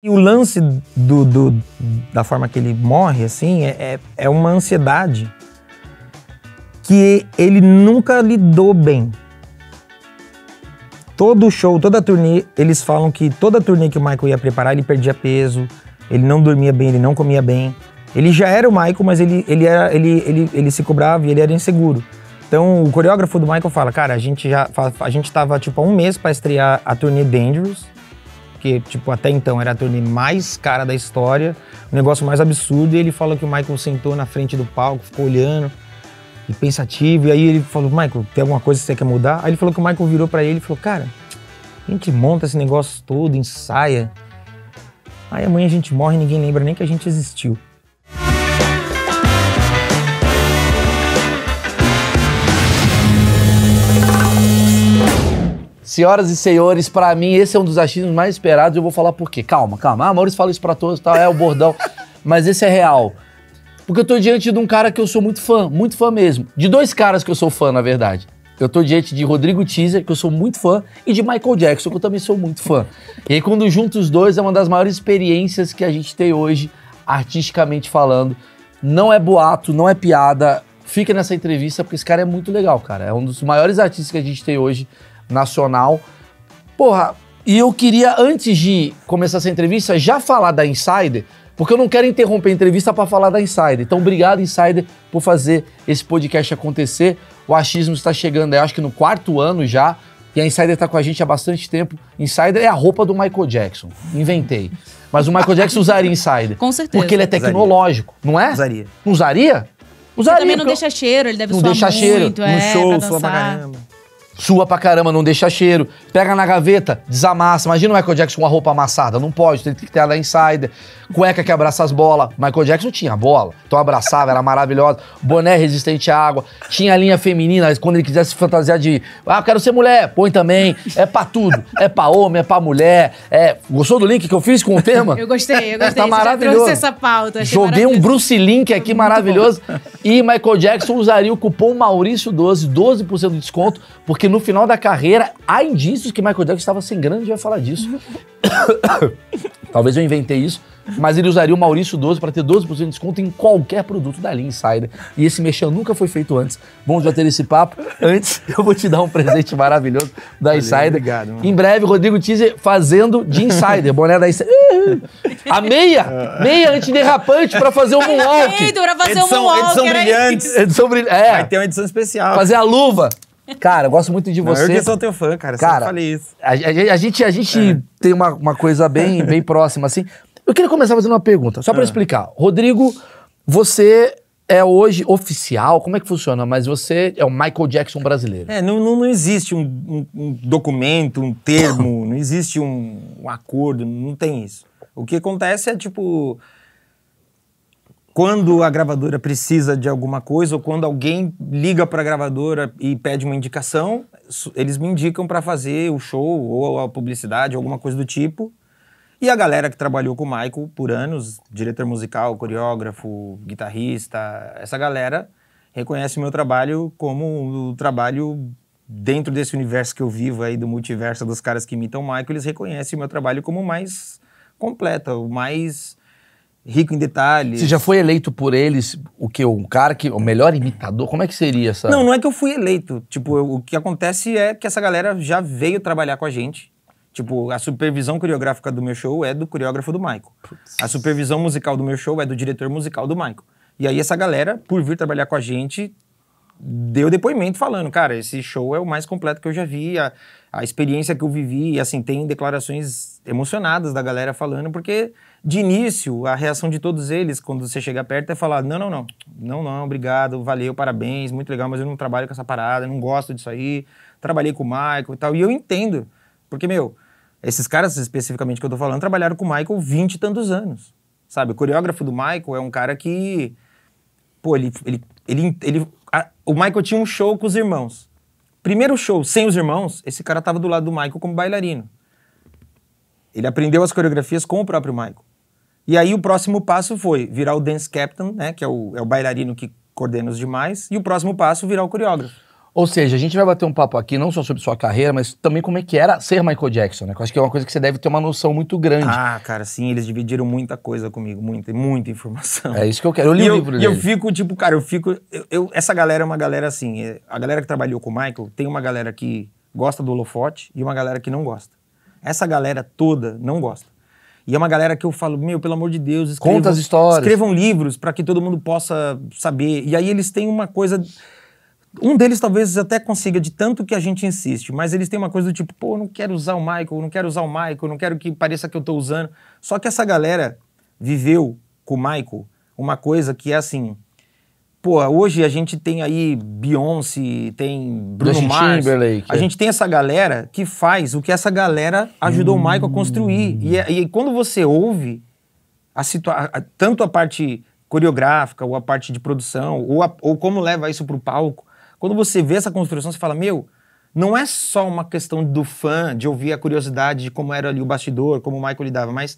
E o lance do, do- da forma que ele morre, assim, é, é, é uma ansiedade que ele nunca lidou bem. Todo show, toda turnê, eles falam que toda turnê que o Michael ia preparar, ele perdia peso, ele não dormia bem, ele não comia bem. Ele já era o Michael, mas ele, ele, era, ele, ele, ele se cobrava e ele era inseguro. Então, o coreógrafo do Michael fala, cara, a gente já a gente tava tipo há um mês para estrear a turnê Dangerous, que tipo até então era a turnê mais cara da história, o negócio mais absurdo, e ele fala que o Michael sentou na frente do palco, ficou olhando e pensativo, e aí ele falou, Michael, tem alguma coisa que você quer mudar? Aí ele falou que o Michael virou para ele e falou, cara, a gente monta esse negócio todo, ensaia, aí amanhã a gente morre e ninguém lembra nem que a gente existiu. Senhoras e senhores, pra mim esse é um dos achismos mais esperados. Eu vou falar por quê. Calma, calma. Ah, Maurício fala isso pra todos, tá? É o bordão. Mas esse é real. Porque eu tô diante de um cara que eu sou muito fã, muito fã mesmo. De dois caras que eu sou fã, na verdade. Eu tô diante de Rodrigo Teaser, que eu sou muito fã, e de Michael Jackson, que eu também sou muito fã. E aí, quando junto os dois, é uma das maiores experiências que a gente tem hoje, artisticamente falando. Não é boato, não é piada. Fica nessa entrevista, porque esse cara é muito legal, cara. É um dos maiores artistas que a gente tem hoje, nacional. Porra, e eu queria, antes de começar essa entrevista, já falar da Insider, porque eu não quero interromper a entrevista para falar da Insider. Então, obrigado, Insider, por fazer esse podcast acontecer. O achismo está chegando, eu acho que no quarto ano já, e a Insider está com a gente há bastante tempo. Insider é a roupa do Michael Jackson. Inventei. Mas o Michael Jackson usaria Insider. Com certeza. Porque ele é tecnológico, não é? Usaria. Não usaria? Usaria. também não deixa cheiro, ele deve Não suar deixa cheiro. muito, No é, show, pra sua pra caramba. Sua pra caramba, não deixa cheiro. Pega na gaveta, desamassa. Imagina o Michael Jackson com uma roupa amassada. Não pode, tem que ter ela insider. Cueca que abraça as bolas. Michael Jackson tinha bola. Então abraçava, era maravilhosa. Boné resistente à água. Tinha a linha feminina, quando ele quisesse fantasiar de. Ah, quero ser mulher. Põe também. É pra tudo. É pra homem, é pra mulher. É... Gostou do link que eu fiz com o tema? Eu gostei, eu gostei. Tá maravilhoso. trouxe essa pauta. Joguei um. Bruce Link aqui maravilhoso. E Michael Jackson usaria o cupom Maurício12, 12% de desconto, porque no final da carreira há indícios que Michael Jackson estava sem grana, a gente vai falar disso. Talvez eu inventei isso, mas ele usaria o Maurício12 para ter 12% de desconto em qualquer produto da linha Insider. E esse mexão nunca foi feito antes. Vamos já ter esse papo. Antes, eu vou te dar um presente maravilhoso da Insider. obrigado, mano. Em breve, Rodrigo Teaser fazendo de Insider, boné da Insider. A meia, meia antiderrapante para fazer o moonwalk. Perfeito, pra fazer Edição, um edição brilhante. Edição brilha- Vai É, ter uma edição especial. fazer a luva. Cara, eu gosto muito de Não, você. eu que sou teu fã, cara. Cara, falei isso. A, a- a gente, a gente tem uma, uma coisa bem, bem próxima, assim. Eu queria começar fazendo uma pergunta, só pra explicar. Rodrigo, você é hoje oficial, como é que funciona? Mas você é o Michael Jackson brasileiro. É, não, não, não existe um, um- um documento, um termo, não existe um, um acordo, não tem isso. O que acontece é, tipo, quando a gravadora precisa de alguma coisa ou quando alguém liga para a gravadora e pede uma indicação, eles me indicam para fazer o show ou a publicidade, alguma coisa do tipo. E a galera que trabalhou com o Michael por anos, diretor musical, coreógrafo, guitarrista, essa galera reconhece o meu trabalho como um trabalho dentro desse universo que eu vivo aí, do multiverso dos caras que imitam o Michael, eles reconhecem o meu trabalho como o mais completo, o mais rico em detalhes. Você já foi eleito por eles o que? Um cara que. O melhor imitador? Como é que seria essa. Não, não é que eu fui eleito. Tipo, eu- o que acontece é que essa galera já veio trabalhar com a gente. Tipo, a supervisão coreográfica do meu show é do coreógrafo do Michael. A supervisão musical do meu show é do diretor musical do Michael. E aí essa galera, por vir trabalhar com a gente, deu depoimento falando, cara, esse show é o mais completo que eu já vi, a, a experiência que eu vivi, e assim, tem declarações emocionadas da galera falando, porque de início, a reação de todos eles, quando você chega perto, é falar, não, não, não, não, não, obrigado, valeu, parabéns, muito legal, mas eu não trabalho com essa parada, não gosto disso aí, trabalhei com o Michael e tal, e eu entendo, porque, meu, esses caras especificamente que eu tô falando, trabalharam com o Michael 20 e tantos anos, sabe? O coreógrafo do Michael é um cara que Pô, ele. ele, ele, ele a- o Michael tinha um show com os irmãos. Primeiro show sem os irmãos, esse cara tava do lado do Michael como bailarino. Ele aprendeu as coreografias com o próprio Michael. E aí o próximo passo foi virar o dance captain, né? Que é o, é o bailarino que coordena os demais. E o próximo passo, virar o coreógrafo. Ou seja, a gente vai bater um papo aqui não só sobre sua carreira, mas também como é que era ser Michael Jackson, né? Eu acho que é uma coisa que você deve ter uma noção muito grande. Ah, cara, sim, eles dividiram muita coisa comigo, muita, muita informação. É isso que eu quero. Eu li e o eu, livro e dele. eu fico, tipo, cara, eu fico. eu- eu- essa galera é uma galera assim. é- A galera que trabalhou com o Michael tem uma galera que gosta do holofote e uma galera que não gosta. Essa galera toda não gosta. E é uma galera que eu falo, meu, pelo amor de Deus, escrevam, Conta as histórias. escrevam livros para que todo mundo possa saber. E aí eles têm uma coisa. Um deles talvez até consiga, de tanto que a gente insiste, mas eles têm uma coisa do tipo, pô, não quero usar o Michael, não quero usar o Michael, não quero que pareça que eu tô usando. Só que essa galera viveu com o Michael uma coisa que é assim. Pô, hoje a gente tem aí Beyoncé, tem Bruno Justin Mars. Timberlake, A é. gente tem essa galera que faz o que essa galera ajudou o Michael a construir. E, é- e quando você ouve a situa a- tanto a parte coreográfica, ou a parte de produção, ou, a- ou como leva isso pro palco, quando você vê essa construção, você fala, meu, não é só uma questão do fã, de ouvir a curiosidade de como era ali o bastidor, como o Michael lidava, mas,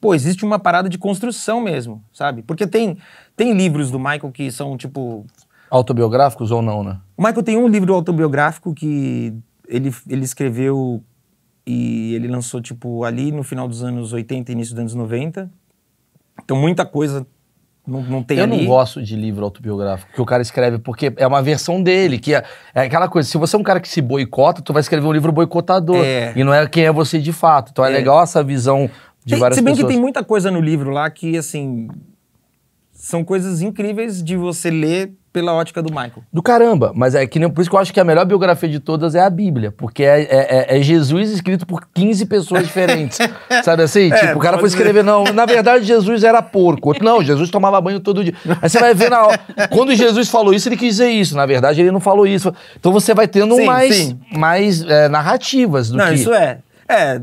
pô, existe uma parada de construção mesmo, sabe? Porque tem, tem livros do Michael que são, tipo, Autobiográficos ou não, né? o Michael tem um livro autobiográfico que ele, ele escreveu e ele lançou, tipo, ali no final dos anos 80 início dos anos 90. Então, muita coisa não, não tem eu ali. não gosto de livro autobiográfico que o cara escreve, porque é uma versão dele, que é, é aquela coisa, se você é um cara que se boicota, tu vai escrever um livro boicotador. É. E não é quem é você de fato. Então é, É. legal essa visão de Tem- várias se bem pessoas. que tem muita coisa no livro lá que, assim, são coisas incríveis de você ler pela ótica do Michael. Do caramba, mas é que nem, por isso que eu acho que a melhor biografia de todas é a Bíblia, porque é, é- é Jesus escrito por 15 pessoas diferentes. sabe assim? É, tipo, o cara foi escrever, não, na verdade Jesus era porco. Não, Jesus tomava banho todo dia. Aí você vai ver na hora. Quando Jesus falou isso, ele quis dizer isso. Na verdade, ele não falou isso. Então você vai tendo Sim, mais, sim. mais é, narrativas do não, que. isso é. É.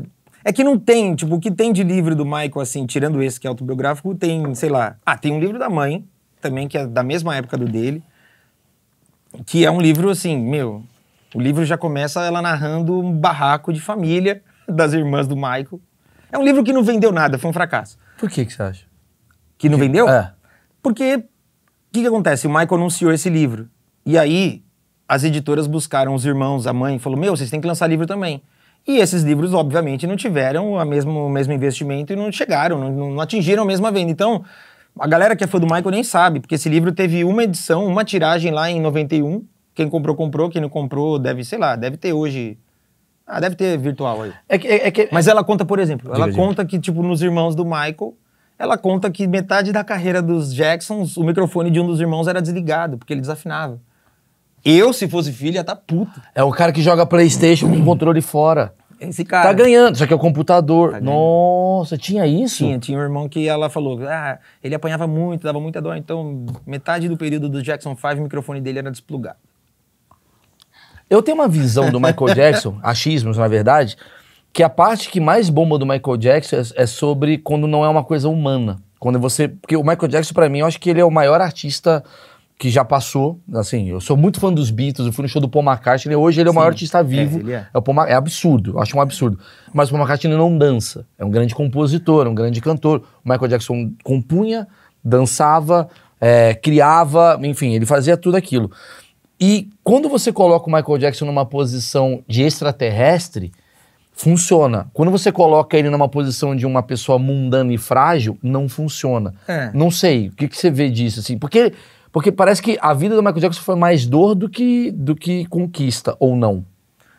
É que não tem, tipo, o que tem de livro do Michael, assim, tirando esse que é autobiográfico, tem, sei lá. Ah, tem um livro da mãe, também, que é da mesma época do dele, que é um livro, assim, meu. O livro já começa ela narrando um barraco de família das irmãs do Michael. É um livro que não vendeu nada, foi um fracasso. Por que, que você acha? Que não vendeu? É. Porque o que, que acontece? O Michael anunciou esse livro. E aí, as editoras buscaram os irmãos, a mãe, e falou: Meu, vocês têm que lançar livro também. E esses livros, obviamente, não tiveram a mesmo, o mesmo investimento e não chegaram, não, não atingiram a mesma venda. Então, a galera que é fã do Michael nem sabe, porque esse livro teve uma edição, uma tiragem lá em 91. Quem comprou, comprou. Quem não comprou, deve, sei lá, deve ter hoje. Ah, deve ter virtual aí. É que, é, é que- Mas ela conta, por exemplo, ela Diga, diga. conta que, tipo, nos irmãos do Michael, ela conta que metade da carreira dos Jacksons, o microfone de um dos irmãos era desligado, porque ele desafinava. Eu, se fosse filho, ia tá puto. é o cara que joga Playstation com o controle fora. Esse cara. Tá ganhando, só que é o computador. Tá. Nossa, tinha isso? Tinha, tinha um irmão que ela falou, ah, ele apanhava muito, dava muita dor, então metade do período do Jackson 5, o microfone dele era desplugado. Eu tenho uma visão do Michael Jackson, achismos na verdade, que a parte que mais bomba do Michael Jackson é, é sobre quando não é uma coisa humana. Quando você. Porque o Michael Jackson, pra mim, eu acho que ele é o maior artista que já passou. Assim, eu sou muito fã dos Beatles, eu fui no show do Paul McCartney, hoje ele é o Sim. maior artista vivo. É, é. o Paul é absurdo, eu acho um absurdo. Mas o Paul McCartney não dança. É um grande compositor, é um grande cantor. O Michael Jackson compunha, dançava, é, criava, enfim, ele fazia tudo aquilo. E quando você coloca o Michael Jackson numa posição de extraterrestre, funciona. Quando você coloca ele numa posição de uma pessoa mundana e frágil, não funciona. É. Não sei, o que, que você vê disso, assim? Porque, porque parece que a vida do Michael Jackson foi mais dor do que, do que conquista, ou não?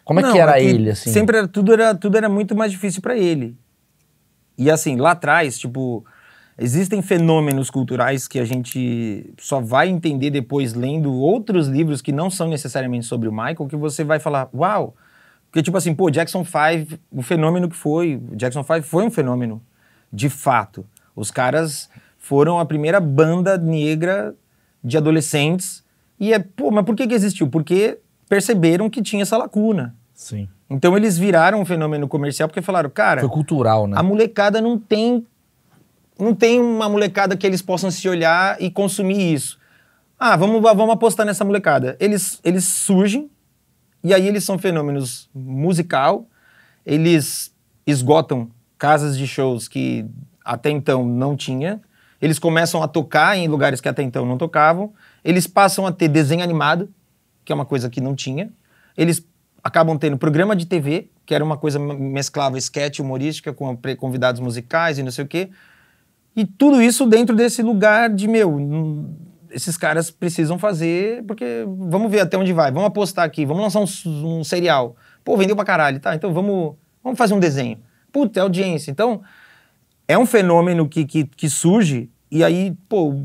Como é Não, que era é que ele, assim? Sempre era, tudo, era, tudo era muito mais difícil pra ele. E assim, lá atrás, tipo, existem fenômenos culturais que a gente só vai entender depois lendo outros livros que não são necessariamente sobre o Michael, que você vai falar, uau! Porque, tipo assim, pô, Jackson 5, o fenômeno que foi, Jackson 5 foi um fenômeno, de fato. Os caras foram a primeira banda negra de adolescentes. E é, pô, mas por que, que existiu? Porque perceberam que tinha essa lacuna. Sim. Então eles viraram um fenômeno comercial porque falaram, cara, Foi cultural, né? a molecada não tem não tem uma molecada que eles possam se olhar e consumir isso. Ah, vamos, vamos apostar nessa molecada. Eles, eles surgem e aí eles são fenômenos musical, eles esgotam casas de shows que até então não tinha, eles começam a tocar em lugares que até então não tocavam, eles passam a ter desenho animado, que é uma coisa que não tinha. Eles acabam tendo programa de TV, que era uma coisa mesclava sketch humorística com convidados musicais e não sei o quê. E tudo isso dentro desse lugar de, meu, hum, esses caras precisam fazer, porque vamos ver até onde vai, vamos apostar aqui, vamos lançar um, um serial. Pô, vendeu pra caralho, tá? Então vamos, vamos fazer um desenho. Puta, é audiência. Então, é um fenômeno que, que, que surge e aí, pô,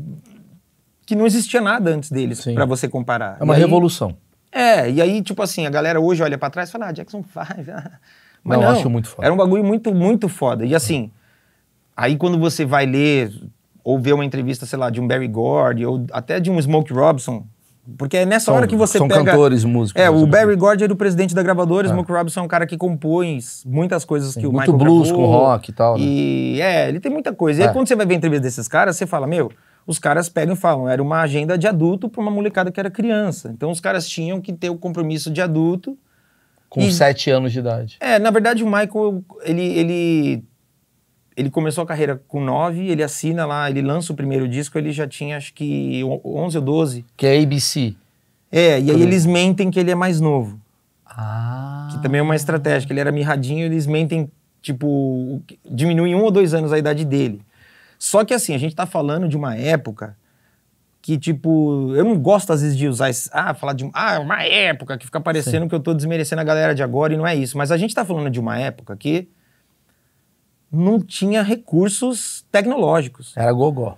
que não existia nada antes deles pra você comparar. É uma E aí- revolução. é, e aí, tipo assim, a galera hoje olha pra trás e fala, ah, Jackson 5. ah." Mas Não, não, eu acho muito foda. Era um bagulho muito, muito foda. E assim, aí quando você vai ler ou ver uma entrevista, sei lá, de um Barry Gordy ou até de um Smoke Robson, porque é nessa São- hora que você são pega... cantores, músicos, É, o assim. Barry Gordy era o presidente da gravadora, É. Smoke Robson é um cara que compõe muitas coisas que o muito Michael blues gravou. com rock e tal, né? E é, ele tem muita coisa. E É. aí quando você vai ver a entrevista desses caras, você fala, meu, os caras pegam e falam, era uma agenda de adulto pra uma molecada que era criança. Então os caras tinham que ter o compromisso de adulto. Com E- sete anos de idade. É, na verdade o Michael, ele, ele, ele começou a carreira com nove, ele assina lá, ele lança o primeiro disco, ele já tinha acho que on- 11 ou 12. Que é ABC. É, e aí eles mentem que ele é mais novo. Ah. Que também é uma estratégia, que ele era mirradinho, eles mentem, tipo, diminuem um ou dois anos a idade dele. Só que assim, a gente tá falando de uma época que, tipo, eu não gosto às vezes de usar esse, ah, falar de um- ah, uma época que fica parecendo que eu tô desmerecendo a galera de agora e não é isso. Mas a gente tá falando de uma época que não tinha recursos tecnológicos. Era gogó.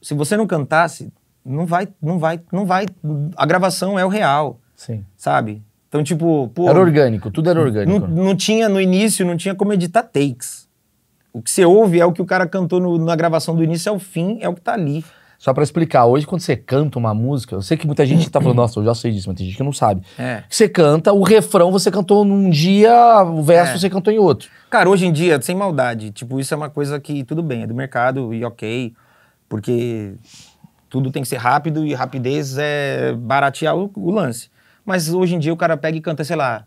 Se você não cantasse, não vai, não vai, não vai. A gravação é o real, Sim. sabe? Então, tipo, pô. Era orgânico, tudo era orgânico. Não, não tinha, no início, não tinha como editar takes. O que você ouve é o que o cara cantou no- na gravação do início ao fim, é o que tá ali. Só pra explicar, hoje quando você canta uma música, eu sei que muita gente tá falando, nossa, eu já sei disso, mas tem gente que não sabe. É. Você canta, o refrão você cantou num dia, o verso É. você cantou em outro. Cara, hoje em dia, sem maldade, tipo, isso é uma coisa que tudo bem, é do mercado e ok, porque tudo tem que ser rápido e rapidez é baratear o, o lance. Mas hoje em dia o cara pega e canta, sei lá,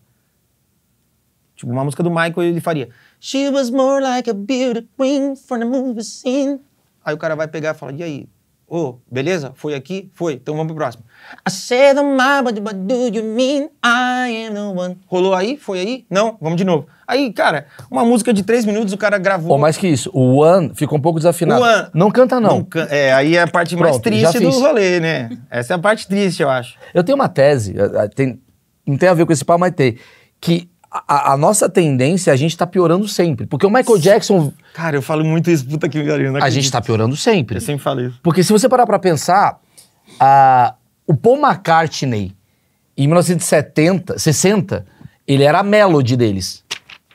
tipo, uma música do Michael ele faria She was more like a beauty queen from the movie scene. Aí o cara vai pegar e fala, e aí? Ô, beleza? Foi aqui? Foi. Então vamos pro próximo. I said the my, but do you mean? I am the one. Rolou aí? Foi aí? Não? Vamos de novo. Aí, cara, uma música de três minutos o cara gravou. Ou mais que isso, o One ficou um pouco desafinado. O One- Não canta, não. can- É, aí é a parte mais Pronto, já triste do rolê, né? Essa é a parte triste, eu acho. Eu tenho uma tese, eh, eh, tem- não tem a ver com esse pau, mas tem, que a, a nossa tendência, a gente tá piorando sempre. Porque o Michael Jackson, Cara, eu falo muito isso, puta que pariu. a gente tá piorando sempre. Eu sempre falo isso. Porque se você parar pra pensar, a- o Paul McCartney, em 1970, 60, ele era a melody deles.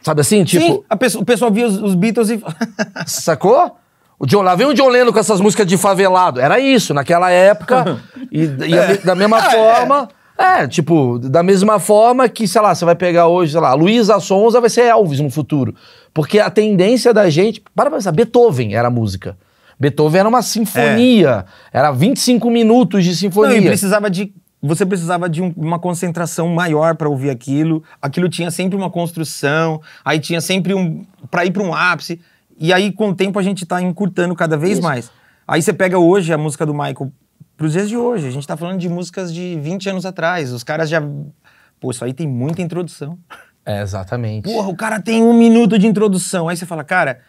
Sabe assim? Tipo, Sim, pessoa- o pessoal via os, os Beatles e... sacou? O John, lá vem o John Lennon com essas músicas de favelado. Era isso, naquela época. e e me- da mesma forma. É, tipo, da mesma forma que, sei lá, você vai pegar hoje, sei lá, Luísa Sonza vai ser Elvis no futuro. Porque a tendência da gente. Para pra pensar, Beethoven era música. Beethoven era uma sinfonia. Era 25 minutos de Não, sinfonia. e precisava de... Você precisava de um- uma concentração maior pra ouvir aquilo. Aquilo tinha sempre uma construção. Aí tinha sempre um... Pra ir pra um ápice. E aí, com o tempo, a gente tá encurtando cada vez Isso. mais. Aí você pega hoje a música do Michael pros dias de hoje. A gente tá falando de músicas de 20 anos atrás. Os caras já... Pô, isso aí tem muita introdução. É, exatamente. Porra, o cara tem um minuto de introdução. Aí você fala, cara,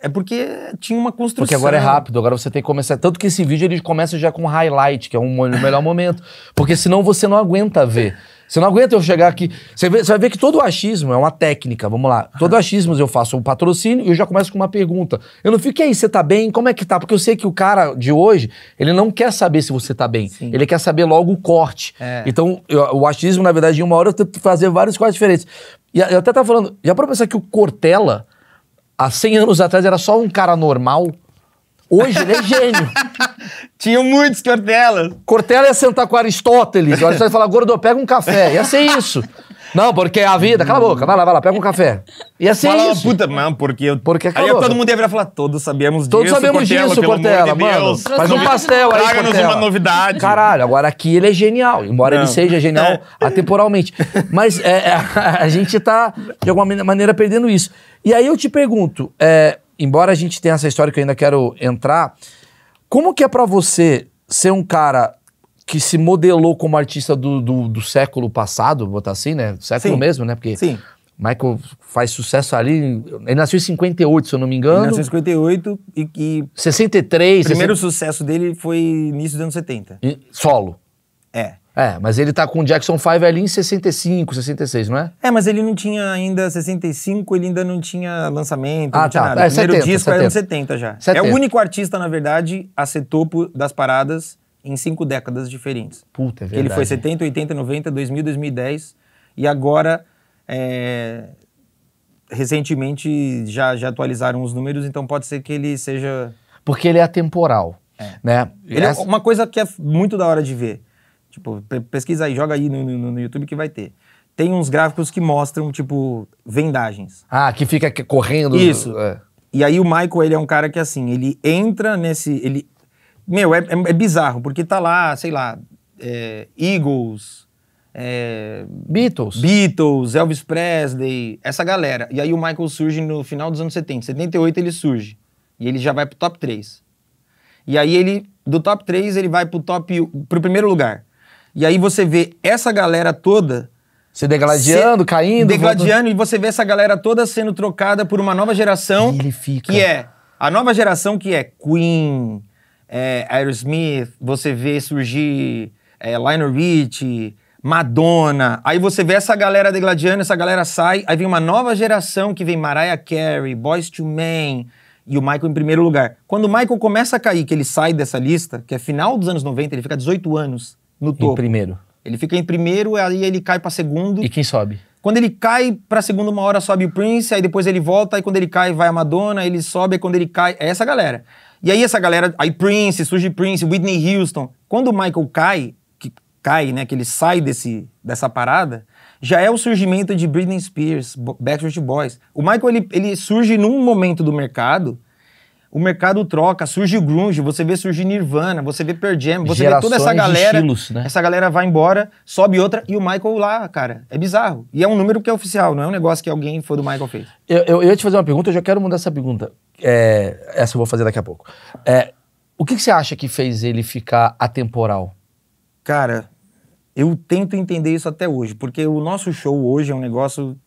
é porque tinha uma construção. Porque agora é rápido, agora você tem que começar. Tanto que esse vídeo ele começa já com highlight, que é um melhor momento. Porque senão você não aguenta ver. Você não aguenta eu chegar aqui. Você, vê- você vai ver que todo achismo é uma técnica, vamos lá. Todo achismo eu faço um patrocínio e eu já começo com uma pergunta. Eu não fico, e aí, você tá bem? Como é que tá? Porque eu sei que o cara de hoje, ele não quer saber se você tá bem. Sim. Ele quer saber logo o corte. É. Então, eu- o achismo, na verdade, em uma hora eu tento fazer vários cortes diferentes. E eu até tava falando, já pra pensar que o Cortella, há 100 anos atrás, era só um cara normal. Hoje ele é gênio. Tinham muitos cortelas. Cortella ia sentar com Aristóteles. O Aristóteles ia falar, gordo, pega um café. Ia ser isso. Não, porque a vida. Cala a boca, vai lá, vai lá, pega um café. Ia ser Fala, isso. puta, mano, porque eu. Porque Aí todo mundo ia virar falar, todos sabemos Todos disso. sabemos Cortella, disso, Cortella, de mano. Deus. Faz um pastel aí, Traga-nos uma novidade. Caralho, agora aqui ele é genial, embora Não. ele seja genial É. atemporalmente. Mas é, é, a gente tá, de alguma mane- maneira, perdendo isso. E aí eu te pergunto, é, embora a gente tenha essa história que eu ainda quero entrar, como que é pra você ser um cara que se modelou como artista do, do, do século passado, vou botar assim, né? Século Sim. mesmo, né? Porque Sim. Michael faz sucesso ali. Ele nasceu em 58, se eu não me Em engano. 1958 e, e 63, o primeiro 60 sucesso dele foi início dos anos 70. e- solo. É. É, mas ele tá com o Jackson 5 ali em 65, 66, não é? É, mas ele não tinha ainda 65, ele ainda não tinha lançamento, Ah, não tinha tá. nada. É, o primeiro 70, disco era 70. nos 70 já. 70. É o único artista, na verdade, a ser topo das paradas em cinco décadas diferentes. Puta, é verdade. ele foi 70, 80, 90, 2000, 2010 e agora é, recentemente já, já atualizaram os números, então pode ser que ele seja Porque ele é atemporal, né? ele é uma coisa que é muito da hora de ver. Tipo, pe- pesquisa aí, joga aí no, no- no YouTube que vai ter. Tem uns gráficos que mostram, tipo, vendagens. Ah, que fica correndo. Isso. É. E aí o Michael, ele é um cara que, assim, ele entra nesse... Ele, meu, é, é- é bizarro, porque tá lá, sei lá, é, Eagles, é, Beatles. Beatles, Elvis Presley, essa galera. E aí o Michael surge no final dos anos 70. 78 ele surge. E ele já vai pro top 3. E aí ele, do top 3, ele vai pro top, pro primeiro lugar. E aí você vê essa galera toda... Se degladiando, se- caindo. Degladiando, e você vê essa galera toda sendo trocada por uma nova geração. E ele fica- Que é a nova geração que é Queen, é, Aerosmith, você vê surgir é, Lionel Richie, Madonna. Aí você vê essa galera degladiando, essa galera sai. Aí vem uma nova geração que vem Mariah Carey, Boys to Men e o Michael em primeiro lugar. Quando o Michael começa a cair, que ele sai dessa lista, que é final dos anos 90, ele fica 18 anos no Em topo. primeiro. Ele fica em primeiro, aí ele cai pra segundo. E quem sobe? Quando ele cai pra segunda uma hora, sobe o Prince, aí depois ele volta, aí quando ele cai, vai a Madonna, ele sobe, aí quando ele cai. É essa galera. E aí essa galera, aí Prince, surge Prince, Whitney Houston. Quando o Michael cai, que cai, né, que ele sai desse, dessa parada, já é o surgimento de Britney Spears, Backstreet Boys. O Michael, ele, ele surge num momento do mercado, o mercado troca, surge o grunge, você vê surgir Nirvana, você vê Pearl Jam, você vê toda essa Gerações galera, estilos, né? essa galera vai embora, sobe outra e o Michael lá, cara, é bizarro. E é um número que é oficial, não é um negócio que alguém foi do Michael fez. Eu, eu, eu ia te fazer uma pergunta, eu já quero mudar essa pergunta. É, essa eu vou fazer daqui a pouco. É, o que, que você acha que fez ele ficar atemporal? Cara, eu tento entender isso até hoje, porque o nosso show hoje é um negócio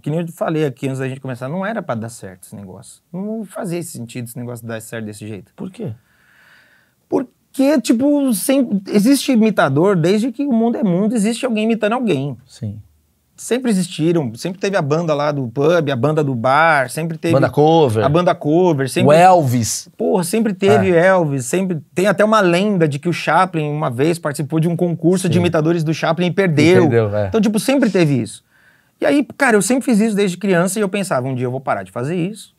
que nem eu falei aqui antes da gente começar, não era pra dar certo esse negócio. Não fazia esse sentido esse negócio dar certo desse jeito. Por quê? Porque, tipo, sem, existe imitador desde que o mundo é mundo, existe alguém imitando alguém. Sim. Sempre existiram, sempre teve a banda lá do pub, a banda do bar, sempre teve Banda cover. a banda cover, O sempre Elvis. Porra, sempre teve É. Elvis, sempre tem até uma lenda de que o Chaplin uma vez participou de um concurso de Sim. imitadores do Chaplin e perdeu. E perdeu, é. Então, tipo, sempre teve isso. E aí, cara, eu sempre fiz isso desde criança e eu pensava, um dia eu vou parar de fazer isso,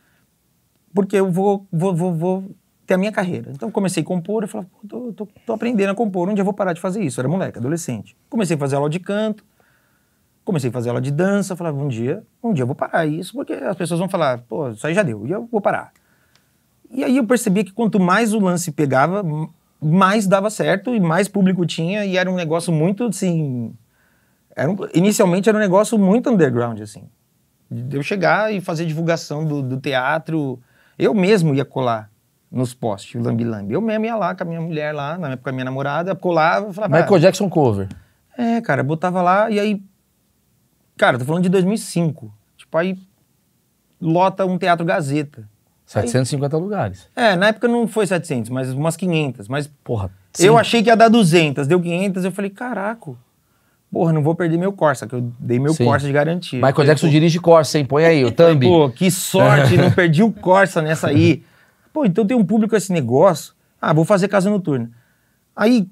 porque eu vou, vou, vou, vou ter a minha carreira. Então, comecei a compor, eu falava, tô, tô, tô aprendendo a compor, um dia eu vou parar de fazer isso. Eu era moleque, adolescente. Comecei a fazer aula de canto, comecei a fazer aula de dança, falava, um dia, um dia eu vou parar isso, porque as pessoas vão falar, pô, isso aí já deu, e eu vou parar. E aí eu percebi que quanto mais o lance pegava, mais dava certo e mais público tinha, e era um negócio muito, assim... Era um- inicialmente era um negócio muito underground, assim. De eu chegar e fazer divulgação do, do teatro, eu mesmo ia colar nos postes, lambi-lambi. Eu mesmo ia lá com a minha mulher lá, na época a minha namorada, colava, falava... Michael Jackson cover. É, cara, botava lá e aí. Cara, tô falando de 2005. Tipo, aí lota um teatro Gazeta. 750 lugares. É, na época não foi 700, mas umas 500. Mas Porra. eu sim. achei que ia dar 200, deu 500. Eu falei, caraca, porra, não vou perder meu Corsa, que eu dei meu Sim. Corsa de garantia. Michael Jackson dirige Corsa, hein? Põe aí, o Thumb. Pô, que sorte, não perdi o Corsa nessa aí. Pô, então tem um público esse negócio. Ah, vou fazer casa noturna. Aí,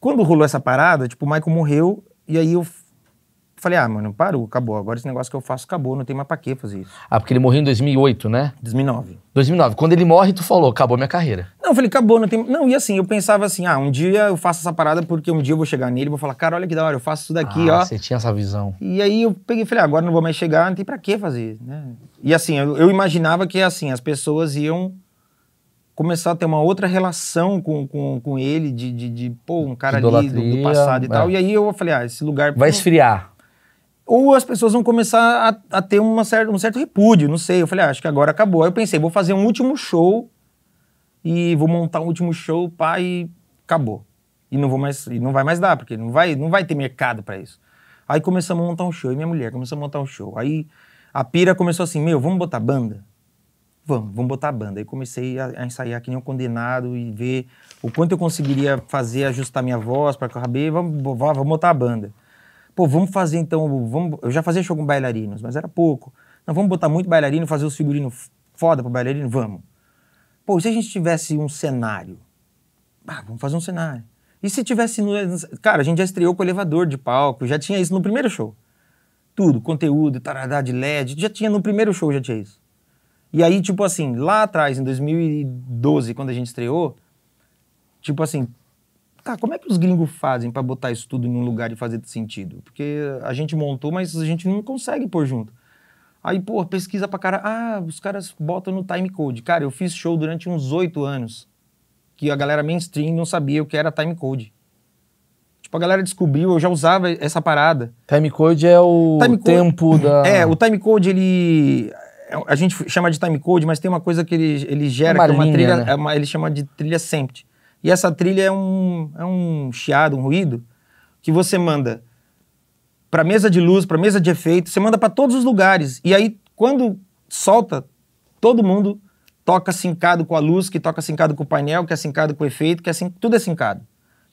quando rolou essa parada, tipo, o Michael morreu, e aí eu falei, ah, mano, parou, acabou. Agora esse negócio que eu faço acabou, não tem mais pra que fazer isso. Ah, porque ele morreu em 2008, né? 2009. 2009. Quando ele morre, tu falou, acabou minha carreira. Não, eu falei, acabou, não tem. Não, e assim, eu pensava assim, ah, um dia eu faço essa parada porque um dia eu vou chegar nele e vou falar, cara, olha que da hora, eu faço isso daqui, ah, ó. você tinha essa visão. E aí eu peguei e falei, ah, agora não vou mais chegar, não tem pra que fazer, né? E assim, eu, eu imaginava que assim, as pessoas iam começar a ter uma outra relação com, com, com ele, de, de, de, pô, um cara ali do, do passado e é. tal. E aí eu falei, ah, esse lugar... Vai esfriar. Ou as pessoas vão começar a, a ter uma certa, um certo repúdio, não sei. Eu falei, ah, acho que agora acabou. Aí eu pensei, vou fazer um último show e vou montar um último show, pá, e acabou. E não vou mais, e não vai mais dar, porque não vai, não vai ter mercado para isso. Aí começamos a montar um show, e minha mulher começou a montar um show. Aí a pira começou assim, meu, vamos botar banda? Vamos, vamos botar banda. Aí comecei a, a ensaiar que nem um condenado e ver o quanto eu conseguiria fazer, ajustar minha voz para caber, vamos, vamos botar a banda. Pô, vamos fazer então, vamos, eu já fazia show com bailarinos, mas era pouco. Não, vamos botar muito bailarino, fazer os figurinos foda para bailarino? Vamos. Pô, se a gente tivesse um cenário? Ah, vamos fazer um cenário. E se tivesse. No, cara, a gente já estreou com elevador de palco, já tinha isso no primeiro show. Tudo, conteúdo, taradá de LED, já tinha no primeiro show, já tinha isso. E aí, tipo assim, lá atrás, em 2012, quando a gente estreou, tipo assim, cara, como é que os gringos fazem para botar isso tudo em um lugar e fazer sentido? Porque a gente montou, mas a gente não consegue pôr junto. Aí, pô, pesquisa pra cara, ah, os caras botam no time code. Cara, eu fiz show durante uns oito anos que a galera mainstream não sabia o que era time Tipo, a galera descobriu, eu já usava essa parada. Timecode é o time tempo da... É, o timecode, ele... A gente chama de timecode, mas tem uma coisa que ele, ele gera, uma que é uma linha, trilha... Né? É uma, ele chama de trilha sempre. E essa trilha é um, é um chiado, um ruído, que você manda para mesa de luz, para mesa de efeito, você manda para todos os lugares. E aí, quando solta, todo mundo toca sincado com a luz, que toca sincado com o painel, que é sincado com o efeito, que é assim, tudo é sincado.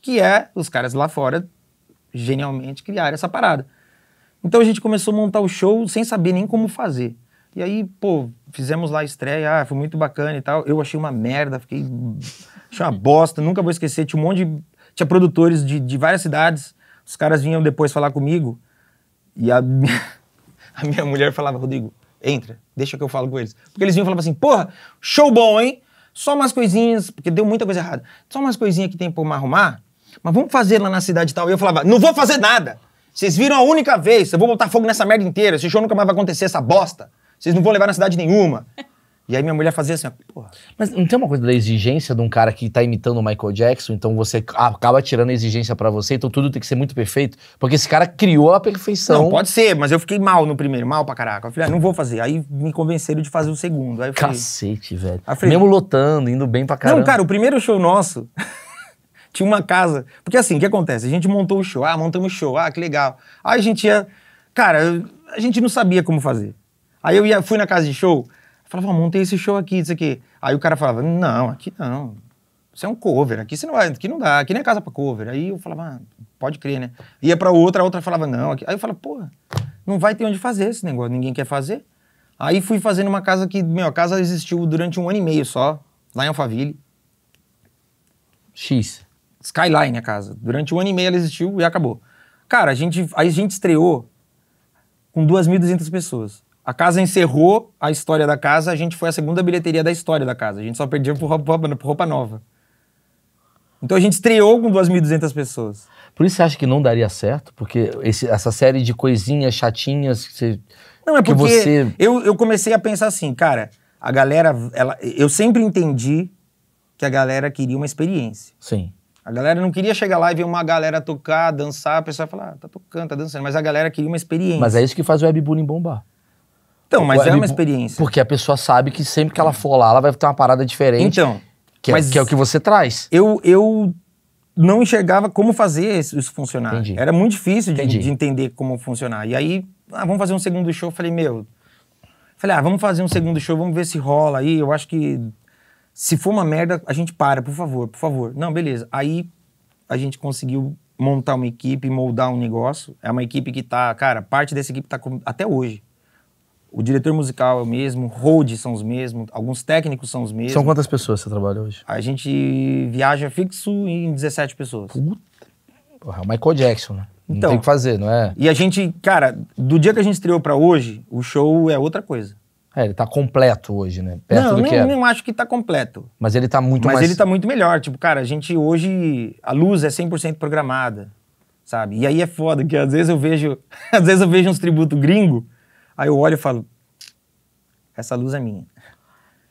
Que é os caras lá fora genialmente criaram essa parada. Então a gente começou a montar o show sem saber nem como fazer. E aí, pô, fizemos lá a estreia, ah, foi muito bacana e tal. Eu achei uma merda, fiquei. Achei uma bosta, nunca vou esquecer. Tinha um monte de. Tinha produtores de, de várias cidades. Os caras vinham depois falar comigo. E a, a minha mulher falava, Rodrigo, entra, deixa que eu falo com eles. Porque eles vinham e falavam assim, porra, show bom, hein? Só umas coisinhas, porque deu muita coisa errada. Só umas coisinhas que tem pra arrumar, mas vamos fazer lá na cidade e tal. E eu falava, não vou fazer nada. Vocês viram a única vez, eu vou botar fogo nessa merda inteira. Esse show nunca mais vai acontecer, essa bosta. Vocês não vão levar na cidade nenhuma. E aí minha mulher fazia assim, ó, porra. Mas não tem uma coisa da exigência de um cara que tá imitando o Michael Jackson, então você acaba tirando a exigência para você, então tudo tem que ser muito perfeito, porque esse cara criou a perfeição. Não, pode ser, mas eu fiquei mal no primeiro, mal pra caraca. Eu falei, ah, não vou fazer. Aí me convenceram de fazer o segundo. Aí falei, Cacete, velho. Falei, Mesmo lotando, indo bem pra caramba. Não, cara, o primeiro show nosso tinha uma casa. Porque assim, o que acontece? A gente montou o show, ah, montamos o show, ah, que legal. Aí a gente ia. Cara, a gente não sabia como fazer. Aí eu ia, fui na casa de show, Falava, montei esse show aqui, isso aqui. Aí o cara falava, não, aqui não. Isso é um cover, aqui você não vai, aqui não dá, aqui nem é casa pra cover. Aí eu falava, ah, pode crer, né? Ia pra outra, a outra falava, não. Aqui. Aí eu falava, porra, não vai ter onde fazer esse negócio, ninguém quer fazer. Aí fui fazendo uma casa que, meu, a casa existiu durante um ano e meio só, lá em Alphaville. X. Skyline a casa. Durante um ano e meio ela existiu e acabou. Cara, a gente, aí a gente estreou com 2.200 pessoas. A casa encerrou a história da casa, a gente foi a segunda bilheteria da história da casa. A gente só perdia por roupa, por roupa nova. Então a gente estreou com 2.200 pessoas. Por isso você acha que não daria certo? Porque esse, essa série de coisinhas chatinhas que você. Não, é porque você... eu, eu comecei a pensar assim, cara, a galera. Ela, eu sempre entendi que a galera queria uma experiência. Sim. A galera não queria chegar lá e ver uma galera tocar, dançar, a pessoa falar, ah, tá tocando, tá dançando, mas a galera queria uma experiência. Mas é isso que faz o webbullying bombar. Então, mas é uma experiência. Porque a pessoa sabe que sempre que ela for lá, ela vai ter uma parada diferente. Então. Que, é, que é o que você traz. Eu, eu não enxergava como fazer isso funcionar. Entendi. Era muito difícil de, de, entender como funcionar. E aí, ah, vamos fazer um segundo show. Eu falei, meu. Falei, ah, vamos fazer um segundo show, vamos ver se rola aí. Eu acho que se for uma merda, a gente para, por favor, por favor. Não, beleza. Aí a gente conseguiu montar uma equipe, moldar um negócio. É uma equipe que tá, cara, parte dessa equipe tá com, até hoje. O diretor musical é o mesmo, hold são os mesmos, alguns técnicos são os mesmos. São quantas pessoas você trabalha hoje? A gente viaja fixo em 17 pessoas. Puta. Porra, é o Michael Jackson, né? Não então, tem o que fazer, não é? E a gente, cara, do dia que a gente estreou para hoje, o show é outra coisa. É, ele tá completo hoje, né? Perto não, do nem, que era. não acho que tá completo. Mas ele tá muito Mas mais... ele tá muito melhor. Tipo, cara, a gente hoje... A luz é 100% programada, sabe? E aí é foda, que às vezes eu vejo... às vezes eu vejo uns tributos gringo Aí eu olho e falo, essa luz é minha.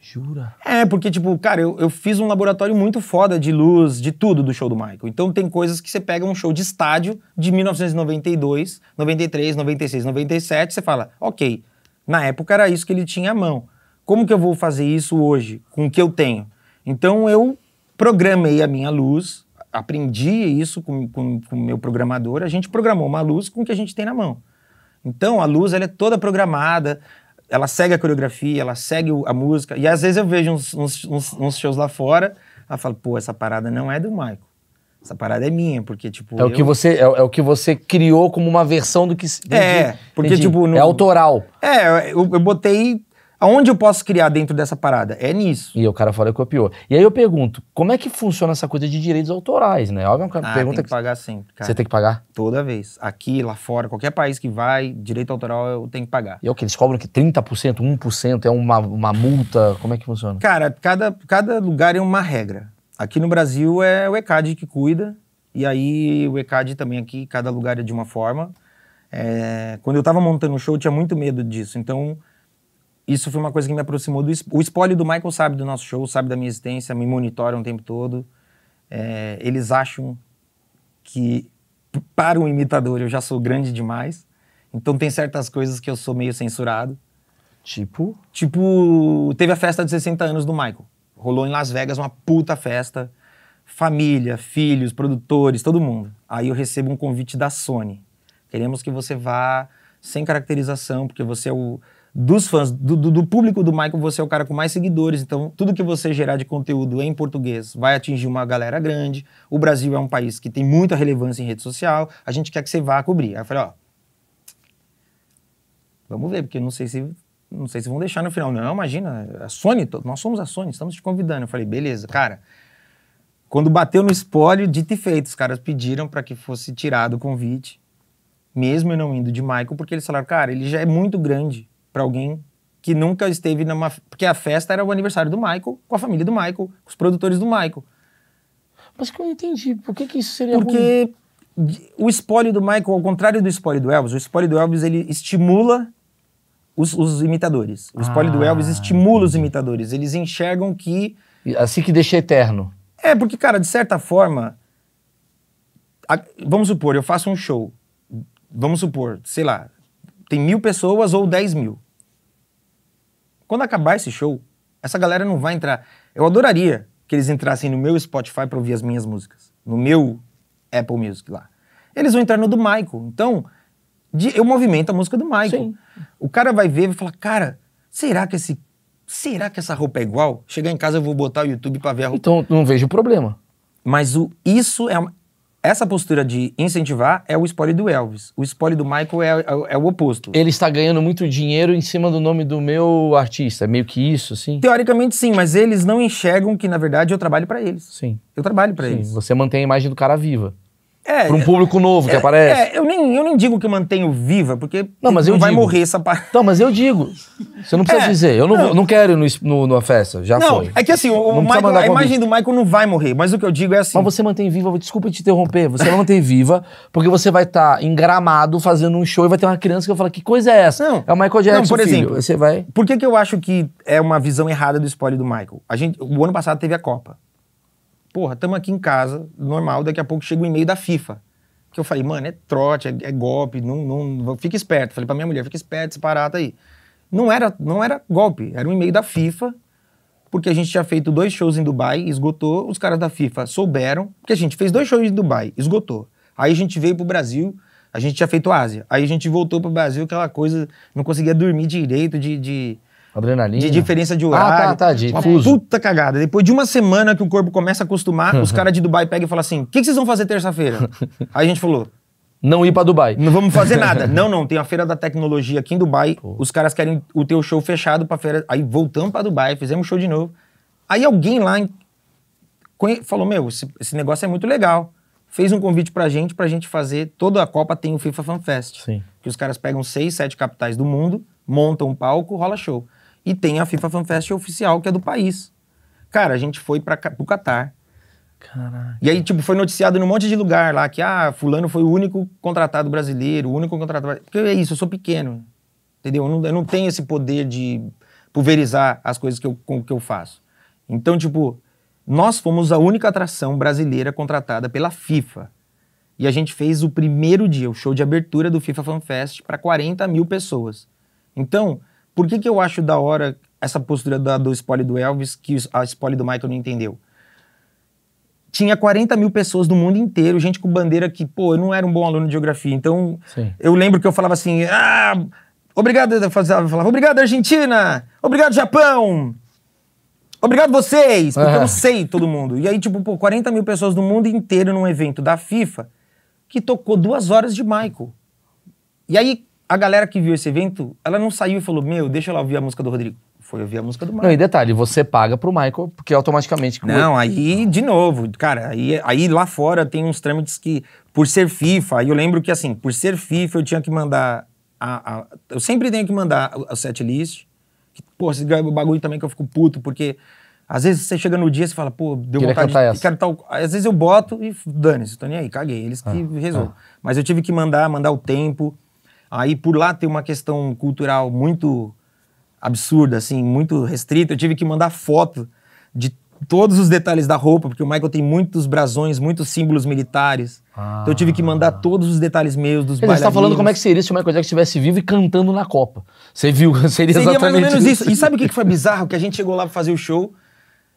Jura? É, porque, tipo, cara, eu, eu fiz um laboratório muito foda de luz, de tudo do show do Michael. Então tem coisas que você pega um show de estádio de 1992, 93, 96, 97, você fala, ok, na época era isso que ele tinha à mão. Como que eu vou fazer isso hoje com o que eu tenho? Então eu programei a minha luz, aprendi isso com, com, com o meu programador, a gente programou uma luz com o que a gente tem na mão. Então, a luz, ela é toda programada, ela segue a coreografia, ela segue a música, e às vezes eu vejo uns, uns, uns- shows lá fora, ela fala, pô, essa parada não é do Michael. Essa parada é minha, porque, tipo. É o, eu- que você, é, é o que você criou como uma versão do que... É, Entendi, porque, entendi. tipo, no- É autoral. É, eu, eu botei. Aonde eu posso criar dentro dessa parada? É nisso. E o cara fala que copiou. E aí eu pergunto, como é que funciona essa coisa de direitos autorais, né? Óbvio é uma Ah, pergunta tem que que pagar sempre, cara. você tem que pagar. Toda vez. Aqui, lá fora, qualquer país que vai, direito autoral eu tenho que pagar. E é o que? Eles cobram que 30%, 1%? É uma, uma multa? Como é que funciona? Cara, cada, cada lugar é uma regra. Aqui no Brasil é o ECAD que cuida, e aí o ECAD também aqui, cada lugar é de uma forma. É, quando eu tava montando o show, eu tinha muito medo disso, então isso foi uma coisa que me aproximou do... O spoiler do Michael sabe do nosso show, sabe da minha existência, me monitoram o tempo todo. É, eles acham que para um imitador eu já sou grande demais, então tem certas coisas que eu sou meio censurado. Tipo, Tipo, teve a festa de 60 anos do Michael. Rolou em Las Vegas uma puta festa. Família, filhos, produtores, todo mundo. Aí eu recebo um convite da Sony. Queremos que você vá sem caracterização, porque você é o. Dos fãs, do, do- do público do Michael, você é o cara com mais seguidores. Então, tudo que você gerar de conteúdo em português vai atingir uma galera grande. O Brasil é um país que tem muita relevância em rede social. A gente quer que você vá cobrir. Aí eu falei, ó, Vamos ver, porque não sei se não sei se vão deixar no final. Não, imagina, a Sony, nós somos a Sony, estamos te convidando. Eu falei, beleza, cara. Quando bateu no espólio, dito e feito, os caras pediram para que fosse tirado o convite, mesmo eu não indo de Michael, porque eles falaram, cara, ele já é muito grande para alguém que nunca esteve numa. Porque a festa era o aniversário do Michael, com a família do Michael, com os produtores do Michael. mas que eu não entendi. Por que, que isso seria ruim? Porque de- o espólio do Michael, ao contrário do espólio do Elvis, o espólio do Elvis ele estimula os, os imitadores. O espólio do Ah, Elvis estimula os imitadores. Eles enxergam que. Assim que deixa eterno. É, porque, cara, de certa forma. a- vamos supor, eu faço um show. Vamos supor, sei lá, tem mil pessoas ou dez mil. Quando acabar esse show, essa galera não vai entrar. Eu adoraria que eles entrassem no meu Spotify para ouvir as minhas músicas. No meu Apple Music lá. Eles vão entrar no do Michael. Então, de- eu movimento a música do Michael. Sim. O cara vai ver e vai falar, cara, será que esse. Será que essa roupa é igual? Chegar em casa eu vou botar o YouTube para ver a roupa. Então, não vejo problema. Mas o, isso é uma- essa postura de incentivar é o spoiler do Elvis. O spoiler do Michael é, é- é o oposto. Ele está ganhando muito dinheiro em cima do nome do meu artista. É meio que isso, assim? Teoricamente sim, mas eles não enxergam que na verdade eu trabalho para eles. Sim. Eu trabalho para eles. Você mantém a imagem do cara viva. É, Para um público novo que é, aparece. é, eu, nem, eu nem digo que mantenho viva, porque Não, mas eu vai digo. morrer essa parte. Não, mas eu digo. Você não precisa É, dizer. Eu não, não. não quero ir no, no, numa festa. Já Não, foi. é que assim, o, Não Michael, a imagem do Michael não vai morrer, mas o que eu digo é assim. Mas você mantém viva, desculpa te interromper, você vai manter viva, porque você vai estar em gramado fazendo um show e vai ter uma criança que vai falar: que coisa é essa? Não. É o Michael Jackson. Não, por exemplo, você vai. Por que, que eu acho que é uma visão errada do spoiler do Michael? A gente, o ano passado teve a Copa. Porra, estamos aqui em casa, normal, daqui a pouco chega o e-mail da FIFA. Que eu falei, mano, é trote, é, é golpe, não, não, fica esperto. Falei pra minha mulher, fica esperto, esse parata aí. Não era, não era golpe, era um e-mail da FIFA, porque a gente tinha feito dois shows em Dubai, esgotou, os caras da FIFA souberam, porque a gente fez dois shows em Dubai, esgotou. Aí a gente veio pro Brasil, a gente tinha feito Ásia. Aí a gente voltou pro Brasil, aquela coisa, não conseguia dormir direito de- de, Adrenalina. de diferença de horário. Ah, tá, tá, de uma fuso. puta cagada. Depois de uma semana que o corpo começa a acostumar, os caras de Dubai pegam e falam assim: o que, que vocês vão fazer terça-feira? Aí a gente falou: Não ir pra Dubai. não vamos fazer nada. não, não, tem a feira da tecnologia aqui em Dubai. Os caras querem o teu show fechado pra feira. Aí voltamos pra Dubai, fizemos show de novo. Aí alguém lá falou: Meu, esse, esse negócio é muito legal. Fez um convite pra gente, pra gente fazer. Toda a Copa tem o FIFA Fan Fest. Sim. Que os caras pegam seis, sete capitais do mundo, montam um palco, rola show. E tem a FIFA Fan Fest oficial, que é do país. Cara, a gente foi para o Catar. Caraca. E aí, tipo, foi noticiado num monte de lugar lá que, ah, fulano foi o único contratado brasileiro, o único contratado. Porque é isso, eu sou pequeno. Entendeu? Eu não, eu não tenho esse poder de pulverizar as coisas que eu, que eu faço. Então, tipo, nós fomos a única atração brasileira contratada pela FIFA. E a gente fez o primeiro dia, o show de abertura do FIFA Fan Fest para 40 mil pessoas. Então, por que, que eu acho da hora essa postura da, do spoiler do Elvis que a spoiler do Michael não entendeu? tinha 40 mil pessoas do mundo inteiro, gente com bandeira que, pô, eu não era um bom aluno de geografia. Então, Sim. eu lembro que eu falava assim, ah, obrigado, eu falava, obrigado Argentina, obrigado Japão, obrigado vocês, porque eu não sei todo mundo. E aí, tipo, pô, 40 mil pessoas do mundo inteiro num evento da FIFA que tocou duas horas de Michael. E aí, a galera que viu esse evento, ela não saiu e falou, meu, deixa eu lá ouvir a música do Rodrigo. Foi ouvir a música do Michael. Não, e detalhe, você paga pro Michael, porque automaticamente. Não, aí, de novo, cara, aí, aí lá fora tem uns trâmites que, por ser FIFA, aí eu lembro que, assim, por ser FIFA, eu tinha que mandar. A, a- eu sempre tenho que mandar o, o set list. Que, pô, esse bagulho também que eu fico puto, porque às vezes você chega no dia e fala, pô, deu Queria vontade de. essa. Quero tal. Às vezes eu boto e dane-se, tô nem aí, caguei. Eles que Ah, resolvem. Mas eu tive que mandar, mandar o tempo. Aí por lá tem uma questão cultural muito absurda, assim, muito restrita. Eu tive que mandar foto de todos os detalhes da roupa, porque o Michael tem muitos brasões, muitos símbolos militares. Então eu tive que mandar todos os detalhes meus dos você tá falando como é que seria se o Michael Jackson estivesse vivo e cantando na Copa. Você viu? Seria, Seria exatamente mais ou menos isso. E sabe o que que foi bizarro? Que a gente chegou lá pra fazer o show.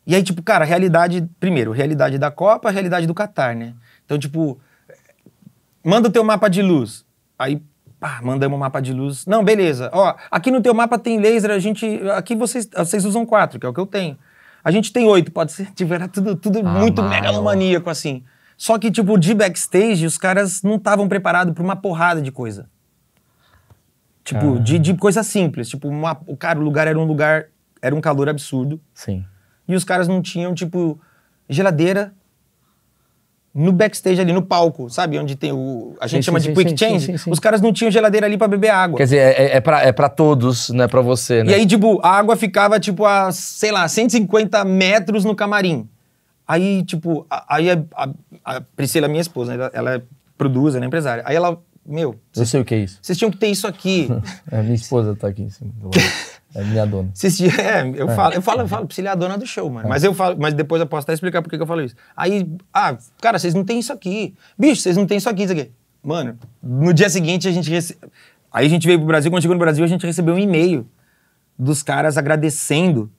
E aí, tipo, cara, realidade. Primeiro, realidade da Copa, realidade do Catar, né? Então, tipo, manda o teu mapa de luz. Aí, pá, mandamos o mapa de luz. Não, beleza. Ó, aqui no teu mapa tem laser, a gente. Aqui vocês, vocês usam quatro, que é o que eu tenho. A gente tem oito, pode ser. Era tudo, tudo Ah, muito mano. megalomaníaco, assim. Só que, tipo, de backstage, os caras não estavam preparados pra uma porrada de coisa. Tipo, de, de coisa simples. Tipo, uma, o cara, o lugar era um lugar. Era um calor absurdo. Sim. E os caras não tinham, tipo, geladeira no backstage ali, no palco, sabe? Onde tem o. A gente Sim, chama sim, de quick sim, change. Os caras não tinham geladeira ali pra beber água. Quer dizer, é, é, pra, é pra todos, não é pra você, né? E aí, tipo, a água ficava, tipo, a, sei lá, 150 metros no camarim. Aí, tipo, a- aí a, a- a Priscila, minha esposa, ela, ela é produz, ela é empresária. Aí ela, meu, Eu sei o que é isso. vocês tinham que ter isso aqui. É, minha esposa tá aqui em cima. do lado. É minha dona. Vocês tinham- é, eu falo, eu falo, eu falo, Priscila é a dona do show, É. mano. Mas eu falo, mas depois eu posso até explicar por que que eu falo isso. Aí, ah, cara, vocês não têm isso aqui. Bicho, vocês não têm isso aqui, isso aqui. Mano, no dia seguinte a gente rece... Aí a gente veio pro Brasil, quando chegou no Brasil, a gente recebeu um e-mail dos caras agradecendo,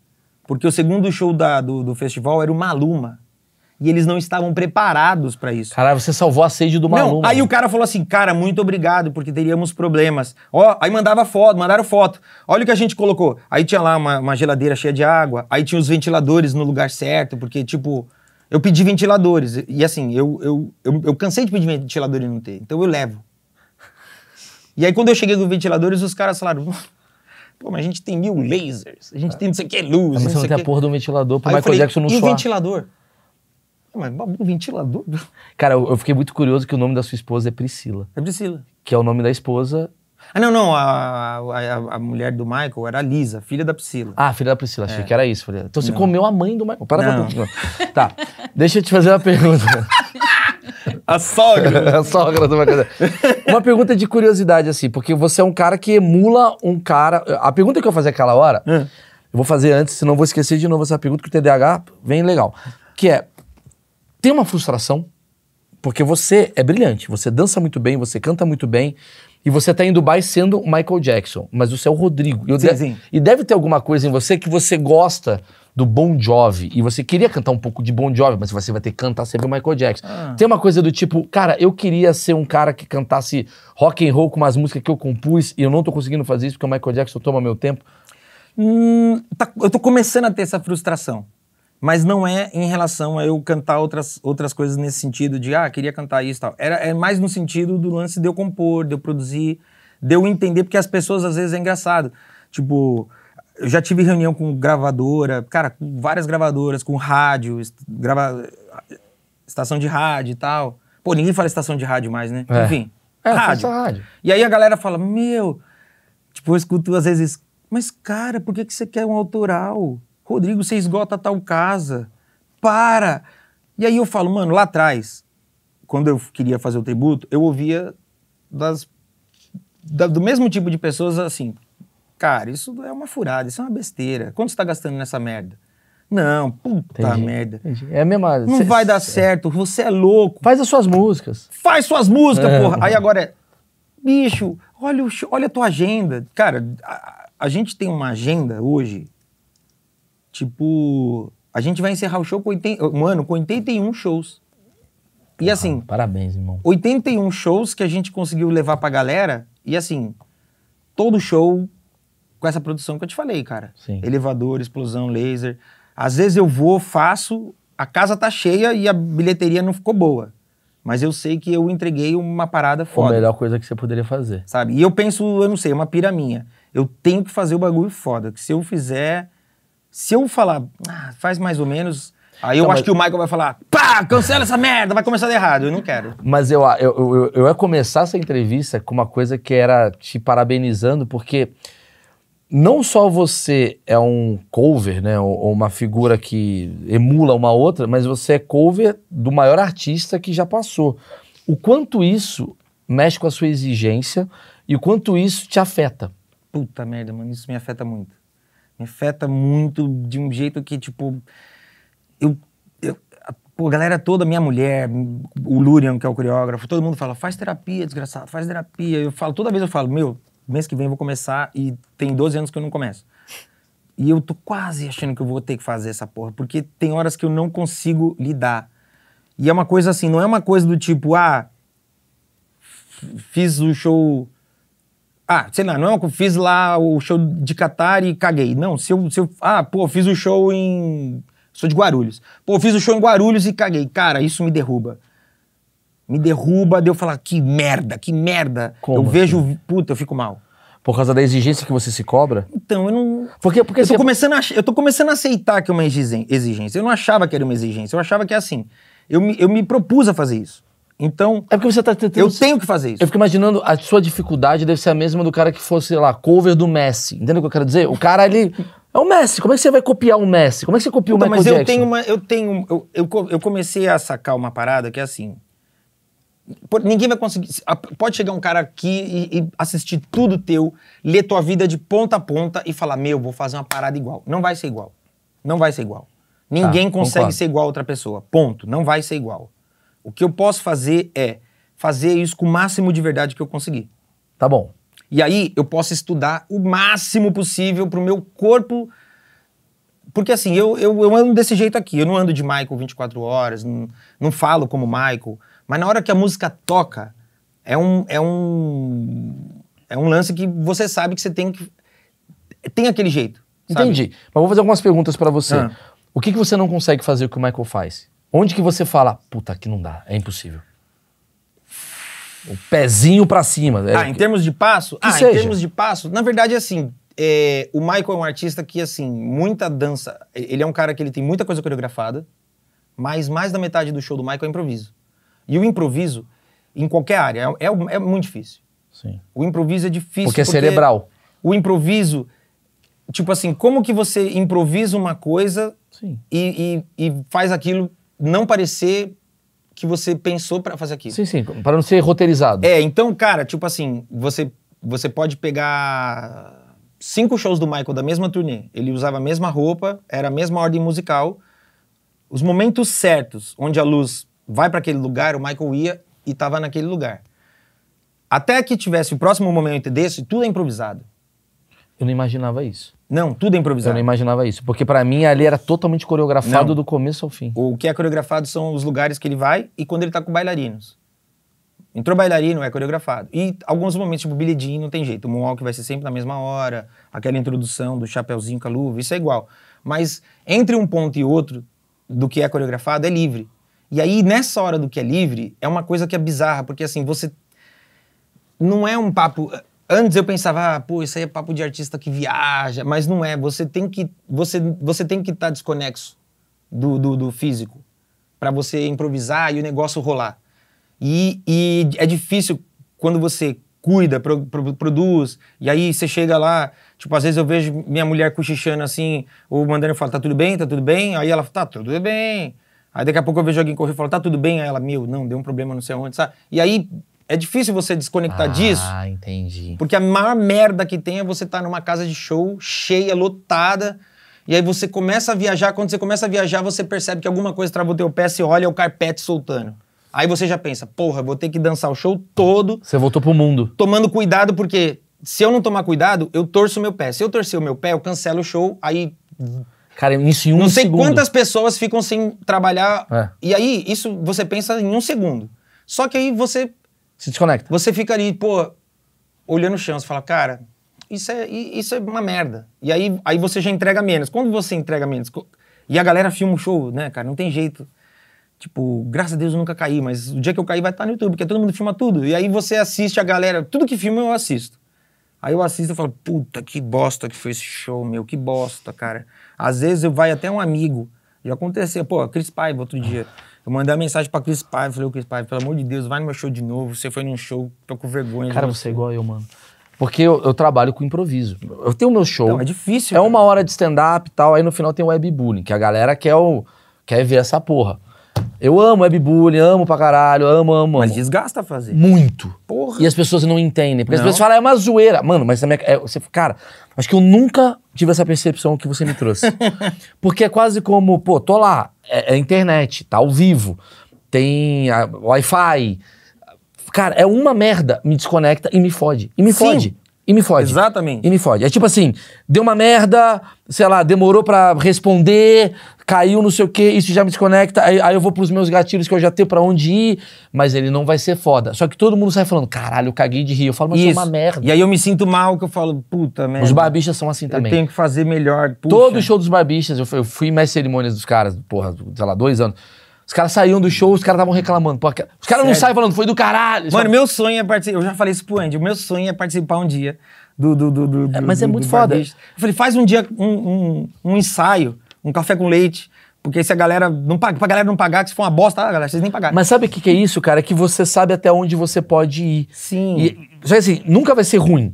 porque o segundo show da- do, do festival era o Maluma. E eles não estavam preparados pra isso. Caralho, você salvou a sede do Não, Maluma. aí o cara falou assim, cara, muito obrigado, porque teríamos problemas. Ó, aí mandava foto, mandaram foto. Olha o que a gente colocou. Aí tinha lá uma, uma geladeira cheia de água, aí tinha os ventiladores no lugar certo, porque, tipo, eu pedi ventiladores. E, assim, eu, eu, eu, eu cansei de pedir ventilador e não ter, então eu levo. E aí quando eu cheguei com ventiladores, os caras falaram, pô, mas a gente tem mil lasers, a gente tem não sei o que luz, Mas não você não sei tem a porra do ventilador pro Aí Michael falei, Jackson não e o ventilador? Mas um ventilador? Cara, eu, eu fiquei muito curioso que o nome da sua esposa é Priscila, É Priscila. que é o nome da esposa. Ah, não, não. A, a, a mulher do Michael era a Lisa, filha da Priscila. Ah, filha da Priscila, achei que era isso. Falei, então você Não. comeu a mãe do Michael. Para Não. pra Tá, deixa eu te fazer uma pergunta. A sogra! a sogra do Michael. Uma pergunta de curiosidade, assim, porque você é um cara que emula um cara. A pergunta que eu fazer aquela hora, Hum. eu vou fazer antes, senão vou esquecer de novo essa pergunta, que o TDAH vem legal. Que é: tem uma frustração? Porque você é brilhante, você dança muito bem, você canta muito bem, e você tá em Dubai sendo Michael Jackson, mas você é o Rodrigo. E Sim, de- sim. E deve ter alguma coisa em você que você gosta do Bon Jovi, e você queria cantar um pouco de Bon Jovi, mas você vai ter que cantar sempre o Michael Jackson. Ah. Tem uma coisa do tipo, cara, eu queria ser um cara que cantasse rock and roll com umas músicas que eu compus, e eu não tô conseguindo fazer isso porque o Michael Jackson toma meu tempo. Hum, tá- eu tô começando a ter essa frustração. Mas não é em relação a eu cantar outras, outras coisas nesse sentido de, ah, queria cantar isso e tal. Era, é mais no sentido do lance de eu compor, de eu produzir, de eu entender, porque as pessoas às vezes é engraçado. Tipo, eu já tive reunião com gravadora, cara, com várias gravadoras, com rádio, grava, estação de rádio e tal. Pô, ninguém fala estação de rádio mais, né? É. Enfim, É, rádio. rádio. E aí a galera fala, meu, tipo, eu escuto às vezes, mas cara, por que, que você quer um autoral? Rodrigo, você esgota tal casa. Para! E aí eu falo, mano, lá atrás, quando eu queria fazer o tributo, eu ouvia das, da- do mesmo tipo de pessoas assim, cara, isso é uma furada, isso é uma besteira. Quanto você tá gastando nessa merda? Não, puta Entendi, merda. entendi. É a mesma. Não cê- vai dar cê- certo, você é louco. Faz as suas músicas. Faz suas músicas, É. porra. Aí agora é. Bicho, olha, o olha a tua agenda. Cara, a, a gente tem uma agenda hoje, tipo. A gente vai encerrar o show com 80, um ano com 81 shows. E assim, Parabéns, irmão. 81 shows que a gente conseguiu levar pra galera. E assim, todo show com essa produção que eu te falei, cara. Sim. Elevador, explosão, laser. Às vezes eu vou, faço, a casa tá cheia e a bilheteria não ficou boa. Mas eu sei que eu entreguei uma parada Foi a foda, melhor coisa que você poderia fazer. sabe? E eu penso, eu não sei, é uma pira minha. Eu tenho que fazer o bagulho foda, que se eu fizer... Se eu falar, ah, faz mais ou menos... Aí eu Tá, acho mas- que o Michael vai falar, pá, cancela essa merda, vai começar dar errado. Eu não quero. Mas eu, eu, eu, eu ia começar essa entrevista com uma coisa que era te parabenizando, porque não só você é um cover, né, ou, ou uma figura que emula uma outra, mas você é cover do maior artista que já passou. O quanto isso mexe com a sua exigência e o quanto isso te afeta. Puta merda, mano, isso me afeta muito. Me afeta muito de um jeito que, tipo, eu. eu a, pô, a galera toda, minha mulher, o Lurian, que é o coreógrafo, todo mundo fala, faz terapia, desgraçado, faz terapia. Eu falo, toda vez eu falo, meu, mês que vem eu vou começar e tem 12 anos que eu não começo. E eu tô quase achando que eu vou ter que fazer essa porra, porque tem horas que eu não consigo lidar. E é uma coisa assim, não é uma coisa do tipo, ah, fiz o show. Ah, sei lá, não é uma coisa, fiz lá o show de Qatar e caguei. Não, se eu, se eu. Ah, pô, fiz o show em. Sou de Guarulhos. Pô, fiz o show em Guarulhos e caguei. Cara, isso me derruba. Me derruba de eu falar, que merda, que merda. Como eu assim? vejo, puta, eu fico mal. Por causa da exigência que você se cobra? Então, eu não. Porque, porque Eu tô, você- começando a, eu tô começando a aceitar que é uma exigência. Eu não achava que era uma exigência. Eu achava que é assim. Eu me, eu me propus a fazer isso. Então, É porque você tá tentando. eu tenho que fazer isso. Eu fico imaginando, a sua dificuldade deve ser a mesma do cara que fosse, sei lá, cover do Messi. Entendeu o que eu quero dizer? O cara, ele. É o Messi. Como é que você vai copiar o Messi? Como é que você copia o Então, Michael mas eu Jackson? tenho uma. Eu tenho. Eu, eu, co- eu comecei a sacar uma parada que é assim. Ninguém vai conseguir. Pode chegar um cara aqui e, e assistir tudo teu, ler tua vida de ponta a ponta e falar: Meu, vou fazer uma parada igual. Não vai ser igual. Não vai ser igual. Ninguém consegue concordo. ser igual a outra pessoa. Ponto. Não vai ser igual. O que eu posso fazer é fazer isso com o máximo de verdade que eu conseguir. Tá bom. E aí eu posso estudar o máximo possível pro meu corpo. Porque assim, eu, eu, eu ando desse jeito aqui. Eu não ando de Michael 24 horas, não, não falo como Michael. Mas na hora que a música toca, é um, é um, é um lance que você sabe que você tem que. Tem aquele jeito. sabe? Entendi. Mas vou fazer algumas perguntas pra você. Ah. O que, que você não consegue fazer o que o Michael faz? Onde que você fala, puta, aqui não dá, é impossível? O pezinho pra cima. é- Ah, em termos de passo? Que ah, seja. em termos de passo, na verdade, assim, é, o Michael é um artista que, assim, muita dança. Ele é um cara que ele tem muita coisa coreografada, mas mais da metade do show do Michael é improviso. E o improviso, em qualquer área, é, é- é muito difícil. Sim. O improviso é difícil. Porque é cerebral. O improviso, tipo assim, como que você improvisa uma coisa Sim. e, e- e faz aquilo não parecer que você pensou pra fazer aquilo? Sim, sim. Para não ser roteirizado. É, então, cara, tipo assim, você, você pode pegar cinco shows do Michael da mesma turnê. Ele usava a mesma roupa, era a mesma ordem musical. Os momentos certos, onde a luz vai para aquele lugar, o Michael ia e tava naquele lugar. Até que tivesse o próximo momento desse, tudo é improvisado. Eu não imaginava isso. Não, tudo é Eu improvisado. não imaginava isso. Porque pra mim ali era totalmente coreografado Não. do começo ao fim. O que é coreografado são os lugares que ele vai e quando ele tá com bailarinos. Entrou bailarino, é coreografado. E alguns momentos, tipo Billie Jean, não tem jeito. O moonwalk vai ser sempre na mesma hora, aquela introdução do chapeuzinho com a luva, isso é igual. Mas entre um ponto e outro do que é coreografado é livre. E aí, nessa hora do que é livre, é uma coisa que é bizarra, porque assim, você. Não é um papo. Antes eu pensava, ah, pô, isso aí é papo de artista que viaja, mas não é. Você tem que você, você tem que estar desconexo do, do, do físico para você improvisar e o negócio rolar. E, e é difícil quando você cuida, pro- pro- produz, e aí você chega lá, tipo, às vezes eu vejo minha mulher cochichando assim, ou mandando eu falo, tá tudo bem, tá tudo bem? Aí ela fala, tá tudo bem. Aí daqui a pouco eu vejo alguém correr e falo, tá tudo bem? Aí ela, meu, não, deu um problema não sei onde, sabe? E aí é difícil você desconectar disso, Ah, entendi. porque a maior merda que tem é você estar numa casa de show cheia, lotada, e aí você começa a viajar. Quando você começa a viajar, você percebe que alguma coisa travou teu pé, você olha é o carpete soltando. Aí você já pensa, porra, vou ter que dançar o show todo, Você voltou pro mundo. tomando cuidado, porque se eu não tomar cuidado, eu torço o meu pé. Se eu torcer o meu pé, eu cancelo o show, aí Cara, isso em um não sei segundo. quantas pessoas ficam sem trabalhar. É. E aí, isso você pensa em um segundo. Só que aí você, Se desconecta. você fica ali, pô, olhando o chão, você fala, cara, isso é, isso é uma merda. E aí, aí você já entrega menos. Quando você entrega menos, e a galera filma o show, né, cara, não tem jeito. Tipo, graças a Deus eu nunca caí, mas o dia que eu cair vai estar no YouTube, porque todo mundo filma tudo. E aí você assiste a galera, tudo que filma eu assisto. Aí eu assisto e falo, puta, que bosta que foi esse show, meu, que bosta, cara. Às vezes eu vai até um amigo. Já aconteceu, pô, Cris Paiva outro dia. Eu mandei uma mensagem pra Cris Paiva, falei, ô Cris Paiva, pelo amor de Deus, vai no meu show de novo. Você foi num show, tô com vergonha. Cara, você é igual eu, mano. Porque eu, eu trabalho com improviso. Eu tenho o meu show. Não, é difícil. É cara. uma hora de stand-up e tal, aí no final tem o webbullying, que a galera quer, o, quer ver essa porra. Eu amo webbullying, amo pra caralho, amo, amo, Mas amo. desgasta fazer. Muito. Porra. E as pessoas não entendem. Porque as Não. pessoas falam, é uma zoeira. Mano, mas também é, você, cara, acho que eu nunca tive essa percepção que você me trouxe. porque é quase como, pô, tô lá, é, é internet, tá ao vivo, tem a- Wi-Fi. Cara, é uma merda, me desconecta e me fode. E me Sim. fode. E me fode. Exatamente. E me fode. É tipo assim, deu uma merda, sei lá, demorou pra responder, caiu não sei o quê, isso já me desconecta, aí, aí eu vou pros meus gatilhos que eu já tenho pra onde ir, mas ele não vai ser foda. Só que todo mundo sai falando, caralho, eu caguei de rir. Eu falo, mas isso é uma merda. E aí eu me sinto mal, que eu falo, puta merda. Os barbixas são assim Eu também. tenho que fazer melhor. Puxa. Todo show dos barbixas, eu fui, eu fui mais cerimônias dos caras, porra, sei lá, dois anos. Os caras saíam do show, os caras estavam reclamando. Pô, os caras não saem falando, foi do caralho. Mano, meu sonho é participar. Eu já falei isso pro Andy. O meu sonho é participar um dia do. do, do, do É, mas é do- muito do foda. Barbicha. Eu falei, faz um dia um, um, um ensaio, um café com leite. Porque se a galera não paga, pra galera não pagar, que se for uma bosta, ah, galera, vocês nem pagaram. Mas sabe o que, que é isso, cara? É que você sabe até onde você pode ir. Sim. E, só que assim, nunca vai ser ruim,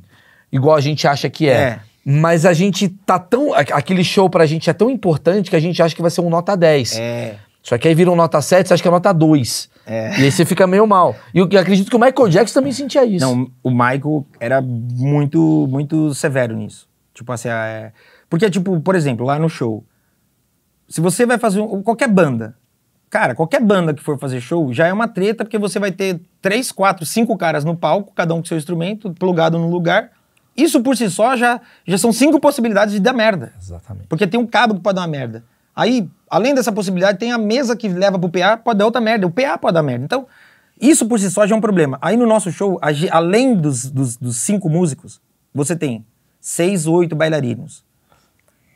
igual a gente acha que é. É. Mas a gente tá tão. Aquele show pra gente é tão importante que a gente acha que vai ser um nota 10. É. Só que aí vira um nota 7, você acha que é nota 2. É. E aí você fica meio mal. E eu acredito que o Michael Jackson também sentia isso. Não, o Michael era muito, muito severo nisso. Tipo assim, é... porque, tipo, por exemplo, lá no show, se você vai fazer um- qualquer banda, cara, qualquer banda que for fazer show, já é uma treta, porque você vai ter três, quatro, cinco caras no palco, cada um com seu instrumento, plugado no lugar. Isso por si só já, já são cinco possibilidades de dar merda. Exatamente. Porque tem um cabo que pode dar uma merda. Aí, além dessa possibilidade, tem a mesa que leva pro PA, pode dar outra merda. O PA pode dar merda. Então, isso por si só já é um problema. Aí no nosso show, além dos, dos- dos cinco músicos, você tem seis, oito bailarinos.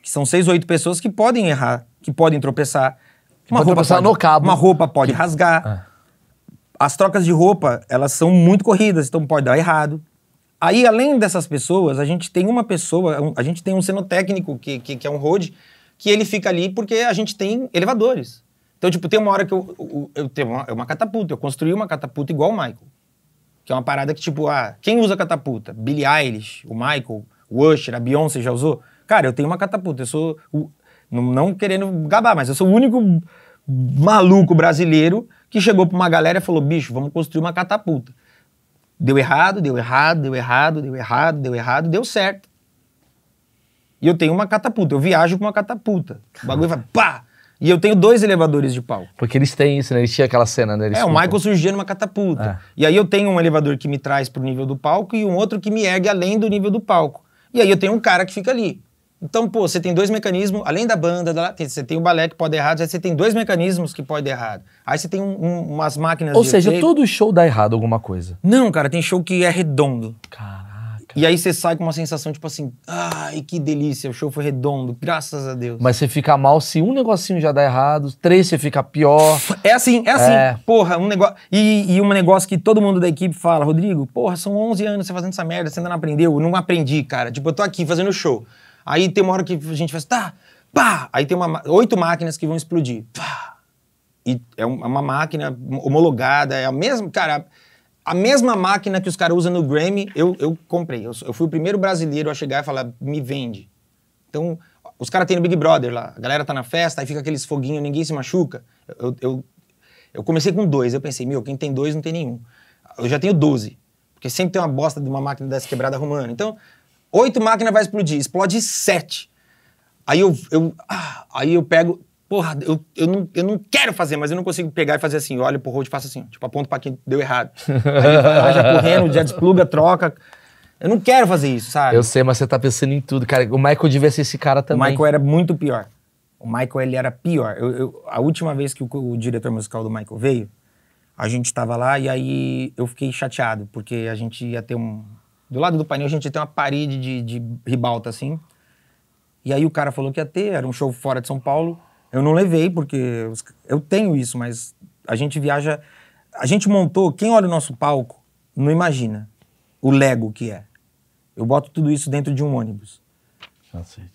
Que são seis, oito pessoas que podem errar, que podem tropeçar. pode tropeçar no cabo. Uma roupa pode rasgar. É. As trocas de roupa, elas são muito corridas, então pode dar errado. Aí, além dessas pessoas, a gente tem uma pessoa, um- a gente tem um cenotécnico, que, que, que é um road, que ele fica ali porque a gente tem elevadores. Então, tipo, tem uma hora que eu, eu, eu tenho uma, é uma catapulta, eu construí uma catapulta igual o Michael. Que é uma parada que, tipo, ah, quem usa catapulta? Billie Eilish, o Michael, o Usher, a Beyoncé já usou? Cara, eu tenho uma catapulta, eu sou, o- não, não querendo gabar, mas eu sou o único maluco brasileiro que chegou pra uma galera e falou, bicho, vamos construir uma catapulta. Deu errado, deu errado, deu errado, deu errado, deu errado, deu certo. E eu tenho uma catapulta, eu viajo com uma catapulta. O bagulho vai pá! E eu tenho dois elevadores de palco. Porque eles têm isso, né? Eles tinham aquela cena, né? Eles É, o Michael surgia numa catapulta. É. E aí eu tenho um elevador que me traz pro nível do palco e um outro que me ergue além do nível do palco. E aí eu tenho um cara que fica ali. Então, pô, você tem dois mecanismos, além da banda, da- você tem o balé que pode dar errado, aí você tem dois mecanismos que pode dar errado. Aí você tem um- um- umas máquinas Ou seja, efeito. todo show dá errado alguma coisa. Não, cara, tem show que é redondo. Caraca. E aí você sai com uma sensação tipo assim, ai, que delícia, o show foi redondo, graças a Deus. Mas você fica mal se um negocinho já dá errado, três você fica pior. É assim, é assim. É. Porra, um negócio. E, e um negócio que todo mundo da equipe fala, Rodrigo, porra, são 11 anos você fazendo essa merda, você ainda não aprendeu? Eu não aprendi, cara. Tipo, eu tô aqui fazendo show. Aí tem uma hora que a gente faz, tá, pá! Aí tem uma, ma- oito máquinas que vão explodir. Pá! E é é uma máquina homologada, é a mesma, cara, a mesma máquina que os caras usam no Grammy, eu, eu comprei. Eu, eu fui o primeiro brasileiro a chegar e falar, me vende. Então, os caras têm no Big Brother lá, a galera tá na festa, aí fica aqueles foguinhos, ninguém se machuca. Eu, eu, eu comecei com dois, eu pensei, meu, quem tem dois não tem nenhum. Eu já tenho 12, porque sempre tem uma bosta de uma máquina dessa quebrada arrumando. Então, oito máquinas vai explodir, explode sete. Aí eu, eu, ah, aí eu pego, porra, eu, eu, não, eu não quero fazer, mas eu não consigo pegar e fazer assim, eu olho pro road e faço assim, tipo, aponto pra quem deu errado. Aí já correndo, já despluga, troca. Eu não quero fazer isso, sabe? Eu sei, mas você tá pensando em tudo, cara. O Michael devia ser esse cara O também. Michael era muito pior. O Michael, ele era pior. Eu- eu- a última vez que o, o diretor musical do Michael veio, a gente tava lá e aí eu fiquei chateado, porque a gente ia ter um... Do lado do painel a gente ia ter uma parede de, de ribalta, assim. E aí o cara falou que ia ter, era um show fora de São Paulo. Eu não levei, porque eu tenho isso, mas a gente viaja... A gente montou, quem olha o nosso palco não imagina o Lego que é. Eu boto tudo isso dentro de um ônibus.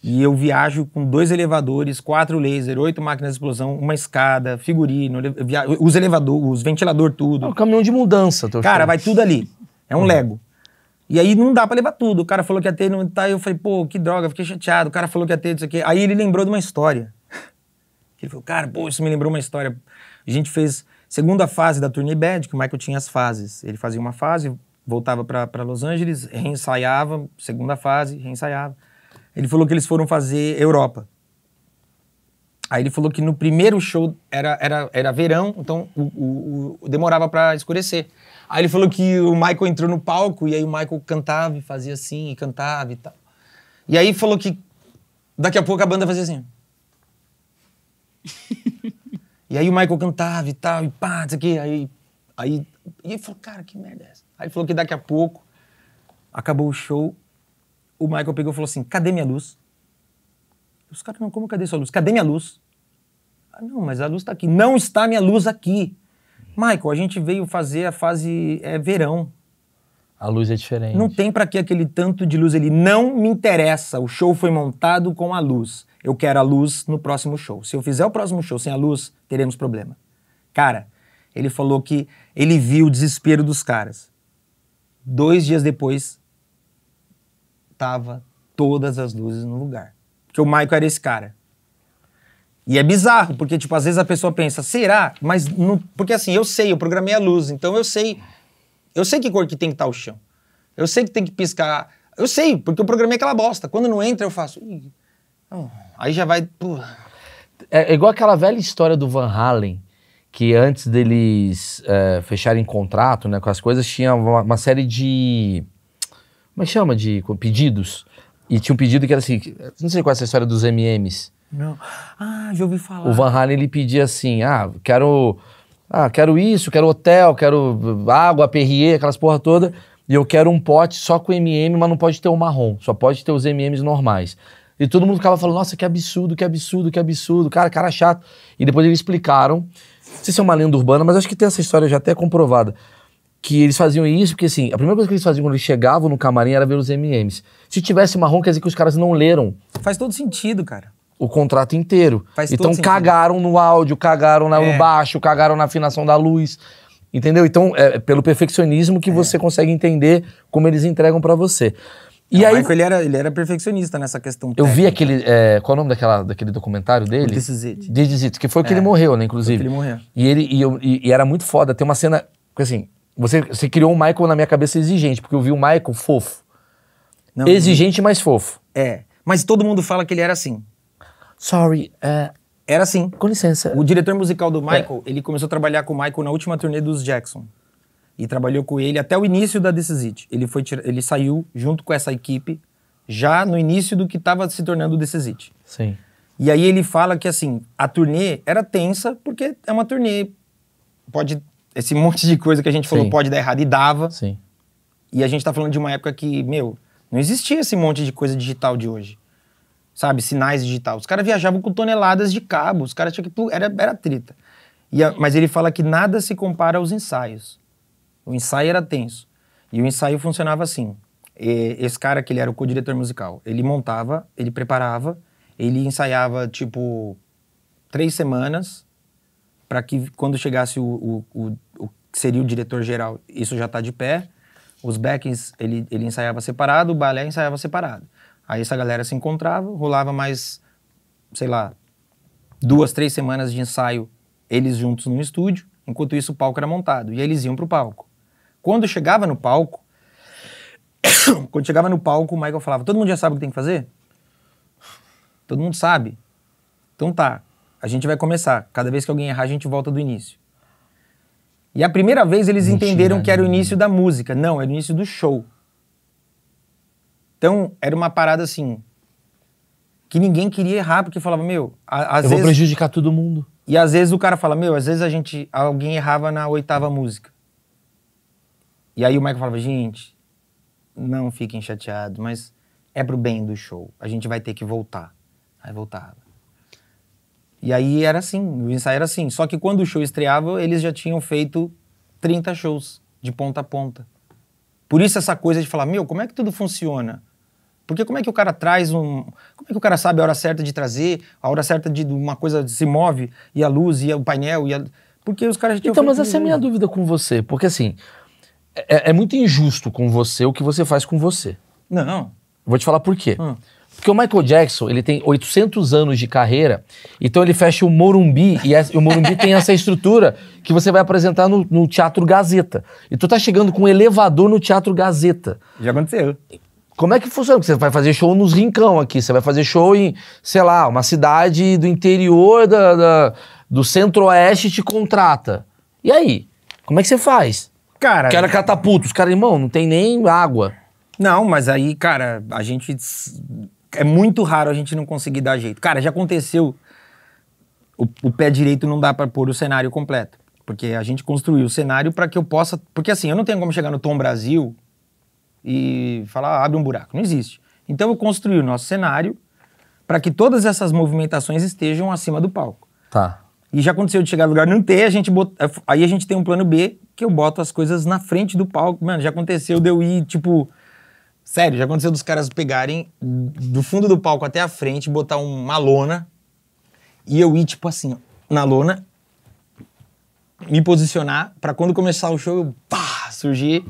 E eu viajo com dois elevadores, quatro lasers, oito máquinas de explosão, uma escada, figurino, os elevadores, os ventilador, É tudo. um caminhão de mudança, teu Cara, show. vai tudo ali. É um Lego. E aí não dá pra levar tudo. O cara falou que ia ter, não tá. Eu falei, pô, que droga, fiquei chateado. O cara falou que ia ter isso aqui. Aí ele lembrou de uma história. Ele falou, cara, pô, isso me lembrou uma história. A gente fez segunda fase da turnê Bad, que o Michael tinha as fases. Ele fazia uma fase, voltava pra Los Angeles, reensaiava, segunda fase, reensaiava. Ele falou que eles foram fazer Europa. Aí ele falou que no primeiro show era, era, era verão, então o, o- o- demorava pra escurecer. Aí ele falou que o Michael entrou no palco e aí o Michael cantava e fazia assim, e cantava e tal. E aí falou que daqui a pouco a banda fazia assim. e aí o Michael cantava e tal, e pá, isso aqui. Aí, aí, e ele falou, cara, que merda é essa? Aí ele falou que daqui a pouco acabou o show, o Michael pegou e falou assim: cadê minha luz? Os caras, não, como cadê sua luz? Cadê minha luz? Ah, não, mas a luz tá aqui. Não está minha luz aqui. Michael, a gente veio fazer a fase é, verão. A luz é diferente. Não tem pra que aquele tanto de luz ali. Não me interessa. O show foi montado com a luz. Eu quero a luz no próximo show. Se eu fizer o próximo show sem a luz, teremos problema. Cara, ele falou que ele viu o desespero dos caras. Dois dias depois, tava todas as luzes no lugar. Porque o Michael era esse cara. E é bizarro, porque, tipo, às vezes a pessoa pensa, será? Mas, não, porque assim, eu sei, eu programei a luz, então eu sei eu sei que cor que tem que estar o chão. Eu sei que tem que piscar. Eu sei, porque eu programei aquela bosta. Quando não entra, eu faço. "Ih, oh", Aí já vai. É, é igual aquela velha história do Van Halen, que antes deles é, fecharem contrato né, com as coisas, tinha uma, uma série de. Como é que chama? De pedidos. E tinha um pedido que era assim: não sei qual é essa história dos MMs. Não. Ah, já ouvi falar. O Van Halen ele pedia assim: ah, quero. Ah, quero isso, quero hotel, quero água, Perrier, aquelas porra toda. E eu quero um pote só com MM, mas não pode ter o marrom, só pode ter os MMs normais. E todo mundo ficava falando, nossa, que absurdo, que absurdo, que absurdo, cara, cara chato. E depois eles explicaram, não sei se é uma lenda urbana, mas acho que tem essa história já até comprovada, que eles faziam isso porque, assim, a primeira coisa que eles faziam quando eles chegavam no camarim era ver os MMs. Se tivesse marrom, quer dizer que os caras não leram Faz todo sentido, cara. o contrato inteiro. Faz então todo sentido. cagaram no áudio, cagaram na- É. no baixo, cagaram na afinação da luz. Entendeu? Então, é pelo perfeccionismo que você consegue entender como eles entregam pra você. E o aí, Michael, ele era, ele era perfeccionista nessa questão. eu vi técnica. aquele. é, qual é o nome daquela, daquele documentário dele? This Is It. This Is It, que foi o que É. ele morreu, né, inclusive. Foi que ele morreu. E, ele, e, eu- e- e era muito foda. Tem uma cena. Porque assim, você, você criou um Michael na minha cabeça exigente, porque eu vi o Michael fofo. Não, Exigente, mas fofo. É. Mas todo mundo fala que ele era assim. Sorry, é, Era assim. com licença. O diretor musical do Michael, ele começou a trabalhar com o Michael na última turnê dos Jackson. E trabalhou com ele até o início da It. Ele, foi ele saiu junto com essa equipe já no início do que estava se tornando o It. Sim. E aí ele fala que assim, a turnê era tensa porque é uma turnê. Pode. Esse monte de coisa que a gente falou Sim. pode dar errado e dava. Sim. E a gente tá falando de uma época que, meu, não existia esse monte de coisa digital de hoje. Sabe? Sinais digital. Os caras viajavam com toneladas de cabos. Os caras tinham que. Era, era trita. E a- mas ele fala que nada se compara aos ensaios. O ensaio era tenso. E o ensaio funcionava assim. E- esse cara, que ele era o co-diretor musical, ele montava, ele preparava, ele ensaiava, tipo, três semanas para que quando chegasse o, o, o, o que seria o diretor geral, isso já tá de pé. Os backings ele, ele ensaiava separado, o balé ensaiava separado. Aí essa galera se encontrava, rolava mais, sei lá, duas, três semanas de ensaio, eles juntos no estúdio, enquanto isso o palco era montado. E aí eles iam pro palco. Quando chegava no palco, quando chegava no palco, o Michael falava: Todo mundo já sabe o que tem que fazer? Todo mundo sabe. Então tá, a gente vai começar. Cada vez que alguém errar, a gente volta do início. E a primeira vez eles Mentira, entenderam que era o início da música. Não, era o início do show. Então, era uma parada assim. que ninguém queria errar, porque falava, meu, a- às Eu vou vezes. prejudicar todo mundo. E às vezes o cara fala, meu, às vezes a gente. Alguém errava na oitava música. E aí o Michael falava, gente, não fiquem chateados, mas é pro bem do show. A gente vai ter que voltar. Aí voltava. E aí era assim, o ensaio era assim. Só que quando o show estreava, eles já tinham feito 30 shows de ponta a ponta. Por isso essa coisa de falar, meu, como é que tudo funciona? Porque como é que o cara traz um. Como é que o cara sabe a hora certa de trazer, a hora certa de uma coisa se move, e a luz, e o painel, e a... Porque os caras já tinham Então, mas essa é a minha dúvida com você. Porque assim, é, é muito injusto com você o que você faz com você. Não. Vou te falar por quê. Hum. Porque o Michael Jackson, ele tem 800 anos de carreira, então ele fecha o Morumbi, e essa- o Morumbi tem essa estrutura que você vai apresentar no, no Teatro Gazeta. E tu tá chegando com um elevador no Teatro Gazeta. Já aconteceu. Como é que funciona? Porque você vai fazer show nos rincão aqui, você vai fazer show em, sei lá, uma cidade do interior da, da- do centro-oeste te contrata. E aí? Como é que você faz? Cara. Que era catapulta, os caras, irmão, não tem nem água. Não, mas aí, cara, a gente. É muito raro a gente não conseguir dar jeito. Cara, já aconteceu. O, o pé direito não dá pra pôr o cenário completo. Porque a gente construiu o cenário pra que eu possa. Porque assim, eu não tenho como chegar no Tom Brasil e falar, "Ah, abre um buraco. Não existe. Então eu construí o nosso cenário pra que todas essas movimentações estejam acima do palco. Tá. E já aconteceu de chegar no lugar não ter, a gente bot... aí a gente tem um plano B que eu boto as coisas na frente do palco. Mano, já aconteceu de eu ir, tipo. Sério, já aconteceu dos caras pegarem do fundo do palco até a frente, botar uma lona e eu ir, tipo assim, na lona, me posicionar pra quando começar o show eu pá, surgir.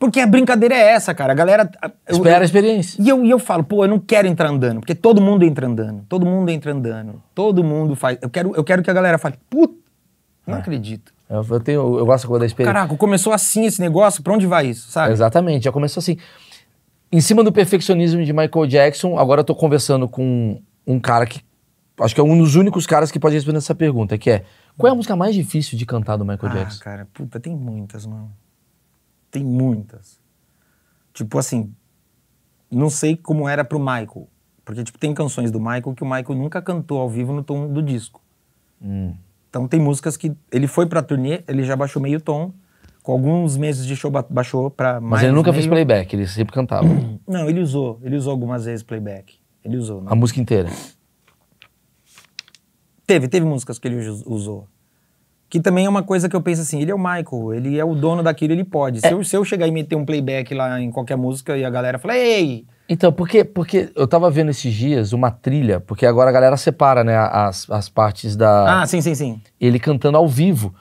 Porque a brincadeira é essa, cara. A galera. eu- Espera a experiência. e eu, e eu falo, pô, eu não quero entrar andando, porque todo mundo entra andando, todo mundo entra andando, todo mundo faz. Eu quero, eu quero que a galera fale, puta, não acredito. Eu, eu tenho, eu gosto da experiência. Caraca, começou assim esse negócio, pra onde vai isso, sabe? Exatamente, já começou assim. Em cima do perfeccionismo de Michael Jackson, agora eu tô conversando com um cara que. Acho que é um dos únicos caras que pode responder essa pergunta, que é: qual é a música mais difícil de cantar do Michael Ah, Jackson? cara, puta, tem muitas, mano. Tem muitas. Tipo assim, não sei como era pro Michael. Porque, tipo, tem canções do Michael que o Michael nunca cantou ao vivo no tom do disco. Hum. Então tem músicas que ele foi pra turnê, ele já baixou meio tom. Com alguns meses de show ba- baixou pra mais Mas ele nunca fez meio. playback, ele sempre cantava. Não, ele usou. Ele usou algumas vezes playback. Ele usou. né? a música inteira. Teve, teve músicas que ele us- usou. Que também é uma coisa que eu penso assim, ele é o Michael, ele é o dono daquilo, ele pode. Se, eu, se eu chegar e meter um playback lá em qualquer música e a galera falar, ei, Então, porque, porque eu tava vendo esses dias uma trilha, porque agora a galera separa, né, as, as partes da. ah, sim, sim, sim. Ele cantando ao vivo,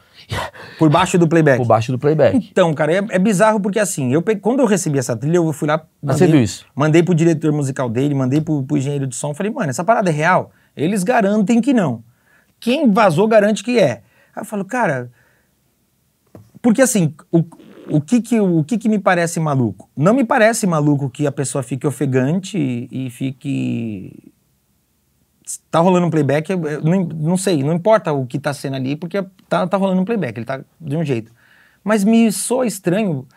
Por baixo do playback. por baixo do playback. Então, cara, é, é bizarro porque assim, eu pe- quando eu recebi essa trilha, eu fui lá. Mas você viu isso? Mandei pro diretor musical dele, mandei pro, pro engenheiro de som, falei, mano, essa parada é real? Eles garantem que não. Quem vazou garante que é. Aí eu falo, cara. Porque assim, o, o, que, que, o que, que me parece maluco? Não me parece maluco que a pessoa fique ofegante e, e fique. Tá rolando um playback, não, não sei, não importa o que tá sendo ali, porque tá, tá rolando um playback, ele tá de um jeito. Mas me soa estranho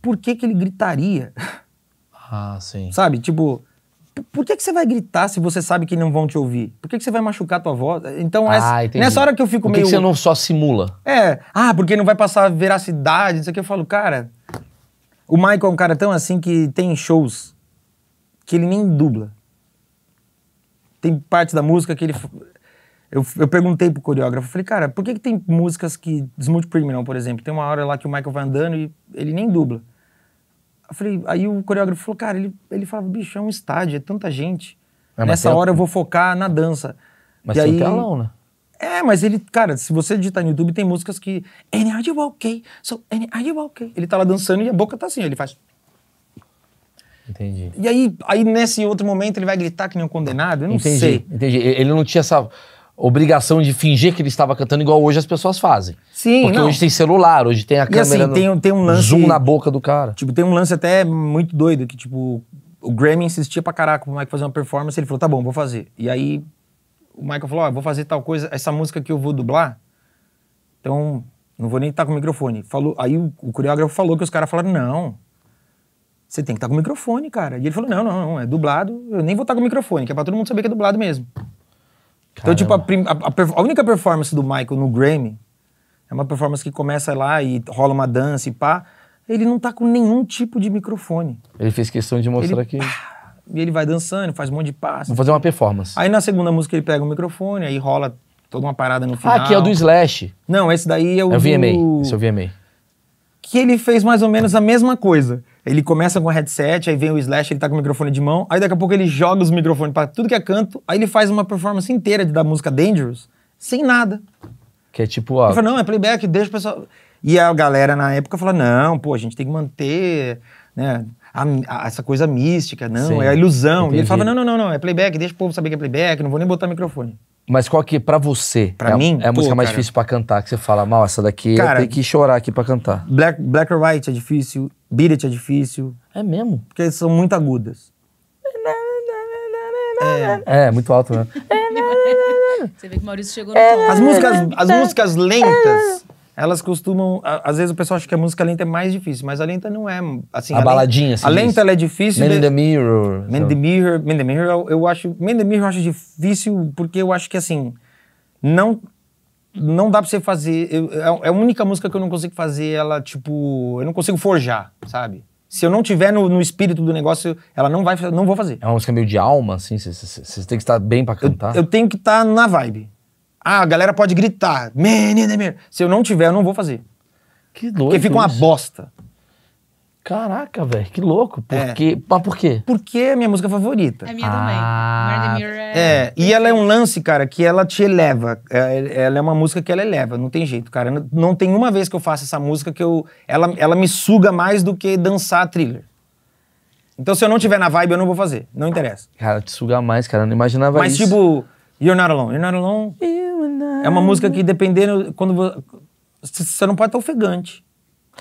por que, que ele gritaria, Ah, sim. sabe? Tipo, por que, que você vai gritar se você sabe que não vão te ouvir? Por que, que você vai machucar a tua voz? Então, essa- Ah, entendi. nessa hora que eu fico Por que meio. que você não só simula? É, ah, porque não vai passar veracidade, isso aqui. Eu falo, cara, o Michael é um cara tão assim que tem shows que ele nem dubla. Tem partes da música que ele. Eu, eu perguntei pro coreógrafo, falei, cara, por que, que tem músicas que. Smooth Criminal, por exemplo, tem uma hora lá que o Michael vai andando e ele nem dubla. Eu falei, aí o coreógrafo falou, cara, ele, ele falava, bicho, é um estádio, é tanta gente. É, Nessa hora eu vou focar na dança. Mas E tem aí- telão, né? é, mas ele, cara, se você digitar no YouTube, tem músicas que. And are you okay? So, and are you okay? Ele tá lá dançando e a boca tá assim, ele faz. Entendi. E aí, aí nesse outro momento, ele vai gritar que nem um condenado? Eu não entendi, sei. entendi. Ele não tinha essa obrigação de fingir que ele estava cantando igual hoje as pessoas fazem. Sim, Porque não. hoje tem celular, hoje tem a E câmera. assim, no- tem tem um lance- Zoom na boca do cara. Tipo, tem um lance até muito doido, que tipo, o Grammy insistia pra caraca pro Michael fazer uma performance, ele falou, tá bom, vou fazer. E aí, o Michael falou, ó, vou fazer tal coisa, essa música que eu vou dublar, então, não vou nem estar com o microfone. Falou, aí o, o coreógrafo falou que os caras falaram, não, Você tem que estar com o microfone, cara. E ele falou: não, não, não, é dublado, eu nem vou estar com o microfone, que é pra todo mundo saber que é dublado mesmo. Então, tipo, a, a- a única performance do Michael no Grammy é uma performance que começa lá e rola uma dança e pá. Ele não tá com nenhum tipo de microfone. Ele fez questão de mostrar Ele- que. E ele vai dançando, faz um monte de passo. Vou fazer uma performance. Aí na segunda música ele pega o microfone, aí rola toda uma parada no final. Ah, que é o do Slash. Não, esse daí é o É o VMA. do... Esse é o VMA. Que ele fez mais ou menos a mesma coisa. Ele começa com o headset, aí vem o Slash, ele tá com o microfone de mão, aí daqui a pouco ele joga os microfones pra tudo que é canto, aí ele faz uma performance inteira da música Dangerous, sem nada. Que é tipo, ó. Ele fala, não, é playback, deixa o pessoal... E a galera na época fala, não, pô, a gente tem que manter, né, a- a- essa coisa mística, não, Sim, é a ilusão. E entendi. ele falava, não, não, não, não, é playback, deixa o povo saber que é playback, não vou nem botar microfone. Mas qual que, pra você, Pra é, mim? é a música Pô, mais cara. difícil pra cantar? Que você fala, mal, essa daqui eu Cara- tenho que chorar aqui pra cantar. Black, Black or White é difícil, Beat It é difícil, É mesmo? porque são muito agudas. É, muito alto, né? Você vê que o Maurício chegou no tom. As músicas, as músicas lentas, elas costumam. a- Às vezes o pessoal acha que a música lenta é mais difícil, mas a lenta não é. Assim, A len- baladinha, você A diz. lenta ela é difícil. Man de- in the Mirror. Man in the Mirror, Man the Mirror, eu, eu acho. Man the Mirror eu acho difícil porque eu acho que assim. Não. Não dá pra você fazer. eu- é é a única música que eu não consigo fazer ela, tipo. Eu não consigo forjar, sabe? Se eu não tiver no, no espírito do negócio, ela não vai. Não vou fazer. É uma música meio de alma, assim? Você- tem que estar bem pra cantar? Eu tenho que estar na vibe. Ah, a galera pode gritar. Se eu não tiver, eu não vou fazer. Que louco Porque fica uma isso. bosta. Caraca, velho, que louco. Por É. quê? Mas por quê? Porque é a minha música favorita. É minha Ah. também. Mirror é... É, e ela é um lance, cara, que ela te eleva. É, Ela é uma música que ela eleva, não tem jeito, cara. Não- tem uma vez que eu faço essa música que eu. Ela, ela me suga mais do que dançar thriller. Então, se eu não tiver na vibe, eu não vou fazer. Não interessa. Cara, te sugar mais, cara. Eu não imaginava Mas, isso. tipo, You're Not Alone. You're Not Alone é uma música que, dependendo. Quando você não pode estar ofegante.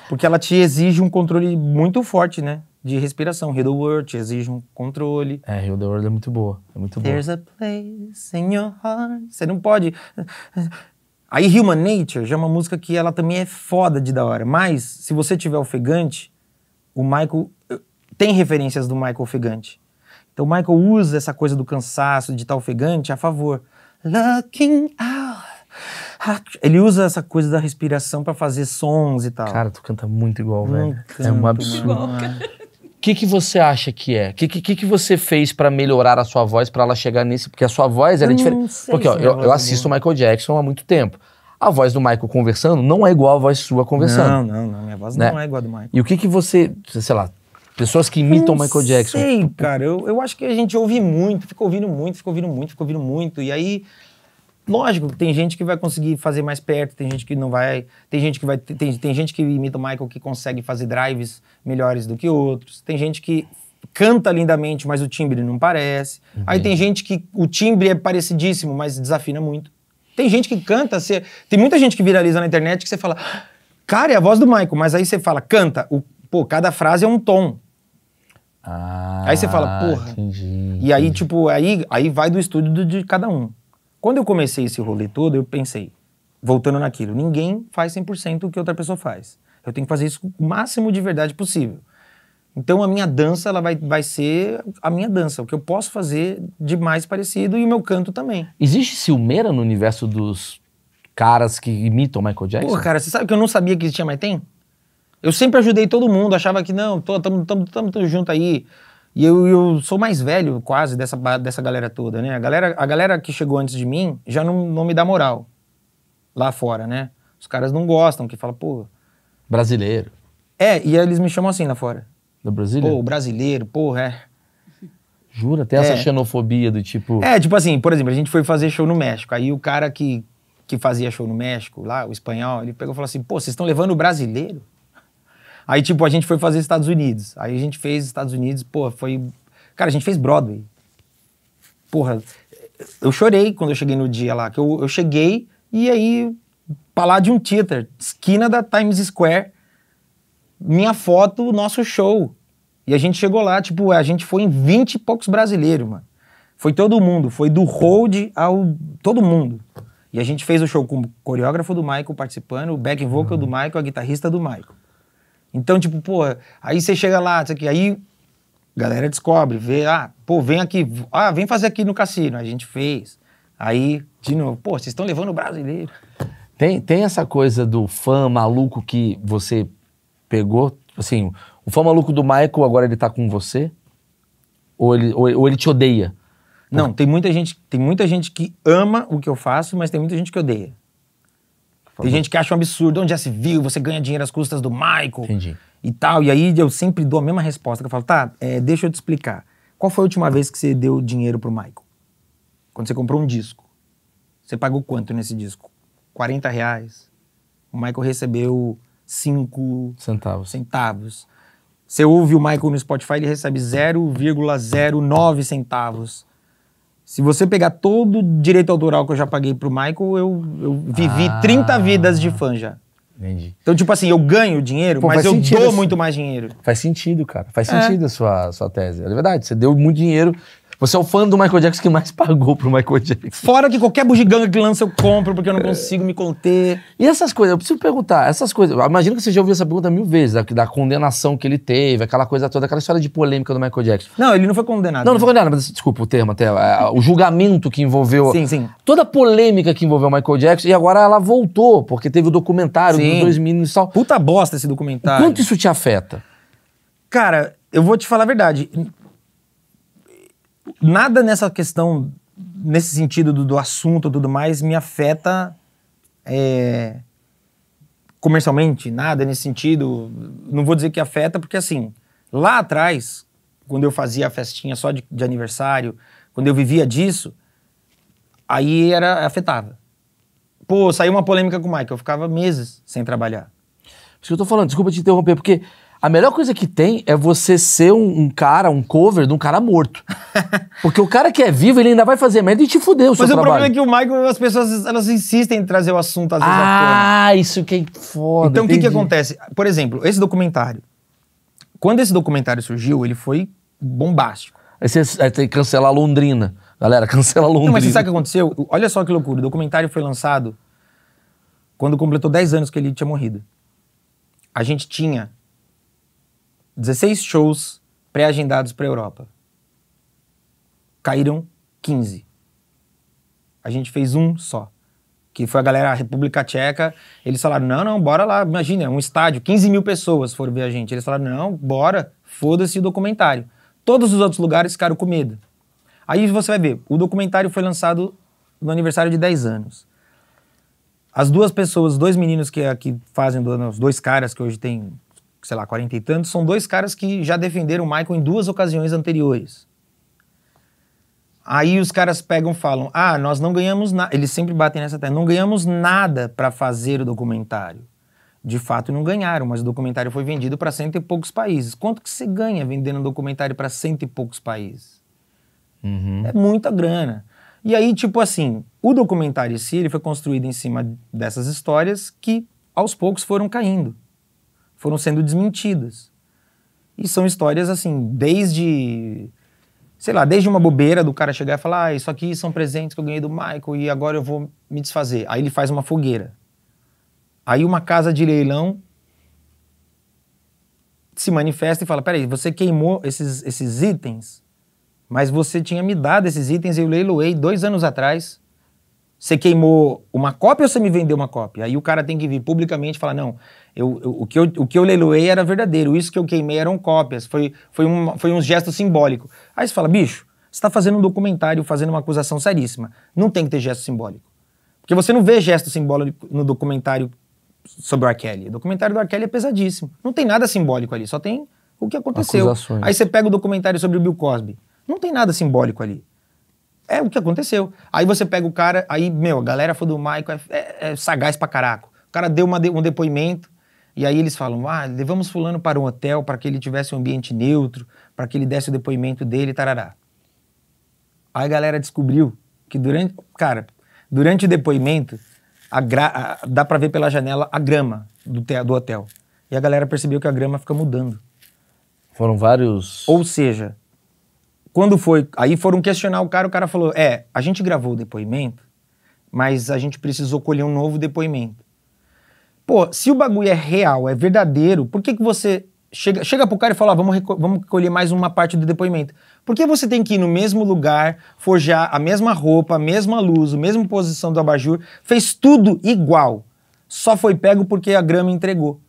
Porque ela te exige um controle muito forte, né? De respiração. Heal the World te exige um controle. É, Rio the World é muito boa. É muito boa. There's a place in your heart. Você não pode. Aí Human Nature já é uma música que ela também é foda de da hora. Mas, se você tiver ofegante, o Michael. eh, Tem referências do Michael ofegante. Então o Michael usa essa coisa do cansaço, de estar ofegante, a favor. Looking out. Ele usa essa coisa da respiração pra fazer sons e tal. Cara, tu canta muito igual, velho. É um absurdo. O que, que você acha que é? O que, que, que você fez pra melhorar a sua voz pra ela chegar nesse? Porque a sua voz ela é Eu não diferente. sei Porque ó, minha eu, eu é assisto o Michael Jackson há muito tempo. A voz do Michael conversando não é igual a voz sua conversando. Não, não, não. Minha voz Né? não é igual a do Michael. E o que que você, sei lá, pessoas que imitam o Não Michael Jackson. sei, cara. Eu, eu acho que a gente ouve muito, fica ouvindo muito, fica ouvindo muito, fica ouvindo muito. E aí, lógico, tem gente que vai conseguir fazer mais perto, tem gente que não vai. Tem gente que vai. Tem, tem gente que imita o Michael que consegue fazer drives melhores do que outros. Tem gente que canta lindamente, mas o timbre não parece. Aí tem gente que o timbre é parecidíssimo, mas desafina muito. Tem gente que canta, você, tem muita gente que viraliza na internet que você fala, cara, é a voz do Michael, mas aí você fala, canta, o, pô, cada frase é um tom. Ah, Aí você fala, porra. Entendi. E aí, tipo, aí, aí vai do estúdio de cada um. Quando eu comecei esse rolê todo, eu pensei, voltando naquilo, ninguém faz 100% o que outra pessoa faz. Eu tenho que fazer isso com o máximo de verdade possível. Então a minha dança, ela vai, vai ser a minha dança, o que eu posso fazer de mais parecido e o meu canto também. Existe ciumeira no universo dos caras que imitam Michael Jackson? Pô, cara, você sabe que eu não sabia que existia, mas tem? Eu sempre ajudei todo mundo, achava que não, tô, tamo, tamo, tamo, tamo junto aí. E eu, eu sou mais velho quase dessa, dessa galera toda, né? A galera, a galera que chegou antes de mim já não, não me dá moral lá fora, né? Os caras não gostam, que falam, pô. Brasileiro. É, e eles me chamam assim lá fora. Da Brasília? Pô, brasileiro, porra, é. Jura? Tem essa É. xenofobia do tipo. É, tipo assim, por exemplo, a gente foi fazer show no México. Aí o cara que, que fazia show no México, lá, o espanhol, ele pegou e falou assim: pô, vocês estão levando o brasileiro? Aí, tipo, a gente foi fazer Estados Unidos. Aí a gente fez Estados Unidos, pô, foi. Cara, a gente fez Broadway. Porra, eu chorei quando eu cheguei no dia lá, que eu, eu cheguei e aí, Palladium Theater, esquina da Times Square, minha foto, nosso show. E a gente chegou lá, tipo, a gente foi em 20 e poucos brasileiros, mano. Foi todo mundo, foi do hold ao todo mundo. E a gente fez o show com o coreógrafo do Michael participando, o backing vocal do Michael, a guitarrista do Michael. Então, tipo, pô, aí você chega lá, isso aqui, aí a galera descobre, vê, ah, pô, vem aqui, ah, vem fazer aqui no cassino. A gente fez. Aí, de novo, pô, vocês estão levando o brasileiro. Tem, tem essa coisa do fã maluco que você pegou, assim, o fã maluco do Michael agora ele tá com você? Ou ele, ou, ou ele te odeia? Não, tem muita gente, tem muita gente que ama o que eu faço, mas tem muita gente que odeia. Tem gente que acha um absurdo, onde já se viu, você ganha dinheiro às custas do Michael Entendi. e tal. E aí eu sempre dou a mesma resposta, que eu falo, tá, é, deixa eu te explicar. Qual foi a última vez que você deu dinheiro pro Michael? Quando você comprou um disco. Você pagou quanto nesse disco? 40 reais. O Michael recebeu 5 Centavos. centavos. Você ouve o Michael no Spotify, ele recebe 0,09 centavos. Se você pegar todo o direito autoral que eu já paguei pro Michael, eu, eu vivi Ah. 30 vidas de fã já. Entendi. Então, tipo assim, eu ganho dinheiro, Pô, mas eu dou esse- muito mais dinheiro. Faz sentido, cara. Faz É. sentido a sua, sua tese. É verdade. Você deu muito dinheiro. Você é o fã do Michael Jackson que mais pagou pro Michael Jackson. Fora que qualquer bugiganga que lança eu compro, porque eu não consigo me conter. E essas coisas, eu preciso perguntar, essas coisas, imagino que você já ouviu essa pergunta mil vezes, da, da condenação que ele teve, aquela coisa toda, aquela história de polêmica do Michael Jackson. Não, ele não foi condenado. Não, não foi condenado, mas desculpa o termo até, é, o julgamento que envolveu, Sim, sim. toda a polêmica que envolveu o Michael Jackson, e agora ela voltou, porque teve o documentário Sim. dos dois meninos e tal. Puta bosta esse documentário. Quanto isso te afeta? Cara, eu vou te falar a verdade. Nada nessa questão, nesse sentido do, do assunto e tudo mais, me afeta é, comercialmente, nada nesse sentido. Não vou dizer que afeta, porque assim, lá atrás, quando eu fazia a festinha só de, de aniversário, quando eu vivia disso, aí era afetava. Pô, saiu uma polêmica com o Michael, eu ficava meses sem trabalhar. Isso que eu tô falando, desculpa te interromper, porque a melhor coisa que tem é você ser um, um cara, um cover de um cara morto. Porque o cara que é vivo, ele ainda vai fazer merda e te fuder o seu Mas o trabalho. problema é que o Michael, as pessoas, elas insistem em trazer o assunto às vezes. Ah, isso que é foda. Então, o que que acontece? Por exemplo, esse documentário. Quando esse documentário surgiu, ele foi bombástico. Aí você aí tem que cancelar Londrina. Galera, cancela Londrina. Não, mas você sabe o que aconteceu? Olha só que loucura. O documentário foi lançado quando completou 10 anos que ele tinha morrido. A gente tinha 16 shows pré-agendados para Europa. Caíram 15. A gente fez um só. Que foi a galera, a República Tcheca. Eles falaram: não, não, bora lá. Imagina, um estádio, 15 mil pessoas foram ver a gente. Eles falaram: não, bora, foda-se o documentário. Todos os outros lugares ficaram com medo. Aí você vai ver, o documentário foi lançado no aniversário de 10 anos. As duas pessoas, os dois meninos que, que fazem, os dois caras que hoje têm, sei lá, 40 e tantos, são dois caras que já defenderam o Michael em duas ocasiões anteriores. Aí os caras pegam e falam: Ah, nós não ganhamos nada. Eles sempre batem nessa tecla: não ganhamos nada para fazer o documentário. De fato, não ganharam, mas o documentário foi vendido para cento e poucos países. Quanto que você ganha vendendo um documentário para cento e poucos países? Uhum. É muita grana. E aí, tipo assim, o documentário em si, ele foi construído em cima dessas histórias que, aos poucos, foram caindo. Foram sendo desmentidas. E são histórias, assim, desde... Sei lá, desde uma bobeira do cara chegar e falar ah, isso aqui são presentes que eu ganhei do Michael e agora eu vou me desfazer. Aí ele faz uma fogueira. Aí uma casa de leilão se manifesta e fala, peraí, você queimou esses, esses itens mas você tinha me dado esses itens e eu leiloei dois anos atrás. Você queimou uma cópia ou você me vendeu uma cópia? Aí o cara tem que vir publicamente e falar: não, eu, eu- o, que eu, o que eu leiloei era verdadeiro, isso que eu queimei eram cópias, foi, foi, um, foi um gesto simbólico. Aí você fala: bicho, você está fazendo um documentário, fazendo uma acusação seríssima. Não tem que ter gesto simbólico. Porque você não vê gesto simbólico no documentário sobre o R. Kelly. O documentário do R. Kelly é pesadíssimo. Não tem nada simbólico ali, só tem o que aconteceu. Acusações. Aí você pega o documentário sobre o Bill Cosby. Não tem nada simbólico ali. É o que aconteceu. Aí você pega o cara, aí, meu, a galera foi do Michael, é, é- é sagaz pra caraca. O cara deu uma um depoimento, e aí eles falam: ah, levamos Fulano para um hotel para que ele tivesse um ambiente neutro, para que ele desse o depoimento dele, tarará. Aí a galera descobriu que durante. Cara, durante o depoimento, a gra- a- dá pra ver pela janela a grama do, te- do hotel. E a galera percebeu que a grama fica mudando. Foram vários. Ou seja, quando foi. Aí foram questionar o cara, o cara falou: é, a gente gravou o depoimento, mas a gente precisou colher um novo depoimento. Pô, se o bagulho é real, é verdadeiro, por que, que você chega, chega pro cara e fala, ah, vamos, vamos colher mais uma parte do depoimento? Por que você tem que ir no mesmo lugar, forjar a mesma roupa, a mesma luz, a mesma posição do abajur, fez tudo igual, só foi pego porque a grama entregou.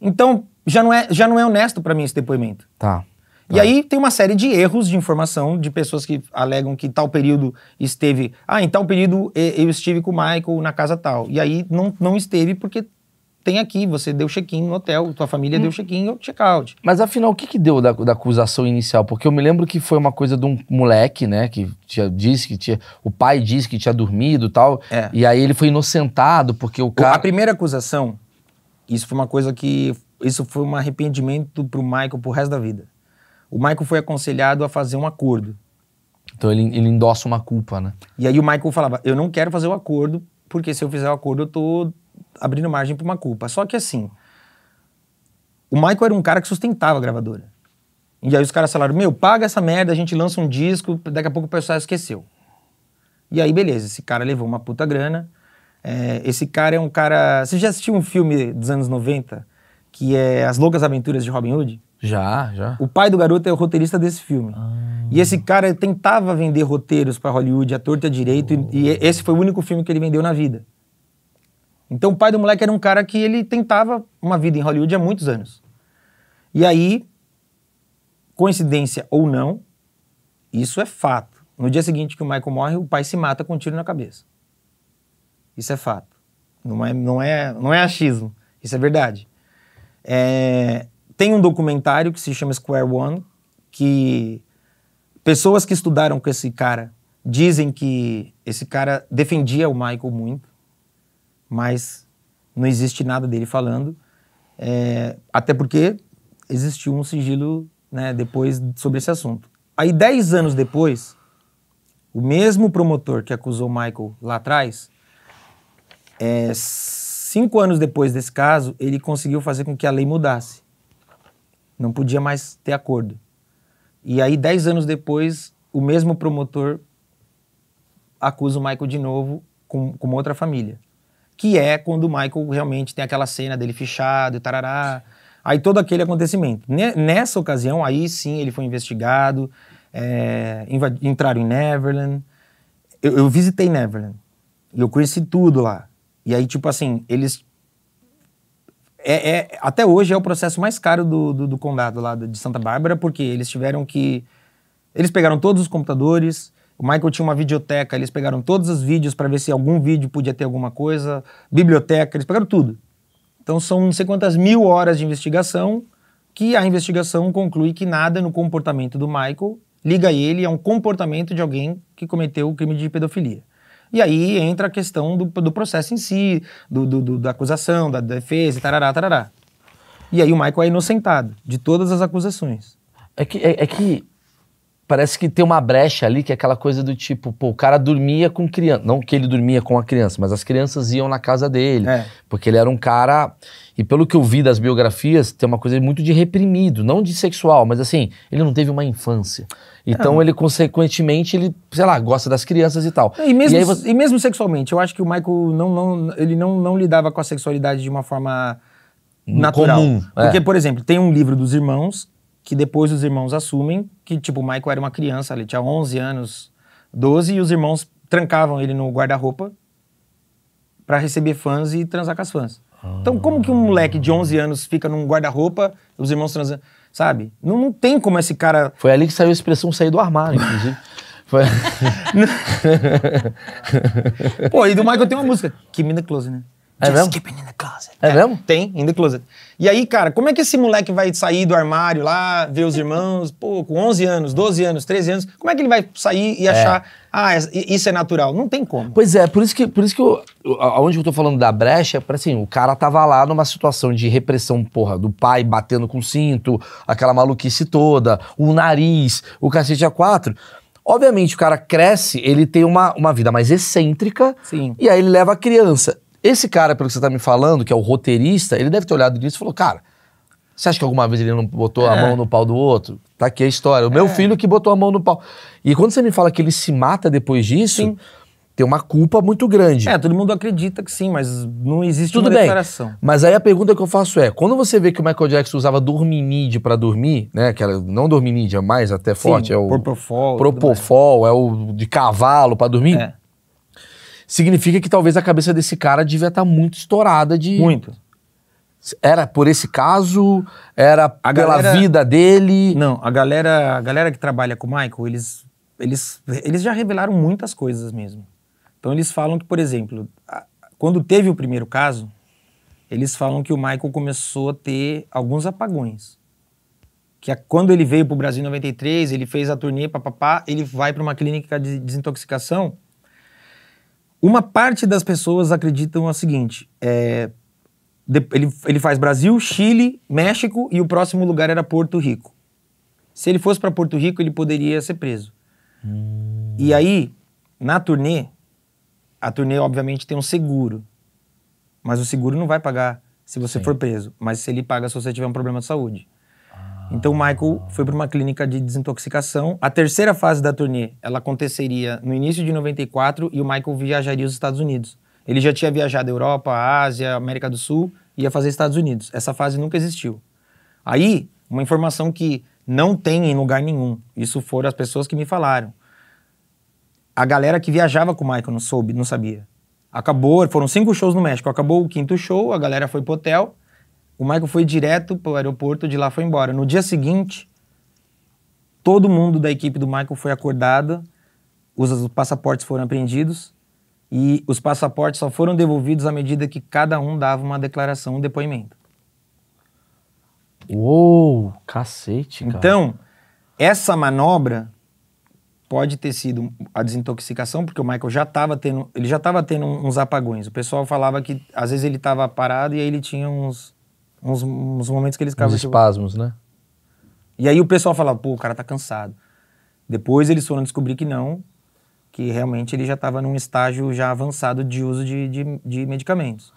Então, já não é, já não é honesto pra mim esse depoimento. Tá. E aí tem uma série de erros de informação de pessoas que alegam que tal período esteve. Ah, em tal período eu estive com o Michael na casa tal. E aí não, não esteve porque tem aqui, você deu check-in no hotel, tua família deu check-in ou check-out. Mas afinal, o que que deu da, da acusação inicial? Porque eu me lembro que foi uma coisa de um moleque, né? Que tinha, disse que tinha. O pai disse que tinha dormido e tal. É. E aí ele foi inocentado, porque o cara. A primeira acusação, isso foi uma coisa que. Isso foi um arrependimento pro Michael pro resto da vida. O Michael foi aconselhado a fazer um acordo. Então ele, ele endossa uma culpa, né? E aí o Michael falava: Eu não quero fazer o acordo, porque se eu fizer o acordo, eu tô abrindo margem para uma culpa. Só que assim, o Michael era um cara que sustentava a gravadora. E aí os caras falaram: Meu, paga essa merda, a gente lança um disco, daqui a pouco o pessoal esqueceu. E aí, beleza, esse cara levou uma puta grana. É, esse cara é um cara. Você já assistiu um filme dos anos 90 que é As Loucas Aventuras de Robin Hood? Já, já. O pai do garoto é o roteirista desse filme. E esse cara tentava vender roteiros pra Hollywood à torta e direito, e, e esse foi o único filme que ele vendeu na vida. Então o pai do moleque era um cara que ele tentava uma vida em Hollywood há muitos anos. E aí, coincidência ou não, isso é fato. No dia seguinte que o Michael morre, o pai se mata com um tiro na cabeça. Isso é fato. Não é, não é, não é achismo. Isso é verdade. É, tem um documentário que se chama Square One, que pessoas que estudaram com esse cara dizem que esse cara defendia o Michael muito, mas não existe nada dele falando. É, até porque existiu um sigilo né, depois sobre esse assunto. Aí, dez anos depois, o mesmo promotor que acusou Michael lá atrás, é, cinco anos depois desse caso, ele conseguiu fazer com que a lei mudasse. Não podia mais ter acordo. E aí, dez anos depois, o mesmo promotor acusa o Michael de novo com, com outra família. Que é quando o Michael realmente tem aquela cena dele fichado e tarará. Aí todo aquele acontecimento. Ne- Nessa ocasião, aí sim ele foi investigado, é, entraram em Neverland. Eu, eu visitei Neverland. E eu conheci tudo lá. E aí, tipo assim, eles é, é- até hoje é o processo mais caro do, do, do condado lá de Santa Bárbara, porque eles tiveram que. Eles pegaram todos os computadores, o Michael tinha uma videoteca, eles pegaram todos os vídeos para ver se algum vídeo podia ter alguma coisa, biblioteca, eles pegaram tudo. Então são não sei quantas mil horas de investigação que a investigação conclui que nada no comportamento do Michael liga ele a um comportamento de alguém que cometeu o crime de pedofilia. E aí entra a questão do, do processo em si, do, do- da acusação, da defesa, tarará, tarará. E aí o Michael é inocentado de todas as acusações. É que, é, é que parece que tem uma brecha ali, que é aquela coisa do tipo, pô, o cara dormia com criança. Não que ele dormia com a criança, mas as crianças iam na casa dele. É. Porque ele era um cara. E pelo que eu vi das biografias, tem uma coisa muito de reprimido, não de sexual, mas assim, ele não teve uma infância. Então ele, consequentemente, ele, sei lá, gosta das crianças e tal. E mesmo, aí você- e mesmo sexualmente, eu acho que o Michael não, não, ele não, não lidava com a sexualidade de uma forma natural. Comum, é. Porque, por exemplo, tem um livro dos irmãos que depois os irmãos assumem que, tipo, o Michael era uma criança, ele tinha 11 anos, 12, e os irmãos trancavam ele no guarda-roupa pra receber fãs e transar com as fãs. Então, como que um moleque de 11 anos fica num guarda-roupa, os irmãos transam, sabe? Não, não tem como esse cara Foi ali que saiu a expressão sair do armário, inclusive. Foi... Pô, e do Michael tem uma música, in the closet, né? É Just mesmo? keep it in the closet. É mesmo? Tem, in the closet. E aí, cara, como é que esse moleque vai sair do armário lá, ver os irmãos, pô, com 11 anos, 12 anos, 13 anos, como é que ele vai sair e achar, ah, es- isso é natural? Não tem como. Pois é, por isso que, por isso que eu, eu- aonde eu tô falando da brecha, é pra, assim, o cara tava lá numa situação de repressão, porra, do pai batendo com cinto, aquela maluquice toda, o nariz, o cacete a quatro. Obviamente, o cara cresce, ele tem uma, uma vida mais excêntrica, Sim. e aí ele leva a criança. Esse cara, pelo que você tá me falando, que é o roteirista, ele deve ter olhado nisso e falou, cara, você acha que alguma vez ele não botou a É. mão no pau do outro? Tá aqui a história. O meu filho que botou a mão no pau. E quando você me fala que ele se mata depois disso, Sim. tem uma culpa muito grande. É, todo mundo acredita que sim, mas não existe Tudo uma bem. declaração. Mas aí a pergunta que eu faço é: quando você vê que o Michael Jackson usava dorminide pra dormir, né? Que era, não dorminide, é mais até forte, Sim, é o Propofol. Propofol, é o de cavalo pra dormir. É, Significa que talvez a cabeça desse cara devia estar muito estourada de. muito. Era por esse caso? Era A pela galera- vida dele? Não, a galera, a galera que trabalha com o Michael, eles, eles, eles já revelaram muitas coisas mesmo. Então eles falam que, por exemplo, quando teve o primeiro caso, eles falam que o Michael começou a ter alguns apagões. Que a- quando ele veio para o Brasil em 93, ele fez a turnê, papapá, ele vai para uma clínica de desintoxicação. Uma parte das pessoas acreditam o seguinte: é, de- ele, ele faz Brasil, Chile, México e o próximo lugar era Porto Rico. Se ele fosse para Porto Rico, ele poderia ser preso. E aí, na turnê, a turnê obviamente tem um seguro. Mas o seguro não vai pagar se você Sim. for preso, mas se ele paga se você tiver um problema de saúde. Então o Michael foi para uma clínica de desintoxicação. A terceira fase da turnê, ela aconteceria no início de 94 e o Michael viajaria aos Estados Unidos. Ele já tinha viajado Europa, Ásia, América do Sul, ia fazer Estados Unidos. Essa fase nunca existiu. Aí, uma informação que não tem em lugar nenhum. Isso foram as pessoas que me falaram. A galera que viajava com o Michael não soube, não sabia. Acabou, foram cinco shows no México. Acabou o quinto show, a galera foi pro hotel. O Michael foi direto pro aeroporto, de lá foi embora. No dia seguinte, todo mundo da equipe do Michael foi acordado, os, os passaportes foram apreendidos e os passaportes só foram devolvidos à medida que cada um dava uma declaração, um depoimento. Uou, cacete, cara. Então, essa manobra pode ter sido a desintoxicação, porque o Michael já estava tendo, ele já estava tendo uns apagões. O pessoal falava que às vezes ele estava parado e aí ele tinha uns, uns, uns momentos que ele ficava Os tipo, espasmos, né? E aí o pessoal falava, pô, o cara tá cansado. Depois eles foram descobrir que não, que realmente ele já estava num estágio já avançado de uso de, de, de medicamentos.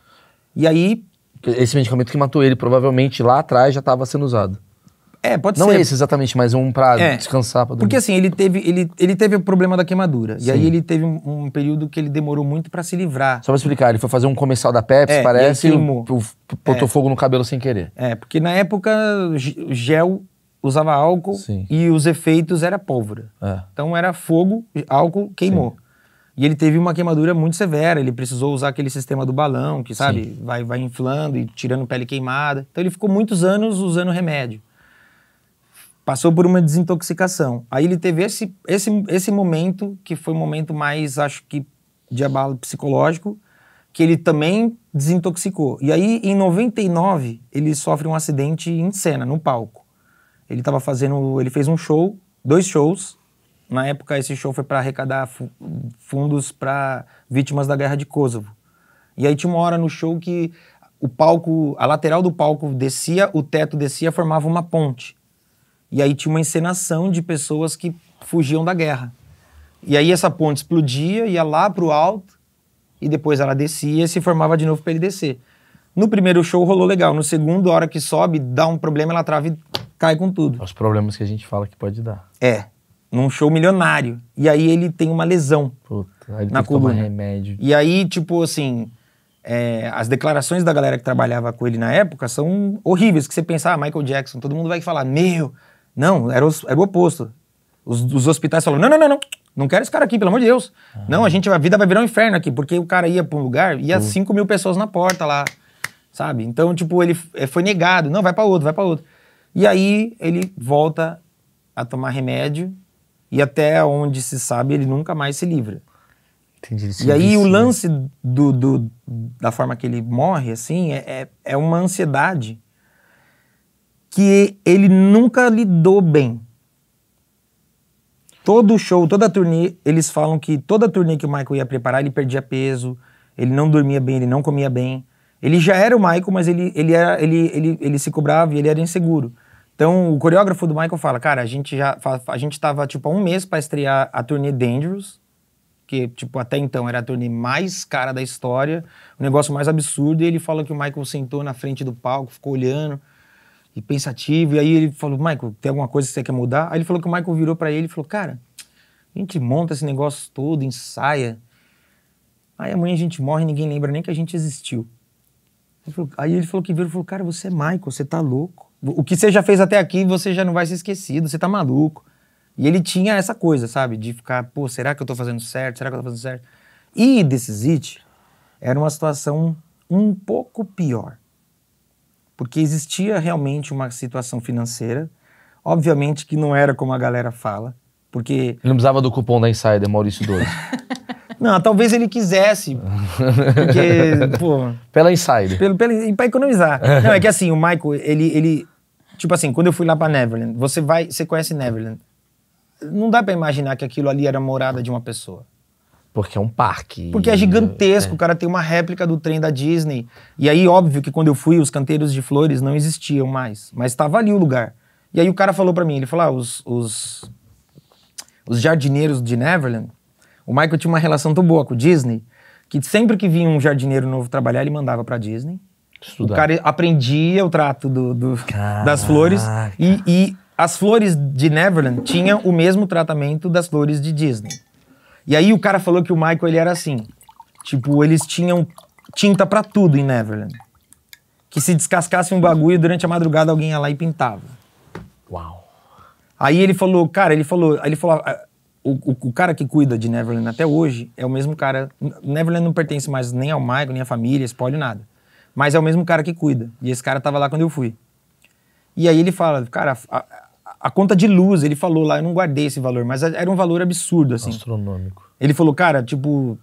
E aí, Esse medicamento que matou ele, provavelmente lá atrás já estava sendo usado. É, pode Não ser. esse exatamente, mas um pra É, descansar, pra dormir. Porque assim, ele teve, ele, ele teve o problema da queimadura. Sim. E aí ele teve um, um período que ele demorou muito para se livrar. Só pra explicar, ele foi fazer um comercial da Pepsi, É, e parece, e queimou. o- o- botou fogo no cabelo sem querer. É, porque na época gel usava álcool Sim. e os efeitos era pólvora. É. Então era fogo, álcool, queimou. E ele teve uma queimadura muito severa, ele precisou usar aquele sistema do balão, que sabe, vai, vai inflando e tirando pele queimada. Então ele ficou muitos anos usando remédio. Passou por uma desintoxicação. Aí ele teve esse, esse, esse momento, que foi um momento mais, acho que, de abalo psicológico, que ele também desintoxicou. E aí, em 99, ele sofre um acidente em cena, no palco. Ele estava fazendo, ele fez um show, dois shows. Na época, esse show foi para arrecadar fu- fundos para vítimas da guerra de Kosovo. E aí tinha uma hora no show que o palco, a lateral do palco descia, o teto descia, formava uma ponte. E aí tinha uma encenação de pessoas que fugiam da guerra. E aí essa ponte explodia, ia lá pro alto, e depois ela descia e se formava de novo para ele descer. No primeiro show rolou legal, no segundo, a hora que sobe, dá um problema, ela trava e cai com tudo. Os problemas que a gente fala que pode dar. É, num show milionário. E aí ele tem uma lesão. Puta, aí ele Na tem que tomar coluna. remédio. E aí, tipo assim, é, as declarações da galera que trabalhava com ele na época são horríveis, que você pensa, ah, Michael Jackson, todo mundo vai falar, meu, não, era, os- era o oposto. Os, os hospitais falaram, não, não, não, não, não quero esse cara aqui, pelo amor de Deus. Não, a gente, a vida vai virar um inferno aqui, porque o cara ia pra um lugar, ia 5 mil pessoas na porta lá, sabe? Então, tipo, ele eh, foi negado, não, vai pra outro, vai pra outro. E aí, ele volta a tomar remédio, e até onde se sabe, ele nunca mais se livra. Entendi, E aí o lance do, do- da forma que ele morre, assim, é, é, é uma ansiedade que ele nunca lidou bem. Todo show, toda turnê, eles falam que toda turnê que o Michael ia preparar, ele perdia peso, ele não dormia bem, ele não comia bem. Ele já era o Michael, mas ele, ele, era, ele, ele, ele se cobrava e ele era inseguro. Então, o coreógrafo do Michael fala, cara, a gente já a gente tava, tipo, há um mês para estrear a turnê Dangerous, que, tipo, até então era a turnê mais cara da história, o negócio mais absurdo, e ele fala que o Michael sentou na frente do palco, ficou olhando, e pensativo, e aí ele falou, Michael, tem alguma coisa que você quer mudar? Aí ele falou que o Michael virou pra ele e falou, cara, a gente monta esse negócio todo, ensaia, Aí amanhã a gente morre e ninguém lembra nem que a gente existiu. Ele falou- aí ele falou que virou e falou, cara, você é Michael, você tá louco. O que você já fez até aqui, você já não vai ser esquecido, você tá maluco. E ele tinha essa coisa, sabe? De ficar, pô, será que eu tô fazendo certo? Será que eu tô fazendo certo? E Is It era uma situação um pouco pior. Porque existia realmente uma situação financeira. Obviamente que não era como a galera fala. Porque Ele não precisava do cupom da Insider, Maurício 12. Não, talvez ele quisesse. Porque, pô, Pela Insider. pelo, pelo, pra economizar. Não, é que assim, o Michael, ele, ele. Tipo assim, quando eu fui lá pra Neverland, você vai. Você conhece Neverland. Não dá pra imaginar que aquilo ali era morada de uma pessoa. Porque é um parque. Porque é gigantesco, o cara tem uma réplica do trem da Disney. E aí, óbvio que quando eu fui, os canteiros de flores não existiam mais. Mas estava ali o lugar. E aí o cara falou pra mim, ele falou, ah, os, os, os jardineiros de Neverland, o Michael tinha uma relação tão boa com o Disney, que sempre que vinha um jardineiro novo trabalhar, ele mandava pra Disney. Estudar. O cara aprendia o trato do- do- das flores. E, e as flores de Neverland tinham o mesmo tratamento das flores de Disney. E aí o cara falou que o Michael ele era assim. Tipo, eles tinham tinta pra tudo em Neverland. Que se descascasse um bagulho durante a madrugada alguém ia lá e pintava. Uau. Aí ele falou, cara, ele falou, ele falou, ah, o, o, o cara que cuida de Neverland até hoje é o mesmo cara. Neverland não pertence mais nem ao Michael, nem à família, spoiler, nada. Mas é o mesmo cara que cuida. E esse cara tava lá quando eu fui. E aí ele fala, cara, a, a- conta de luz, ele falou lá, eu não guardei esse valor, mas era um valor absurdo, assim. Astronômico. Ele falou, cara, tipo,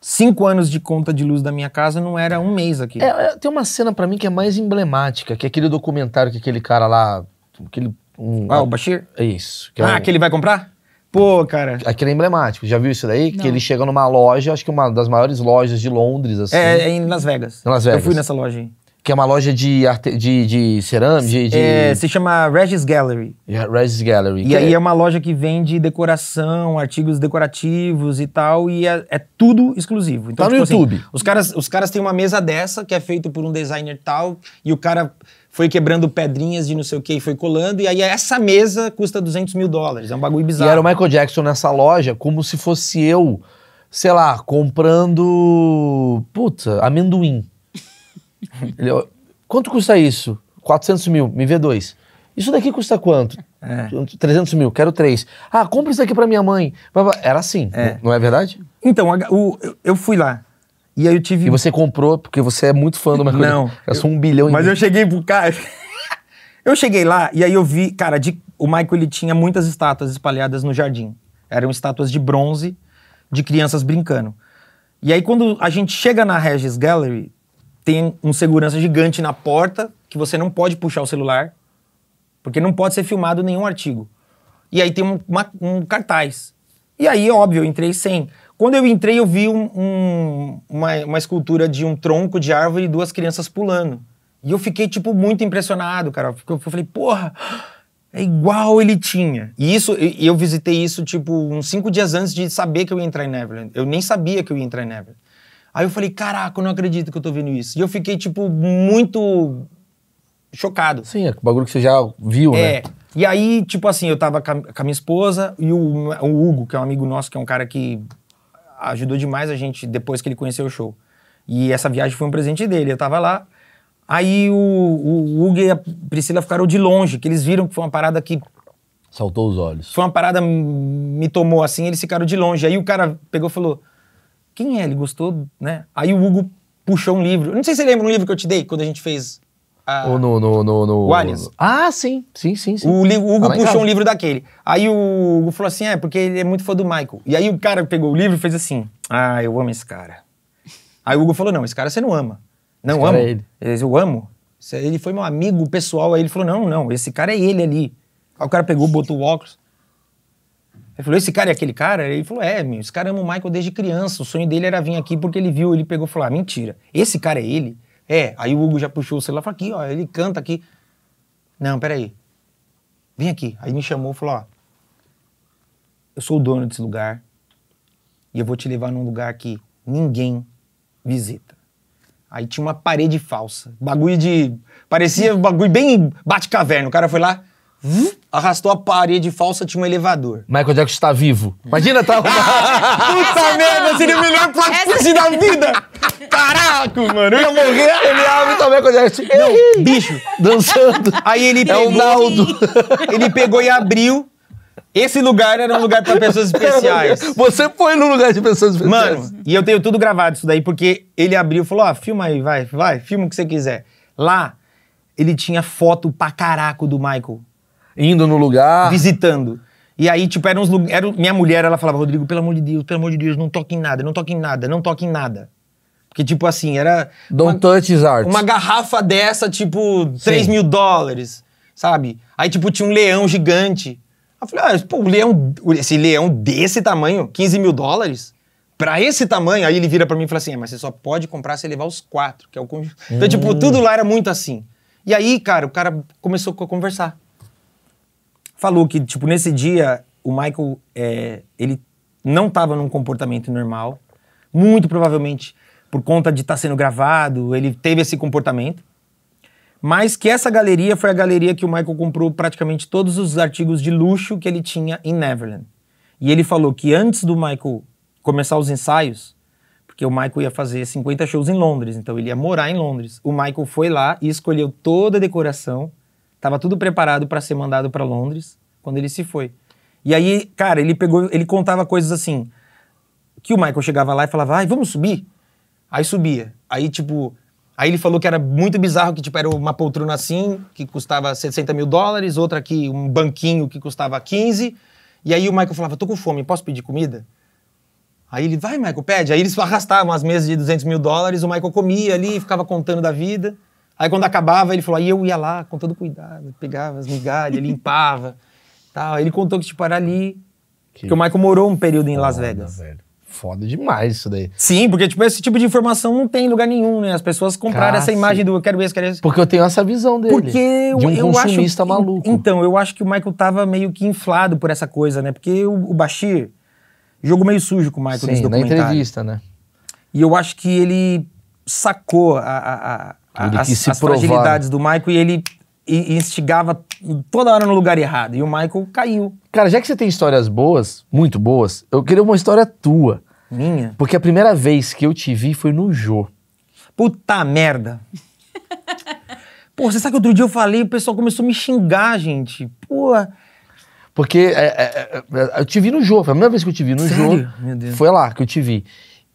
cinco anos de conta de luz da minha casa não era um mês aqui. É, é, tem uma cena pra mim que é mais emblemática, que é aquele documentário que aquele cara lá. Aquele. Um, Ah, o Bashir? É isso. que é Ah, um- que ele vai comprar? Pô, cara. Aquele é emblemático. Já viu isso daí? Que Não. ele chega numa loja, acho que uma das maiores lojas de Londres, assim. É, é em Las Vegas. Em Las Eu Vegas. fui nessa loja aí. Que é uma loja de, arte, de, de cerâmica, de, de É, se chama Regis Gallery. Regis Gallery. E aí é uma loja que vende decoração, artigos decorativos e tal, e é, é tudo exclusivo. Então, Tá no tipo assim, YouTube. os, caras, os caras têm uma mesa dessa, que é feito por um designer tal, e o cara foi quebrando pedrinhas de não sei o que e foi colando, e aí essa mesa custa 200 mil dólares. É um bagulho E bizarro. era o Michael Jackson nessa loja, como se fosse eu, sei lá, comprando. Puta, amendoim. Ele, ó, Quanto custa isso? 400 mil, me vê dois. Isso daqui custa quanto? É. 300 mil, quero três. Ah, compra isso aqui pra minha mãe. Era assim, É. não é verdade? Então, o- eu, fui lá. E aí eu tive. E você comprou porque você é muito fã do Michael Não. Eu sou um bilhão Mas eu cheguei pro cara. eu cheguei lá e aí eu vi, cara, de- o Michael ele tinha muitas estátuas espalhadas no jardim. Eram estátuas de bronze de crianças brincando. E aí quando a gente chega na Regis Gallery, tem um segurança gigante na porta que você não pode puxar o celular, porque não pode ser filmado nenhum artigo. E aí tem um, uma- um cartaz. E aí, óbvio, eu entrei sem. Quando eu entrei, eu vi um- um- uma, uma escultura de um tronco de árvore e duas crianças pulando. E eu fiquei, tipo, muito impressionado, cara. Porque eu falei, porra, é igual ele tinha. E isso, eu visitei isso, tipo, uns cinco dias antes de saber que eu ia entrar em Neverland. Eu nem sabia que eu ia entrar em Neverland. Aí eu falei, caraca, eu não acredito que eu tô vendo isso. E eu fiquei, tipo, muito chocado. Sim, é o bagulho que você já viu, É. né? E aí, tipo assim, eu tava com a, minha esposa e o, o Hugo, que é um amigo nosso, que é um cara que ajudou demais a gente depois que ele conheceu o show. E essa viagem foi um presente dele. Eu tava lá. Aí o, o Hugo e a Priscila ficaram de longe, que eles viram que foi uma parada que Saltou os olhos. foi uma parada me tomou assim, eles ficaram de longe. Aí o cara pegou e falou: "Quem é? Ele gostou, né?" Aí o Hugo puxou um livro. Eu não sei se você lembra um livro que eu te dei quando a gente fez a, Ou no, no, no, no- O Allianz. Ah, sim, sim, sim, sim. O, li- o Hugo em puxou um livro daquele. Aí o Hugo falou assim: é, porque ele é muito fã do Michael. E aí o cara pegou o livro e fez assim: ah, eu amo esse cara. Aí o Hugo falou: não, esse cara você não ama. Não, amo. é ele. Eu amo. Ele foi meu amigo pessoal. Aí ele falou: não, não, esse cara é ele ali. Aí o cara pegou, botou o óculos. Ele falou: esse cara é aquele cara? Ele falou: é, meu, esse cara ama o Michael desde criança. O sonho dele era vir aqui porque ele viu, ele pegou e falou: ah, mentira. Esse cara é ele? É. Aí o Hugo já puxou o celular e falou: aqui, ó, ele canta aqui. Não, peraí. Vem aqui. Aí me chamou e falou: ó, eu sou o dono desse lugar e eu vou te levar num lugar que ninguém visita. Aí tinha uma parede falsa. Bagulho de. Parecia bagulho bem bate-caverna. O cara foi lá. Arrastou a parede falsa, tinha um elevador. Michael Jackson está vivo. Imagina, tá Puta merda, seria o melhor plot twist da vida! Caraca, mano, eu ia morrer! Ele abre também Michael Jackson. Não, bicho. Dançando. Aí ele É pegou, o Naldo. ele pegou e abriu. Esse lugar era um lugar pra pessoas especiais. Você foi no lugar de pessoas especiais. Mano, e eu tenho tudo gravado isso daí, porque ele abriu e falou: ó, filma aí, vai, vai, filma o que você quiser. Lá, ele tinha foto pra caraco do Michael Indo no lugar. visitando. E aí, tipo, eram uns lugares. Minha mulher, ela falava, Rodrigo, pelo amor de Deus, pelo amor de Deus, não toque em nada, não toque em nada, não toque em nada. Porque, tipo assim, era. Don't uma- touch his art. Uma garrafa dessa, tipo, 3 Sim. mil dólares, sabe? Aí, tipo, tinha um leão gigante. Eu falei, ah, pô, o leão, esse leão desse tamanho, 15 mil dólares? Pra esse tamanho, aí ele vira pra mim e fala assim, é, mas você só pode comprar se levar os quatro, que é o conjunto. Então, tipo, tudo lá era muito assim. E aí, cara, o cara começou a conversar. Falou que, tipo, nesse dia, o Michael, é, ele não tava num comportamento normal. Muito provavelmente por conta de estar sendo gravado, ele teve esse comportamento. Mas que essa galeria foi a galeria que o Michael comprou praticamente todos os artigos de luxo que ele tinha em Neverland. E ele falou que antes do Michael começar os ensaios, porque o Michael ia fazer 50 shows em Londres, então ele ia morar em Londres. O Michael foi lá e escolheu toda a decoração, estava tudo preparado para ser mandado para Londres quando ele se foi. E aí, cara, ele pegou, ele contava coisas assim, que o Michael chegava lá e falava, ai, vamos subir? Aí subia. Aí, tipo, aí ele falou que era muito bizarro, que, tipo, era uma poltrona assim, que custava 60 mil dólares, outra aqui, um banquinho que custava 15. E aí o Michael falava, tô com fome, posso pedir comida? Aí ele, vai, Michael, pede. Aí eles arrastavam as mesas de 200 mil dólares, o Michael comia ali, ficava contando da vida. Aí quando acabava, ele falou, aí eu ia lá com todo cuidado, pegava as migalhas, limpava, tal. Ele contou que, tipo, era ali, que o Michael morou um período em Las Vegas. velho. Foda demais isso daí. Sim, porque tipo, esse tipo de informação não tem em lugar nenhum, né? As pessoas compraram essa imagem do eu quero esse, quero esse. Porque eu tenho essa visão dele. Porque eu, de um eu consumista acho, maluco. Então, eu acho que o Michael tava meio que inflado por essa coisa, né? Porque o, o Bashir jogou meio sujo com o Michael nesse Sim, na documentário. entrevista, né? E eu acho que ele sacou a, a, a, Ele as, quis se as provar. fragilidades do Michael e ele i- instigava toda hora no lugar errado. E o Michael caiu. Cara, já que você tem histórias boas, muito boas, eu queria uma história tua. Minha. Porque a primeira vez que eu te vi foi no Jô. Puta merda. Pô, você sabe que outro dia eu falei, o pessoal começou a me xingar, gente. Pô. Porque é, é, é, eu te vi no Jô, foi a primeira vez que eu te vi no Sério? Jô. Meu Deus. Foi lá que eu te vi.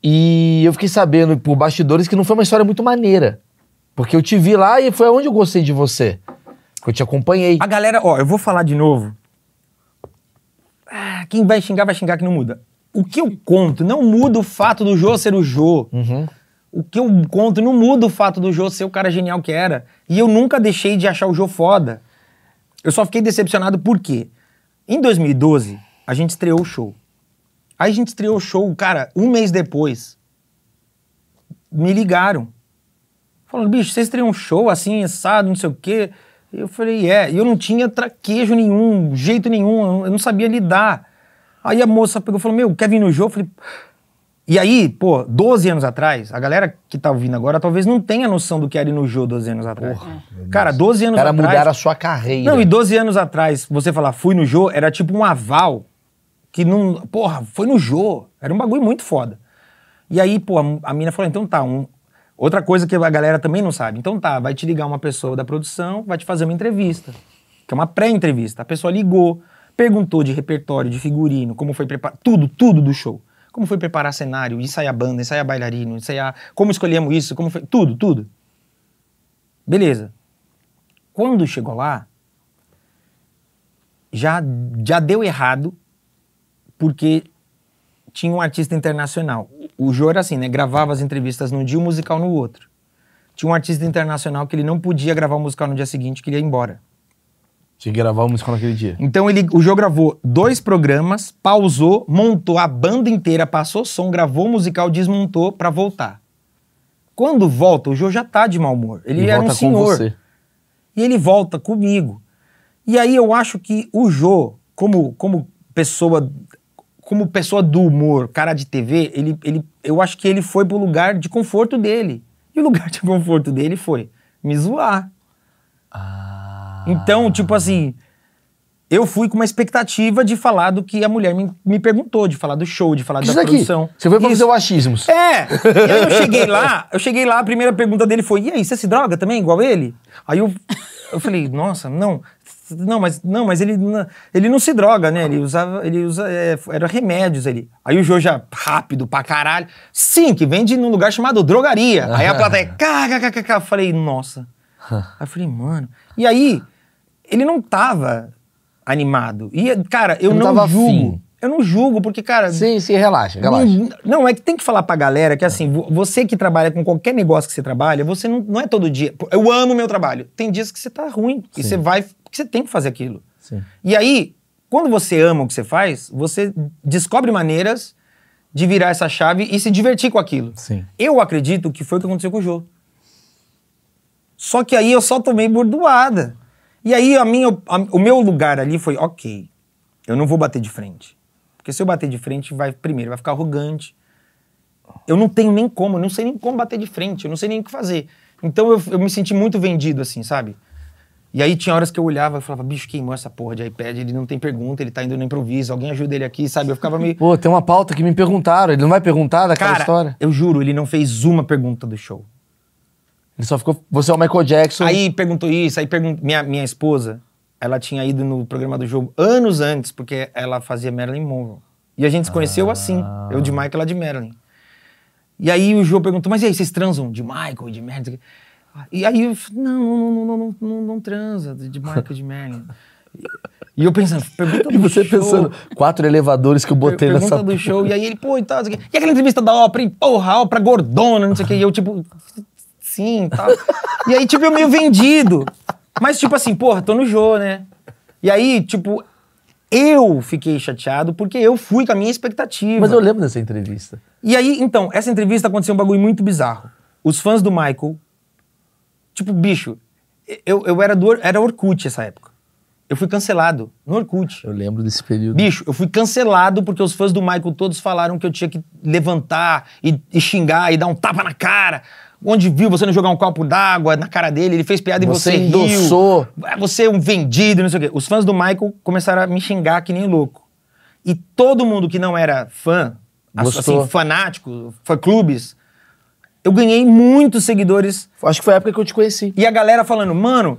E eu fiquei sabendo por bastidores que não foi uma história muito maneira. Porque eu te vi lá e foi onde eu gostei de você. Que eu te acompanhei. A galera, ó, eu vou falar de novo. Ah, quem vai xingar, vai xingar que não muda. O que eu conto não muda o fato do Jô ser o Jô. Uhum. O que eu conto não muda o fato do Jô ser o cara genial que era. E eu nunca deixei de achar o Jô foda. Eu só fiquei decepcionado porque em 2012 a gente estreou o show. Aí a gente estreou o show, cara, um mês depois. Me ligaram. Falando, bicho, vocês estreiam um show assim, assado, não sei o quê. Eu falei, é. E eu não tinha traquejo nenhum, jeito nenhum, eu não- sabia lidar. Aí a moça pegou e falou, meu, quer vir no jogo? Eu falei, e aí, pô, 12 anos atrás, a galera que tá ouvindo agora talvez não tenha noção do que era ir no Jô 12 anos atrás. Cara, 12 anos Cara, atrás. mudar a sua carreira. Não, e 12 anos atrás, você falar fui no Jô, era tipo um aval que não. Porra, foi no Jô. Era um bagulho muito foda. E aí, pô, a, a mina falou: então tá, um- outra coisa que a galera também não sabe. Então tá, vai te ligar uma pessoa da produção, vai te fazer uma entrevista, que é uma pré-entrevista. A pessoa ligou, perguntou de repertório, de figurino, como foi preparar. Tudo, tudo do show. Como foi preparar cenário, ensaiar banda, ensaiar bailarino, ensaiar. Como escolhemos isso, como foi. Tudo, tudo. Beleza. Quando chegou lá, já, já deu errado, porque tinha um artista internacional. O Jô era assim, né? Gravava as entrevistas num dia e o musical no outro. Tinha um artista internacional que ele não podia gravar o musical no dia seguinte, que ele ia embora. Tinha que gravar o musical naquele dia. Então ele, o Jô gravou dois programas, pausou, montou a banda inteira, passou som, gravou o musical, desmontou pra voltar. Quando volta, o Jô já tá de mau humor. Ele E era um senhor. E ele volta comigo. E aí eu acho que o Jô, como, como pessoa como pessoa do humor, cara de TV, ele, ele, eu acho que ele foi pro lugar de conforto dele. E o lugar de conforto dele foi me zoar. Ah. Então, tipo assim, eu fui com uma expectativa de falar do que a mulher me, me perguntou, de falar do show, de falar Isso da daqui. produção. Você foi pra Isso. fazer o achismos. É! E aí eu cheguei lá, eu cheguei lá, a primeira pergunta dele foi: e aí, você se droga também, igual ele? Aí eu, eu falei, nossa, não. Não, mas não, mas ele, não- ele não se droga, né? Ele usava, ele usa, é, era remédios ali. Aí o Jô já rápido pra caralho. Sim, que vende num lugar chamado drogaria. Aí a plateia, kkkk. Eu falei, nossa. Aí eu falei, mano. E aí, ele não tava animado. E, cara, eu Não não, julgo. afim. Eu não julgo, porque, cara, Sim, sim, relaxa, relaxa. não, não, é que tem que falar pra galera que assim, vo- você que trabalha com qualquer negócio que você trabalha, você não, não é todo dia. Eu amo meu trabalho. Tem dias que você tá ruim e você vai, porque você tem que fazer aquilo. Sim. E aí, quando você ama o que você faz, você descobre maneiras de virar essa chave e se divertir com aquilo. Sim. Eu acredito que foi o que aconteceu com o Jô. Só que aí eu só tomei bordoada. E aí a minha, a- o meu lugar ali foi, ok, eu não vou bater de frente. Porque se eu bater de frente, vai primeiro, vai ficar arrogante. Eu não tenho nem como, eu não sei nem como bater de frente, eu não sei nem o que fazer. Então eu, eu me senti muito vendido, assim, sabe? E aí tinha horas que eu olhava e falava, bicho, queimou essa porra de iPad, ele não tem pergunta, ele tá indo no improviso, alguém ajuda ele aqui, sabe? Eu ficava meio. Pô, tem uma pauta que me perguntaram. Ele não vai perguntar daquela Cara, história? eu juro, ele não fez uma pergunta do show. Ele só ficou. Você é o Michael Jackson. Aí perguntou isso, aí pergun minha, minha esposa, ela tinha ido no programa do jogo anos antes, porque ela fazia Marilyn Monroe. E a gente se conheceu assim, eu de Michael, ela de Marilyn. E aí o João perguntou, mas e aí, vocês transam de Michael e de Marilyn? E aí eu falei, não, não, não, não, não, não, transa de e de Marilyn. E eu pensando, pergunta do E você show. pensando, quatro elevadores que eu botei Per- pergunta nessa. do show, e aí ele, pô, e tal. E aquela entrevista da ópera, e porra, a ópera gordona, não sei o quê. E eu, tipo, sim, tal. E aí, tipo, eu meio vendido. Mas, tipo assim, porra, tô no Jô, né? E aí, tipo, eu fiquei chateado porque eu fui com a minha expectativa. Mas eu lembro dessa entrevista. E aí, então, essa entrevista aconteceu um bagulho muito bizarro. Os fãs do Michael, tipo, bicho, eu, eu era do era Orkut essa época. Eu fui cancelado no Orkut. Eu lembro desse período. Bicho, eu fui cancelado porque os fãs do Michael todos falaram que eu tinha que levantar e, e xingar e dar um tapa na cara. Onde viu você não jogar um copo d'água na cara dele, ele fez piada Você e você endossou. riu. Ah, Você é um vendido, não sei o quê. Os fãs do Michael começaram a me xingar que nem louco. E todo mundo que não era fã, ass- Gostou. assim, fanático, fã-clubes, eu ganhei muitos seguidores Acho que foi a época que eu te conheci. e a galera falando, mano,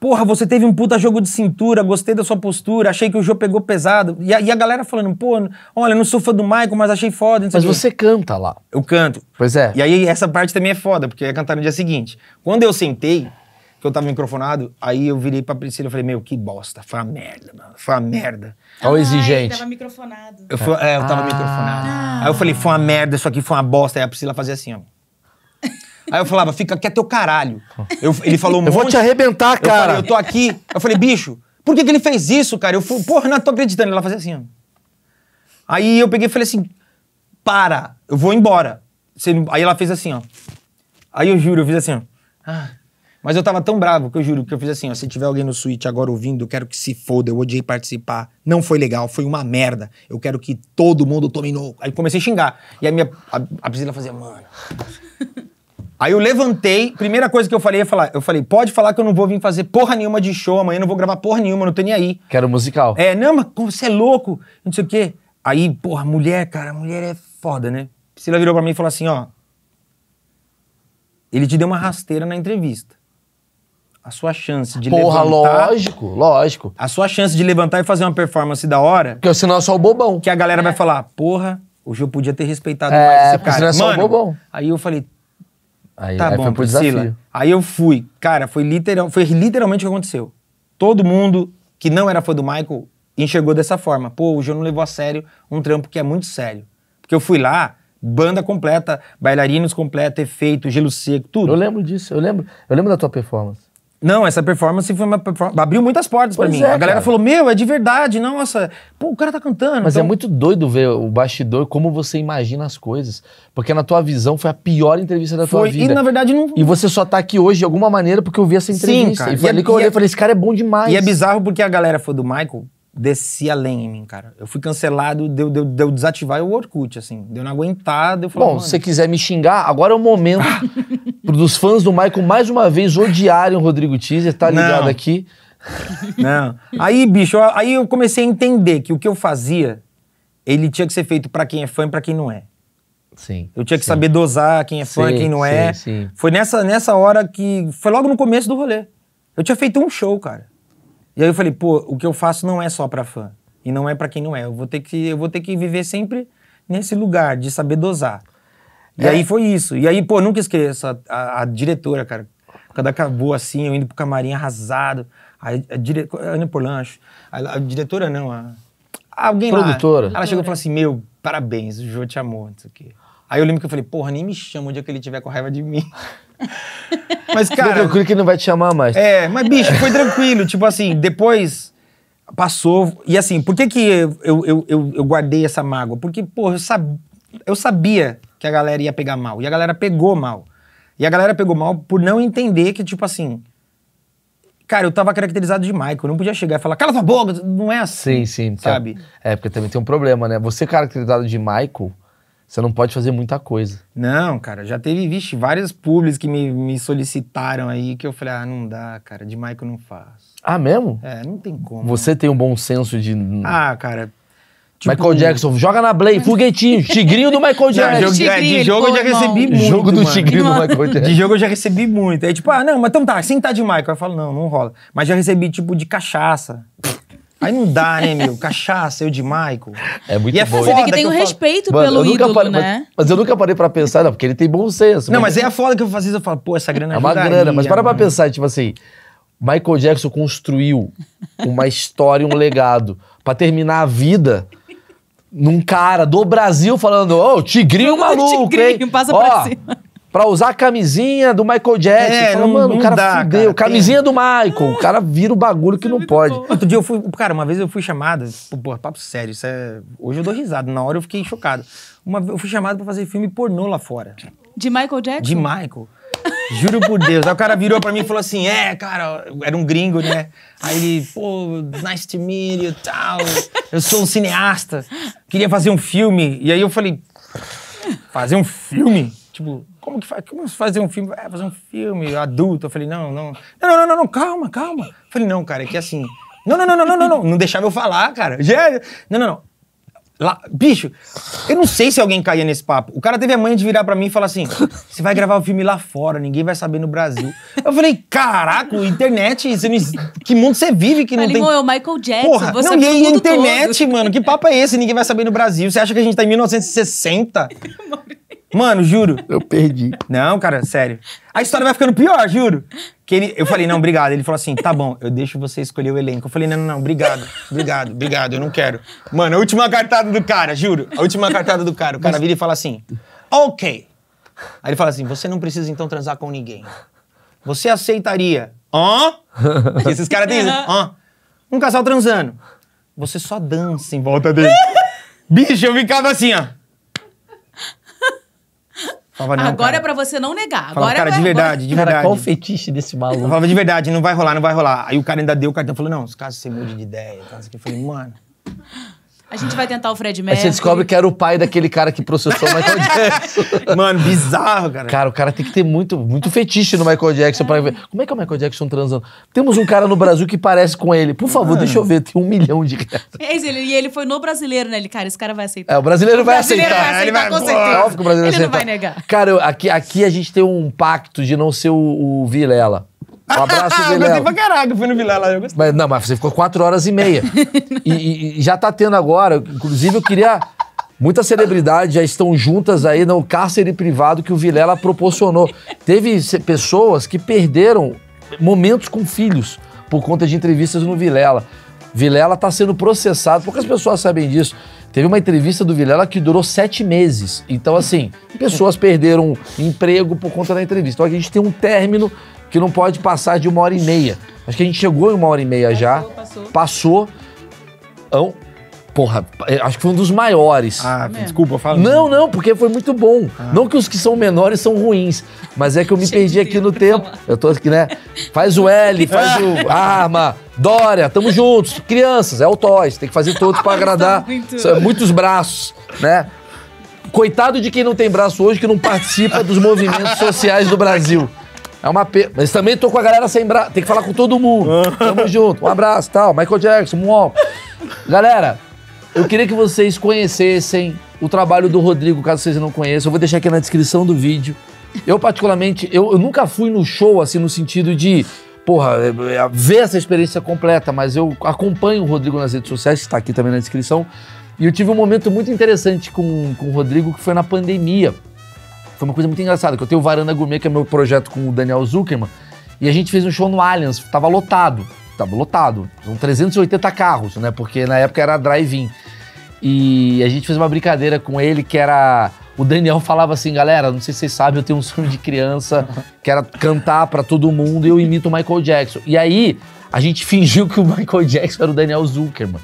porra, você teve um puta jogo de cintura, gostei da sua postura, achei que o jogo pegou pesado. E a, e a galera falando, pô, olha, eu não sou fã do Michael, mas achei foda. Mas o quê." você canta lá. Eu canto. Pois é. E aí essa parte também é foda, porque eu ia cantar no dia seguinte. Quando eu sentei, que eu tava microfonado, aí eu virei pra Priscila e falei, meu, que bosta, foi uma merda, mano, foi uma merda. Olha o Ai, exigente. Tava microfonado. Eu, fui- é, eu tava Ah. microfonado. Aí eu falei, foi uma merda, isso aqui foi uma bosta. Aí a Priscila fazia assim, ó. Aí eu falava, fica quieto teu caralho. Eu- ele falou um Eu vou monte- te arrebentar, Eu falei, cara. eu tô aqui. Eu falei, bicho, por que, que ele fez isso, cara? Eu fui, porra, não tô acreditando. Ela fazia assim, ó. Aí eu peguei e falei assim, para, eu vou embora. Aí ela fez assim, ó. Aí eu juro, eu fiz assim, ó. Ah. Mas eu tava tão bravo que eu juro que eu fiz assim, ó. Se tiver alguém no suíte agora ouvindo, eu quero que se foda. Eu odiei participar. Não foi legal, foi uma merda. Eu quero que todo mundo tome no. Aí comecei a xingar. E a minha. A, a Priscila fazia, mano. Aí eu levantei, primeira coisa que eu falei é falar, eu falei, pode falar que eu não vou vir fazer porra nenhuma de show, amanhã eu não vou gravar porra nenhuma, não tô nem aí. Que era o musical. É, não, mas como você é louco, não sei o quê. Aí, porra, mulher, cara, mulher é foda, né? Priscila virou pra mim e falou assim, ó. Ele te deu uma rasteira na entrevista. A sua chance de Porra, levantar... lógico, lógico. A sua chance de levantar e fazer uma performance da hora, Porque senão é só o bobão. que a galera vai falar, porra, o Gil podia ter respeitado É, mais esse cara. senão é só o Mano, bobão. Aí eu falei, Aí, Tá aí bom, foi pro Priscila. desafio. Aí eu fui. Cara, foi, literal, foi literalmente o que aconteceu. Todo mundo que não era fã do Michael enxergou dessa forma. Pô, o João não levou a sério um trampo que é muito sério. Porque eu fui lá, banda completa, bailarinos completa, efeito, gelo seco, tudo. Eu lembro disso, eu lembro. Eu lembro da tua performance. Não, essa performance foi uma performance. Abriu muitas portas pra Pois mim. é, a galera cara. falou: Meu, é de verdade, nossa. Pô, o cara tá cantando. Mas então- é muito doido ver o bastidor, como você imagina as coisas. Porque na tua visão foi a pior entrevista da tua Foi. vida. E na verdade não. E você só tá aqui hoje de alguma maneira porque eu vi essa Sim, entrevista. cara. E foi E é- ali que eu e olhei é- e falei, esse cara é bom demais. E é bizarro porque a galera foi do Michael, descia além em mim, cara. Eu fui cancelado, deu, deu, deu desativar o Orkut, assim. Deu não aguentar, deu falar, Bom, se você quiser me xingar, agora é o momento dos fãs do Michael mais uma vez odiarem o Rodrigo Teaser, tá ligado Não. aqui. Não. Aí, bicho, aí eu comecei a entender que o que eu fazia, ele tinha que ser feito pra quem é fã e pra quem não é. Sim. Eu tinha que sim. saber dosar quem é fã e quem não sim, é. sim. Foi nessa, nessa hora que. Foi logo no começo do rolê. Eu tinha feito um show, cara. E aí eu falei, pô, o que eu faço não é só pra fã. E não é pra quem não é. Eu vou ter que, eu vou ter que viver sempre nesse lugar de saber dosar. E É. aí foi isso. E aí, pô, nunca esqueço a, a- a diretora, cara. Quando acabou assim, eu indo pro camarim arrasado. Aí a diretora. Ana Porlancho. A, a diretora não, a. Alguém Produtora. lá. Ela chegou e falou assim: Meu, parabéns, o Jô te amou, não sei o quê. Aí eu lembro que eu falei, porra, nem me chama o dia que ele tiver com raiva de mim. mas, Fica cara. tranquilo que não vai te chamar mais. É, mas, bicho, foi tranquilo. tipo assim, depois passou. E assim, por que, que eu, eu, eu, eu guardei essa mágoa? Porque, pô, eu, sab... eu sabia que a galera ia pegar mal. E a galera pegou mal. E a galera pegou mal por não entender que, tipo assim. Cara, eu tava caracterizado de Michael. Eu não podia chegar e falar, cala tua boca. Não é assim. Sim, sim. Sabe? É, porque também tem um problema, né? Você caracterizado de Michael, você não pode fazer muita coisa. Não, cara, já teve, vixe, vários públicos que me, me solicitaram aí que eu falei, ah, não dá, cara, de Michael eu não faço. Ah, mesmo? É, não tem como. Você tem um bom senso de. Ah, cara. tipo- Michael Jackson, joga na Blade, foguetinho, tigrinho do Michael Não, Jackson. jogo- Tigrinho, de jogo eu já recebi muito. Jogo do mano. tigrinho do Michael De Jackson. jogo eu já recebi muito. Aí, tipo, ah, não, mas então tá, sem tá de Michael. Eu falo, não, não rola. Mas já recebi, tipo, de cachaça. Aí não dá, né, meu? Cachaça, eu de Michael. É muito E é bom. Você vê foda que tem um respeito Mano, pelo ídolo, parei, né? mas, mas eu nunca parei pra pensar, não, porque ele tem bom senso. Não, mas é é a foda que eu fazia, eu falo, pô, essa grana É uma ajudaria, grana, mas para pra mano. pensar, tipo assim, Michael Jackson construiu uma história, um legado, pra terminar a vida num cara do Brasil falando, ô, tigrinho maluco, Tigrinho, hein? passa Ó, pra cima. Pra usar a camisinha do Michael Jackson. É, Fala, não- mano, não o cara dá, fudeu, cara, camisinha do Michael. O cara vira o bagulho que não pode. Outro dia eu fui, cara, uma vez eu fui chamado, pô, pô, papo sério, isso é. Hoje eu dou risada, na hora eu fiquei chocado. Uma vez eu fui chamado pra fazer filme pornô lá fora. De Michael Jackson? De Michael. Juro por Deus. Aí o cara virou pra mim e falou assim: É, cara, era um gringo, né? Aí ele, pô, nice to meet you, tal. Eu sou um cineasta, queria fazer um filme. E aí eu falei: Fazer um filme? Tipo, como que faz? Como fazer um filme? É, fazer um filme adulto. Eu falei: Não, não. Não, não, não, não, calma, calma. Eu falei: Não, cara, é que assim. Não, não, não, não, não, não, não. Não deixava eu falar, cara. Já, não, não, não. Lá, bicho, eu não sei se alguém caía nesse papo. O cara teve a manha de virar pra mim e falar assim: você vai gravar o filme lá fora, ninguém vai saber no Brasil. Eu falei, caraca, internet, você não- que mundo você vive que não tem. irmão, é o Michael Jackson. Porra, você não, é e aí internet, todo. mano, que papo é esse? Ninguém vai saber no Brasil. Você acha que a gente tá em 1960? Mano, juro. Eu perdi. Não, cara, sério. A história vai ficando pior, juro. Que ele, eu falei, não, obrigado. Ele falou assim, tá bom, eu deixo você escolher o elenco. Eu falei, não, não, não, obrigado, obrigado, obrigado, eu não quero. Mano, a última cartada do cara, juro. A última cartada do cara. O cara vira e fala assim, ok. Aí ele fala assim, você não precisa então transar com ninguém. Você aceitaria, hã? Porque esses caras têm hã? Um casal transando. Você só dança em volta dele. Bicho, eu ficava assim, ó. Falava, não, Agora cara. é pra você não negar. Falava, Agora cara, é de pra- verdade, de Cara, verdade. qual o fetiche desse Eu maluco? falava de verdade, não vai rolar, não vai rolar. Aí o cara ainda deu o cartão, falou, não, caso você mude de ideia. Eu falei, mano... A gente vai tentar o Fred Aí Mercury. você descobre que era o pai daquele cara que processou o Michael Jackson. Mano, bizarro, cara. Cara, o cara tem que ter muito, muito fetiche no Michael Jackson pra ver. Como é que é o Michael Jackson transando? Temos um cara no Brasil que parece com ele. Por favor, deixa eu ver. Tem um milhão de reais. É isso, ele- E ele foi no brasileiro, né? Ele, cara, esse cara vai aceitar. É, o brasileiro vai brasileiro aceitar. vai aceitar, Ele vai- com pô, certeza. É óbvio que o brasileiro Ele não aceita. vai negar. Cara, eu- aqui, aqui a gente tem um pacto de não ser o, o Vilela. Um abraço, eu gostei pra Vilela. caralho, fui no Vilela, eu gostei. Mas, não, mas você ficou quatro horas e meia. e, e- e já tá tendo agora. Inclusive, eu queria. Muitas celebridades já estão juntas aí no cárcere privado que o Vilela proporcionou. Teve pessoas que perderam momentos com filhos por conta de entrevistas no Vilela. Vilela tá sendo processado, poucas pessoas sabem disso. Teve uma entrevista do Vilela que durou sete meses. Então, assim, pessoas perderam emprego por conta da entrevista. Então, a gente tem um término que não pode passar de uma hora e meia. Acho que a gente chegou em uma hora e meia já. passou. Passou. Então, porra, é, acho que foi um dos maiores. Ah, mesmo? desculpa, eu falo. Não, não, porque foi muito bom. Não que os que são menores são ruins, mas é que eu me Cheio perdi aqui no tempo. falar. Eu tô aqui, né? Faz o L, faz o Arma, Dória, tamo juntos. Crianças, é o Toys, tem que fazer todos pra agradar. muito- São muitos braços, né? Coitado de quem não tem braço hoje, que não participa dos movimentos sociais do Brasil. É uma pena. Mas também tô com a galera sem braço. Tem que falar com todo mundo. Tamo junto. Um abraço, tal. Michael Jackson, Moonwalk. Galera, eu queria que vocês conhecessem o trabalho do Rodrigo, caso vocês não conheçam. Eu vou deixar aqui na descrição do vídeo. Eu, particularmente, eu, eu nunca fui no show, assim, no sentido de, porra, é, é, ver essa experiência completa, mas eu acompanho o Rodrigo nas redes sociais, que está aqui também na descrição. E eu tive um momento muito interessante com, com o Rodrigo, que foi na pandemia. Foi uma coisa muito engraçada, que eu tenho o Varanda Gourmet, que é meu projeto com o Daniel Zuckerman, e a gente fez um show no Allianz, tava lotado, tava lotado, são 380 carros, né, porque na época era drive-in. E a gente fez uma brincadeira com ele que era. O Daniel falava assim, galera, não sei se vocês sabem, eu tenho um sonho de criança, que era cantar pra todo mundo e eu imito o Michael Jackson. E aí, a gente fingiu que o Michael Jackson era o Daniel Zuckerman.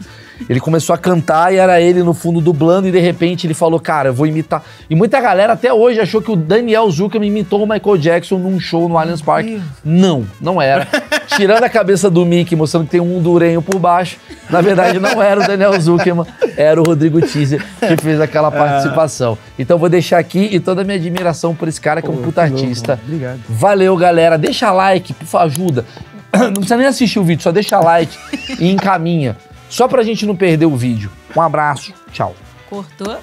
Ele começou a cantar e era ele no fundo dublando e de repente ele falou, cara, eu vou imitar. E muita galera até hoje achou que o Daniel Zuckerman imitou o Michael Jackson num show no Allianz Parque. Não, não era. Tirando a cabeça do Mickey, mostrando que tem um durenho por baixo, na verdade não era o Daniel Zuckerman, era o Rodrigo Teaser que fez aquela participação. Então vou deixar aqui e toda a minha admiração por esse cara que é um puta artista. Obrigado. Valeu, galera. Deixa like, por favor, ajuda. Não precisa nem assistir o vídeo, só deixa like e encaminha. Só pra gente não perder o vídeo. Um abraço, tchau. Cortou?